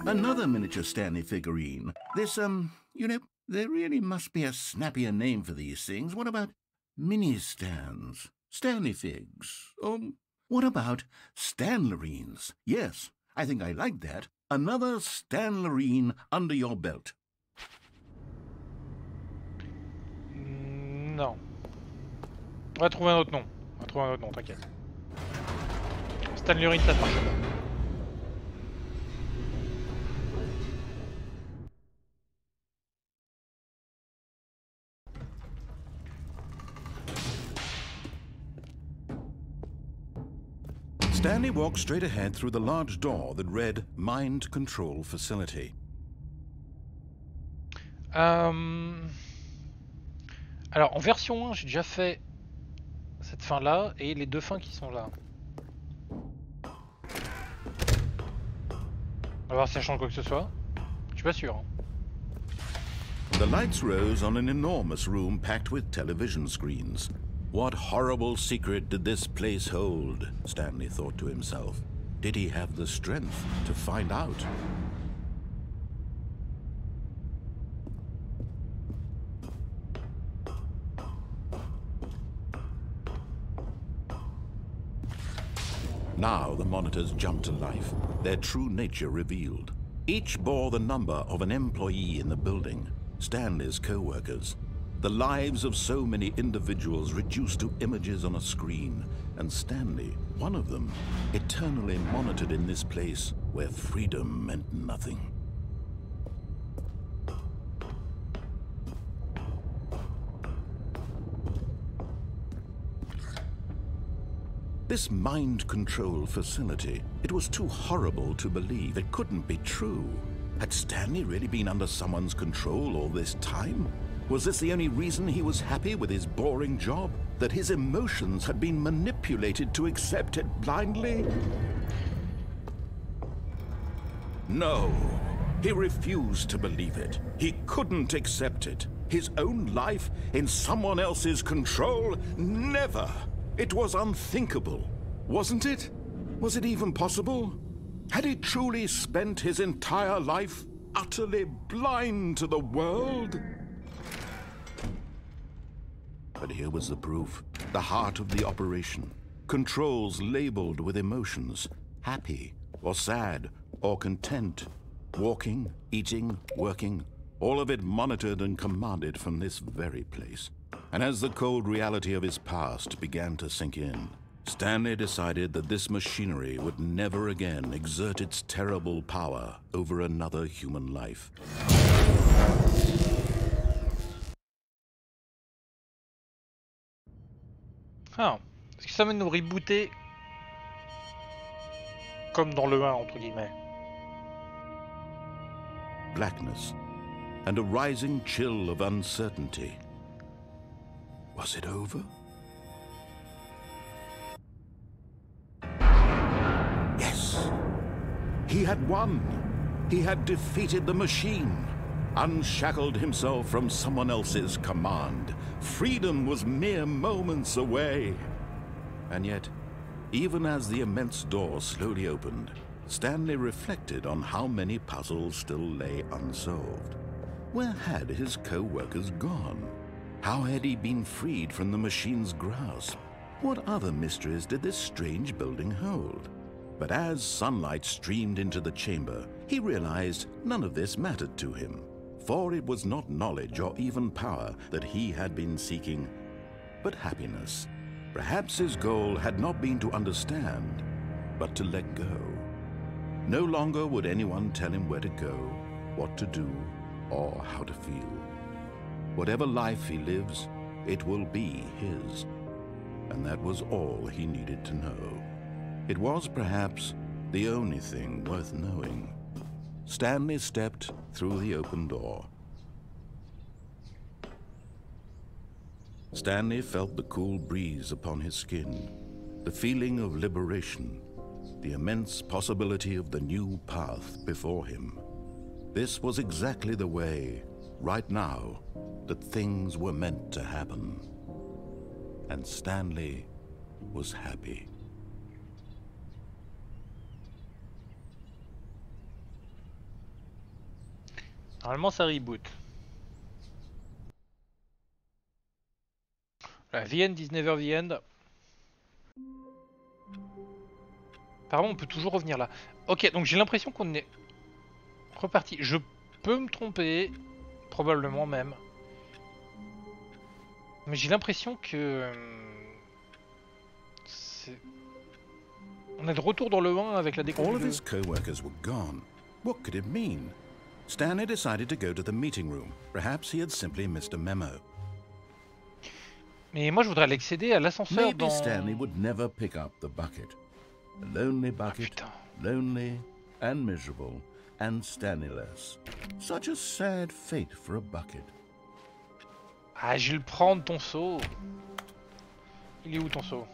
Another miniature Stanley figurine. This, um, you know, there really must be a snappier name for these things. What about mini stands? Stanley figs? Um, what about Stanlerines? Yes, I think I like that. Another Stanlerine under your belt. Mm, Non. On va trouver un autre nom. On va trouver un autre nom, t'inquiète. Stanley Rin, ça marche pas. Stanley walked straight ahead through the large door that read Mind Control Facility. Euh, Alors, en version 1, j'ai déjà fait cette fin-là et les deux fins qui sont là. On va voir si ça change quoi que ce soit. Je suis pas sûr. hein. The lights rose on an enormous room packed with television screens. What horrible secret did this place hold? Stanley thought to himself. Did he have the strength to find out? Now the monitors jumped to life, their true nature revealed. Each bore the number of an employee in the building, Stanley's co-workers. The lives of so many individuals reduced to images on a screen, and Stanley, one of them, eternally monitored in this place where freedom meant nothing. This mind control facility, it was too horrible to believe. It couldn't be true. Had Stanley really been under someone's control all this time? Was this the only reason he was happy with his boring job? That his emotions had been manipulated to accept it blindly? No. He refused to believe it. He couldn't accept it. His own life in someone else's control? Never! It was unthinkable, wasn't it? Was it even possible? Had he truly spent his entire life utterly blind to the world? But here was the proof. The heart of the operation. Controls labeled with emotions. Happy, or sad, or content. Walking, eating, working. All of it monitored and commanded from this very place. And as the cold reality of his past began to sink in, Stanley decided that this machinery would never again exert its terrible power over another human life. Ah, est-ce que ça va nous rebooter comme dans le 1 entre guillemets Blackness and a rising chill of uncertainty. Was it over? Yes. He had won. He had defeated the machine, unshackled himself from someone else's command. Freedom was mere moments away. And yet, even as the immense door slowly opened, Stanley reflected on how many puzzles still lay unsolved. Where had his co-workers gone? How had he been freed from the machine's grasp? What other mysteries did this strange building hold? But as sunlight streamed into the chamber, he realized none of this mattered to him. For it was not knowledge or even power that he had been seeking, but happiness. Perhaps his goal had not been to understand, but to let go. No longer would anyone tell him where to go, what to do, or how to feel. Whatever life he lives, it will be his. And that was all he needed to know. It was perhaps the only thing worth knowing. Stanley stepped through the open door. Stanley felt the cool breeze upon his skin, the feeling of liberation, the immense possibility of the new path before him. This was exactly the way, right now, that things were meant to happen. And Stanley was happy. Normalement ça reboot. La End is never the end. Apparemment on peut toujours revenir là. Ok donc j'ai l'impression qu'on est reparti. Je peux me tromper, probablement même. Mais j'ai l'impression que... euh, On est de retour dans le 1 avec la All découverte of de... his co-workers were gone. What could it mean? Stanley decided to go to the meeting room. Perhaps he had simply missed a memo. Mais moi je voudrais l'accéder à l'ascenseur Maybe dans... Stanley would never pick up the bucket. A lonely bucket, putain. lonely and miserable and Stanley-less. Such a sad fate for a bucket. Ah, je vais le prendre ton seau. Il est où ton seau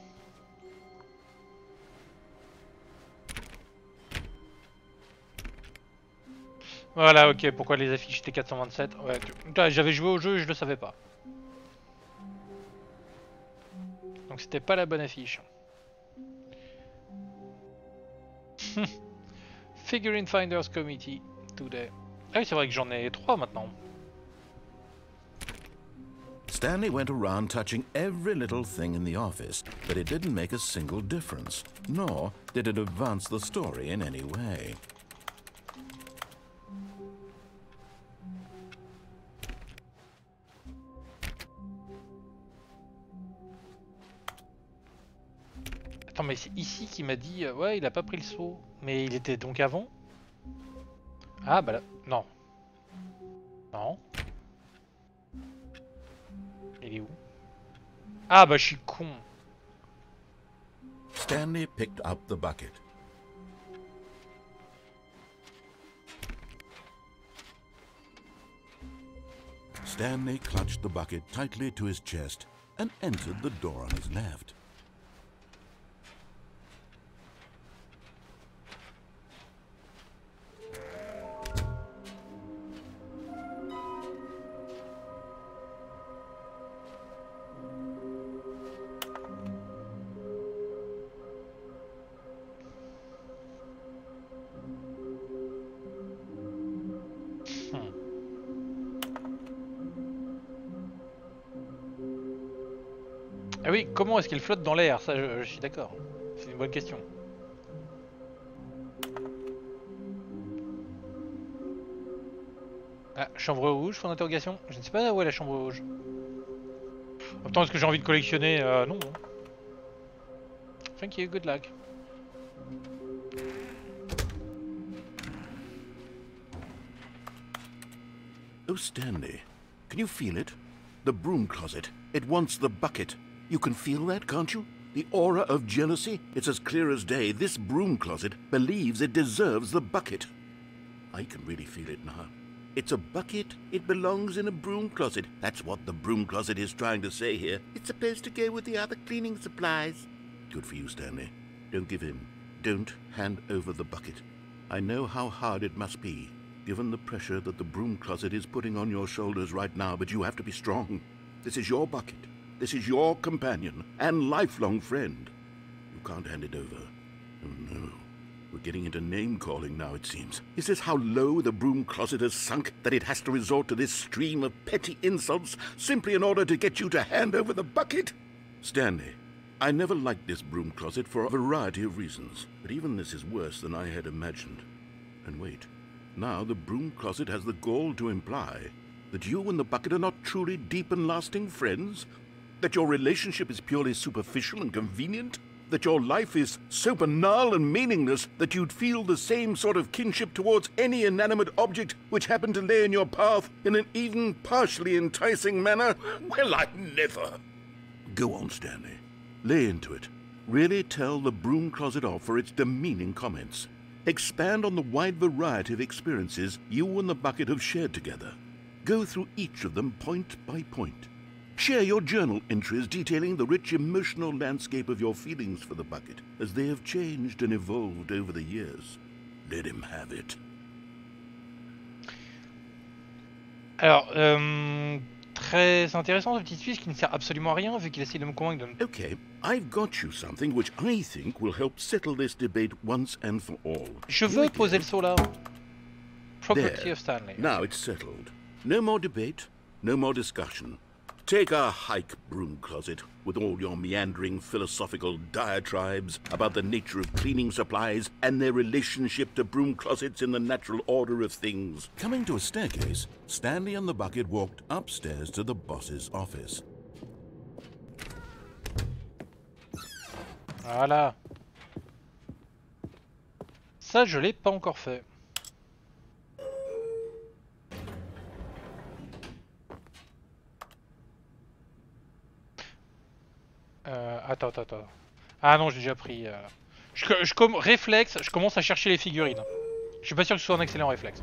Voilà, ok, pourquoi les affiches étaient 427 Ouais, j'avais joué au jeu et je le savais pas. Donc c'était pas la bonne affiche. Figurine Finders Committee, today. Ah oui, c'est vrai que j'en ai trois maintenant. Stanley went around touching every little thing in the office, but it didn't make a single difference, nor did it advance the story in any way. Attends, mais c'est ici qu'il m'a dit, euh, ouais, il a pas pris le saut. Mais il était donc avant Ah, bah là, non. Non. Il est où? Ah, bah je suis con. Stanley picked up the bucket. Stanley clutched the bucket tightly to his chest and entered the door on his left. Est-ce qu'il flotte dans l'air? Ça, je, suis d'accord. C'est une bonne question. Ah, chambre rouge, point d'interrogation? Je ne sais pas où est la chambre rouge. En est-ce que j'ai envie de collectionner? Euh, Non. hein. Thank you, good luck. Oh, Stanley, can you feel it? The broom closet. It wants the bucket. You can feel that, can't you? The aura of jealousy? It's as clear as day. This broom closet believes it deserves the bucket. I can really feel it now. It's a bucket. It belongs in a broom closet. That's what the broom closet is trying to say here. It's supposed to go with the other cleaning supplies. Good for you, Stanley. Don't give in. Don't hand over the bucket. I know how hard it must be, given the pressure that the broom closet is putting on your shoulders right now, but you have to be strong. This is your bucket. This is your companion and lifelong friend. You can't hand it over. Oh no. We're getting into name calling now, it seems. Is this how low the broom closet has sunk that it has to resort to this stream of petty insults simply in order to get you to hand over the bucket? Stanley, I never liked this broom closet for a variety of reasons, but even this is worse than I had imagined. And wait, now the broom closet has the gall to imply that you and the bucket are not truly deep and lasting friends? That your relationship is purely superficial and convenient? That your life is so banal and meaningless that you'd feel the same sort of kinship towards any inanimate object which happened to lay in your path in an even partially enticing manner? Well, I never. Go on, Stanley. Lay into it. Really tell the broom closet off for its demeaning comments. Expand on the wide variety of experiences you and the bucket have shared together. Go through each of them point by point. Share your journal entries detailing the rich emotional landscape of your feelings for the bucket as they have changed and evolved over the years. Let him have it. Alors, euh, très intéressant ce petit speech qui ne sert absolument à rien vu qu'il essaie de me convaincre de Okay, I've got you something which I think will help settle this debate once and for all. Je Here veux it poser le seau là. Property There. of Stanley. Now it's settled. No more debate, no more discussion. Take a hike, broom closet, with all your meandering philosophical diatribes about the nature of cleaning supplies and their relationship to broom closets in the natural order of things. Coming to a staircase, Stanley and the bucket walked upstairs to the boss's office. Voilà. Ça, je l'ai pas encore fait. Euh, attends, attends, attends. Ah non, j'ai déjà pris. euh, Je, je réflexe, je commence à chercher les figurines. Je suis pas sûr que ce soit un excellent réflexe.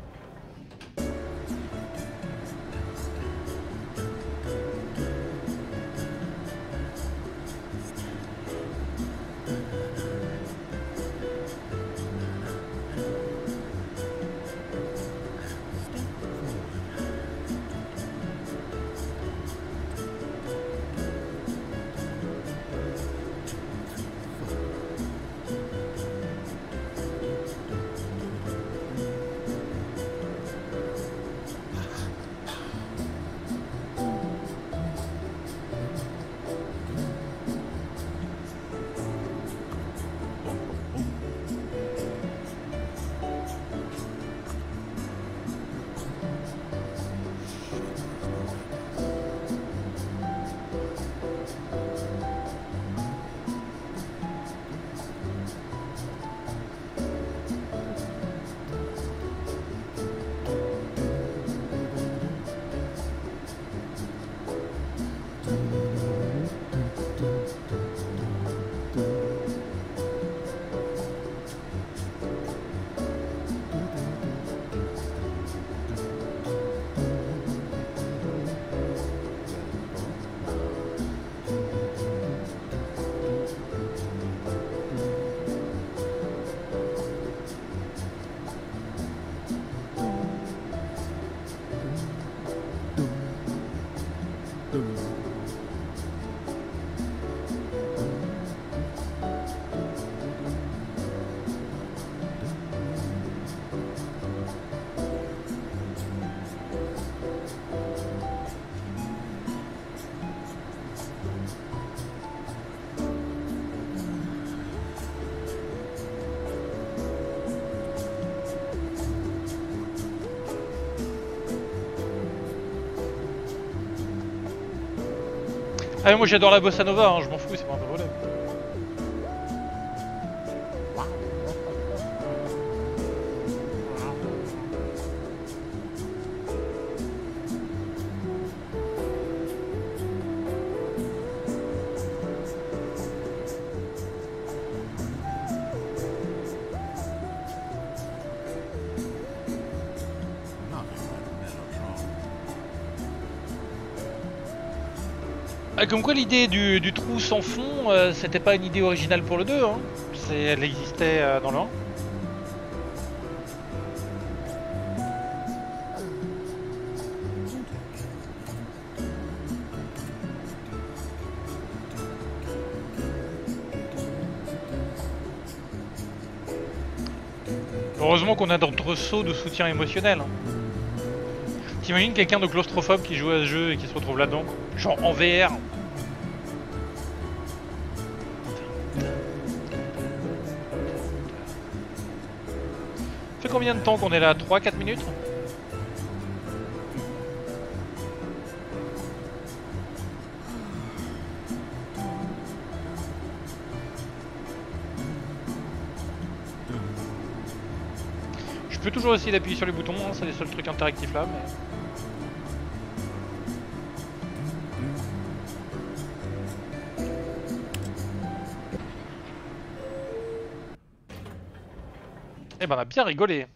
Moi j'adore la bossa nova, hein, je m'en fous, c'est pas un problème. Comme quoi l'idée du, trou sans fond, euh, c'était pas une idée originale pour le 2, hein. Elle existait euh, dans le 1. Heureusement qu'on a d'entre-sauts de soutien émotionnel. hein. T'imagines quelqu'un de claustrophobe qui joue à ce jeu et qui se retrouve là-dedans. Genre en VR combien de temps qu'on est là? 3-4 minutes? Je peux toujours essayer d'appuyer sur les boutons, hein, c'est les seuls trucs interactifs là, mais... Eh ben on a bien rigolé.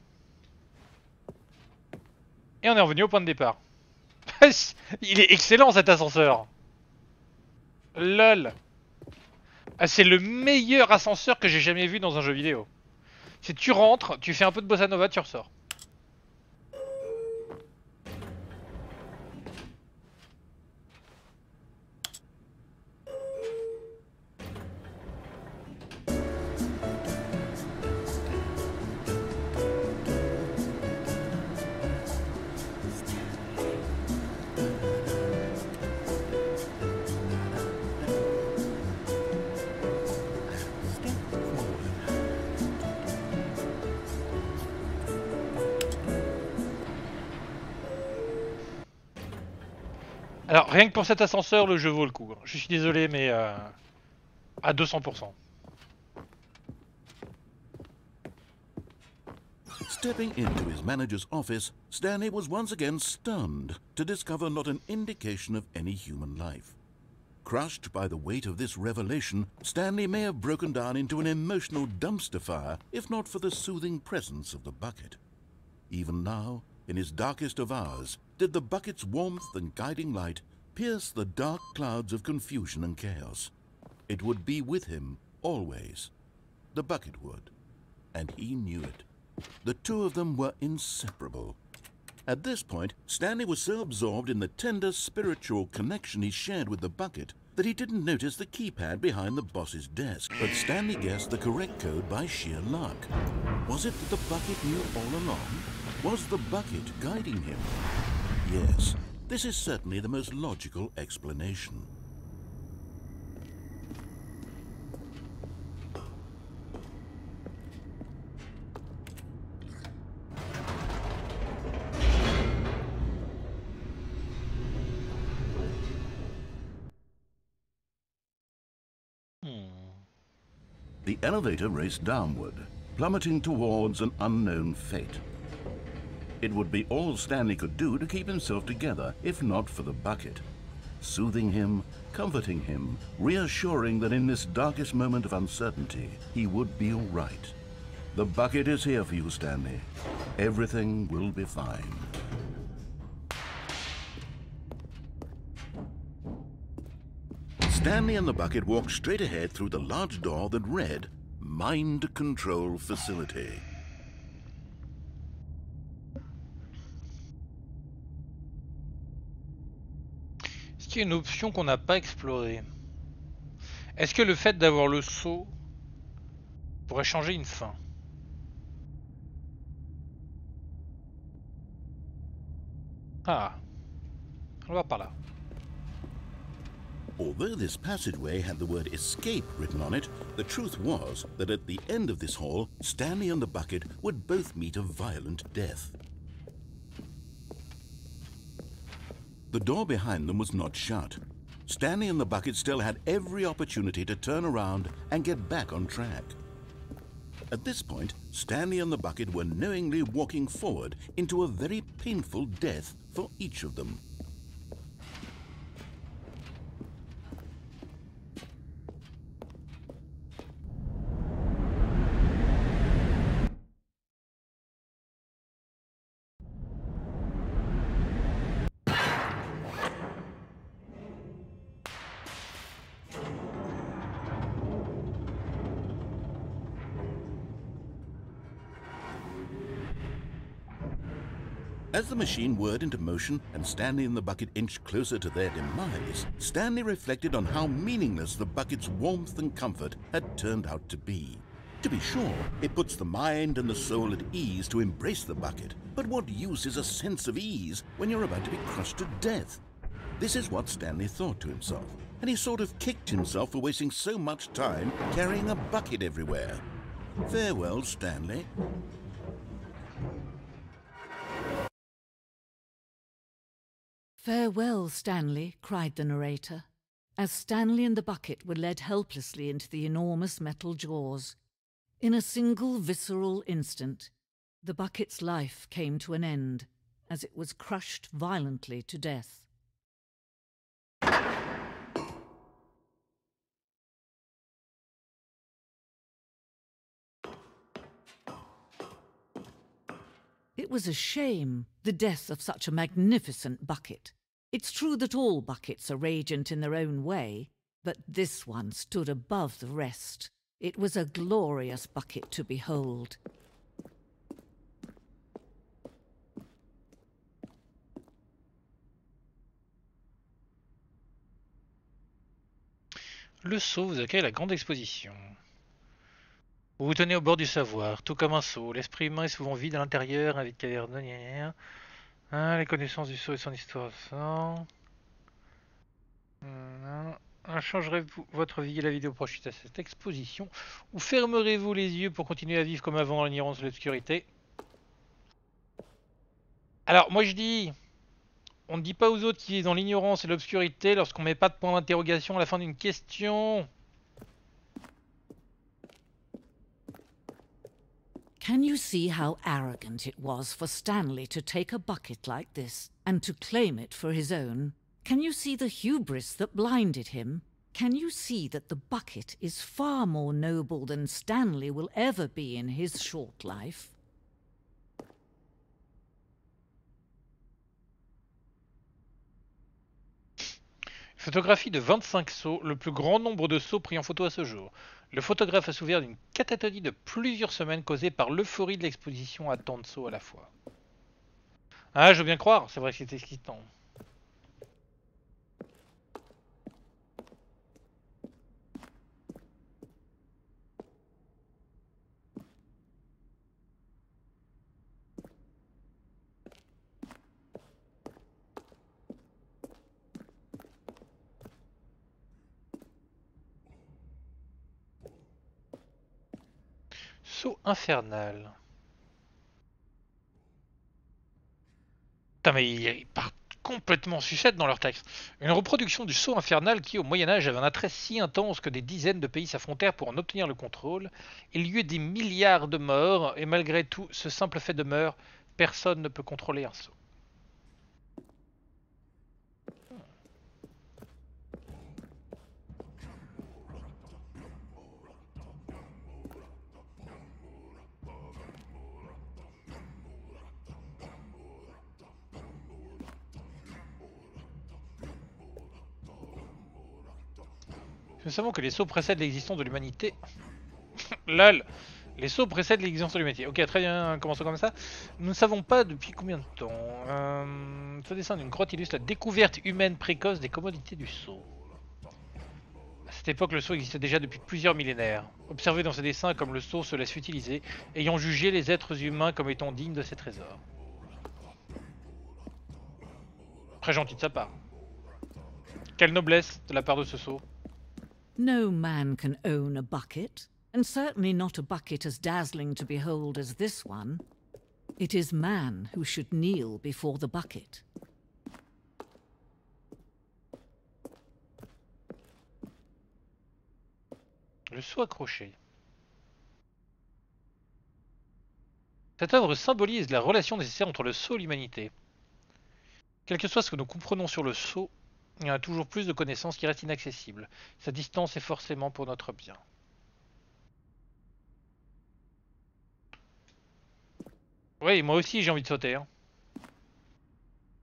Est revenu au point de départ. Il est excellent cet ascenseur. LOL. Ah, c'est le meilleur ascenseur que j'ai jamais vu dans un jeu vidéo. C'est tu rentres, tu fais un peu de bossa nova, tu ressors. Rien que pour cet ascenseur, le jeu vaut le coup. hein. Je suis désolé, mais euh, à 200%. Stepping into his manager's office, Stanley was once again stunned to discover not an indication of any human life. Crushed by the weight of this revelation, Stanley may have broken down into an emotional dumpster fire if not for the soothing presence of the bucket. Even now, in his darkest of hours, did the bucket's warmth and guiding light pierce the dark clouds of confusion and chaos. It would be with him always. The bucket would. And he knew it. The two of them were inseparable. At this point, Stanley was so absorbed in the tender spiritual connection he shared with the bucket that he didn't notice the keypad behind the boss's desk. But Stanley guessed the correct code by sheer luck. Was it that the bucket knew all along? Was the bucket guiding him? Yes, this is certainly the most logical explanation. The elevator raced downward, plummeting towards an unknown fate. It would be all Stanley could do to keep himself together, if not for the bucket. Soothing him, comforting him, reassuring that in this darkest moment of uncertainty, he would be all right. The bucket is here for you, Stanley. Everything will be fine. Stanley and the bucket walked straight ahead through the large door that read Mind Control Facility. Une option qu'on n'a pas explorée Est-ce que le fait d'avoir le saut pourrait changer une fin? Ah. On va par là. Although this passageway had the word escape written on it, the truth was that at the end of this hall, Stanley and the bucket would both meet a violent death. The door behind them was not shut. Stanley and the bucket still had every opportunity to turn around and get back on track. At this point, Stanley and the bucket were knowingly walking forward into a very painful death for each of them. Machine whirred into motion and Stanley and the bucket inched closer to their demise, Stanley reflected on how meaningless the bucket's warmth and comfort had turned out to be. To be sure, it puts the mind and the soul at ease to embrace the bucket, but what use is a sense of ease when you're about to be crushed to death? This is what Stanley thought to himself, and he sort of kicked himself for wasting so much time carrying a bucket everywhere. Farewell, Stanley. Farewell, Stanley, cried the narrator, as Stanley and the bucket were led helplessly into the enormous metal jaws. In a single visceral instant, the bucket's life came to an end as it was crushed violently to death. It was a shame, the death of such a magnificent bucket. It's true that all buckets are radiant in their own way, but this one stood above the rest. It was a glorious bucket to behold. Le seau, vous accueille la grande exposition. Vous vous tenez au bord du savoir, tout comme un seau. L'esprit humain est souvent vide à l'intérieur, avec caverneux, Hein, les connaissances du seau et son histoire. Voilà. Hein, Changerez-vous votre vie et la vidéo prochaine à cette exposition Ou fermerez-vous les yeux pour continuer à vivre comme avant dans l'ignorance et l'obscurité? Alors, moi je dis, on ne dit pas aux autres qu'ils vivent dans l'ignorance et l'obscurité lorsqu'on met pas de point d'interrogation à la fin d'une question. Can you see how arrogant it was for Stanley to take a bucket like this and to claim it for his own? Can you see the hubris that blinded him? Can you see that the bucket is far more noble than Stanley will ever be in his short life? Photographie de 25 seaux, le plus grand nombre de seaux pris en photo à ce jour. Le photographe a souffert d'une catatonie de plusieurs semaines causée par l'euphorie de l'exposition à tant de sauts à la fois. Ah, je veux bien croire, c'est vrai que c'est excitant. Saut infernal. Putain, mais ils partent complètement sucette dans leur texte. Une reproduction du saut infernal qui, au Moyen-Âge, avait un attrait si intense que des dizaines de pays s'affrontèrent pour en obtenir le contrôle. Il y eut des milliards de morts, et malgré tout, ce simple fait demeure personne ne peut contrôler un saut. Nous savons que les sauts précèdent l'existence de l'humanité. LOL Les sauts précèdent l'existence de l'humanité. Ok, très bien, commençons comme ça. Nous ne savons pas depuis combien de temps. Euh, ce dessin d'une grotte illustre la découverte humaine précoce des commodités du saut. À cette époque, le saut existait déjà depuis plusieurs millénaires. Observez dans ce dessin comme le saut se laisse utiliser, ayant jugé les êtres humains comme étant dignes de ces trésors. Très gentil de sa part. Quelle noblesse de la part de ce saut. No man can own a bucket, and certainly not a bucket as dazzling to behold as this one. It is man who should kneel before the bucket. Le seau accroché. Cette œuvre symbolise la relation nécessaire entre le seau et l'humanité. Quel que soit ce que nous comprenons sur le seau, il y a toujours plus de connaissances qui restent inaccessibles. Sa distance est forcément pour notre bien. Oui, moi aussi j'ai envie de sauter. hein.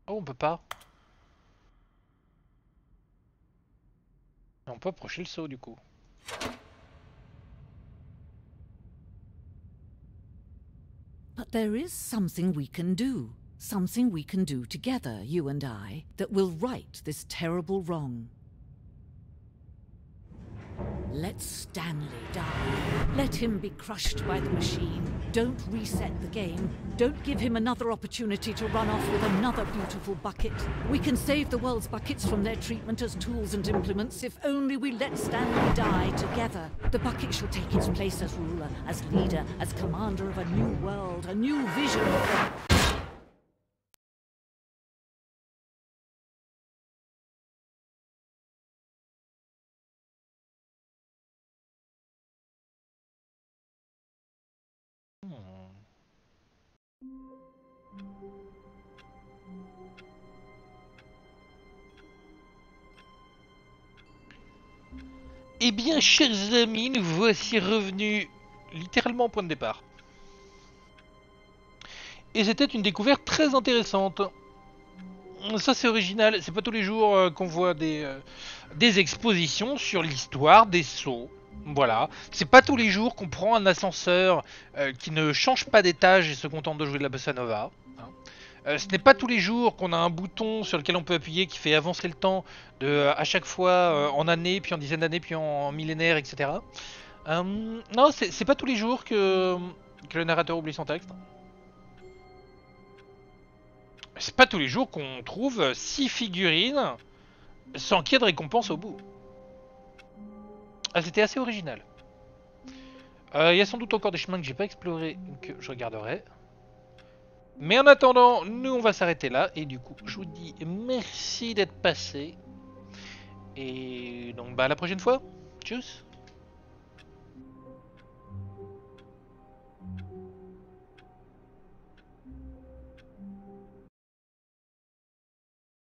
Oh, on peut pas. On peut approcher le saut du coup. But there is something we can do. Something we can do together, you and I, that will right this terrible wrong. Let Stanley die. Let him be crushed by the machine. Don't reset the game. Don't give him another opportunity to run off with another beautiful bucket. We can save the world's buckets from their treatment as tools and implements if only we let Stanley die together. The bucket shall take its place as ruler, as leader, as commander of a new world, a new vision Eh bien, chers amis, nous voici revenus littéralement au point de départ. Et c'était une découverte très intéressante. Ça, c'est original. C'est pas tous les jours euh, qu'on voit des, euh, des expositions sur l'histoire des sauts. Voilà. C'est pas tous les jours qu'on prend un ascenseur euh, qui ne change pas d'étage et se contente de jouer de la bossa nova. hein. Euh, ce n'est pas tous les jours qu'on a un bouton sur lequel on peut appuyer qui fait avancer le temps de euh, à chaque fois en années, puis en dizaines d'années, puis en millénaires, etc. Euh, non, c'est pas tous les jours que, le narrateur oublie son texte. C'est pas tous les jours qu'on trouve 6 figurines sans qu'il y ait de récompense au bout. Ah, c'était assez original. Euh, Il y a sans doute encore des chemins que j'ai pas explorés que je regarderai. Mais en attendant, nous on va s'arrêter là. Et du coup, je vous dis merci d'être passé. Et donc, bah, à la prochaine fois. Tchuss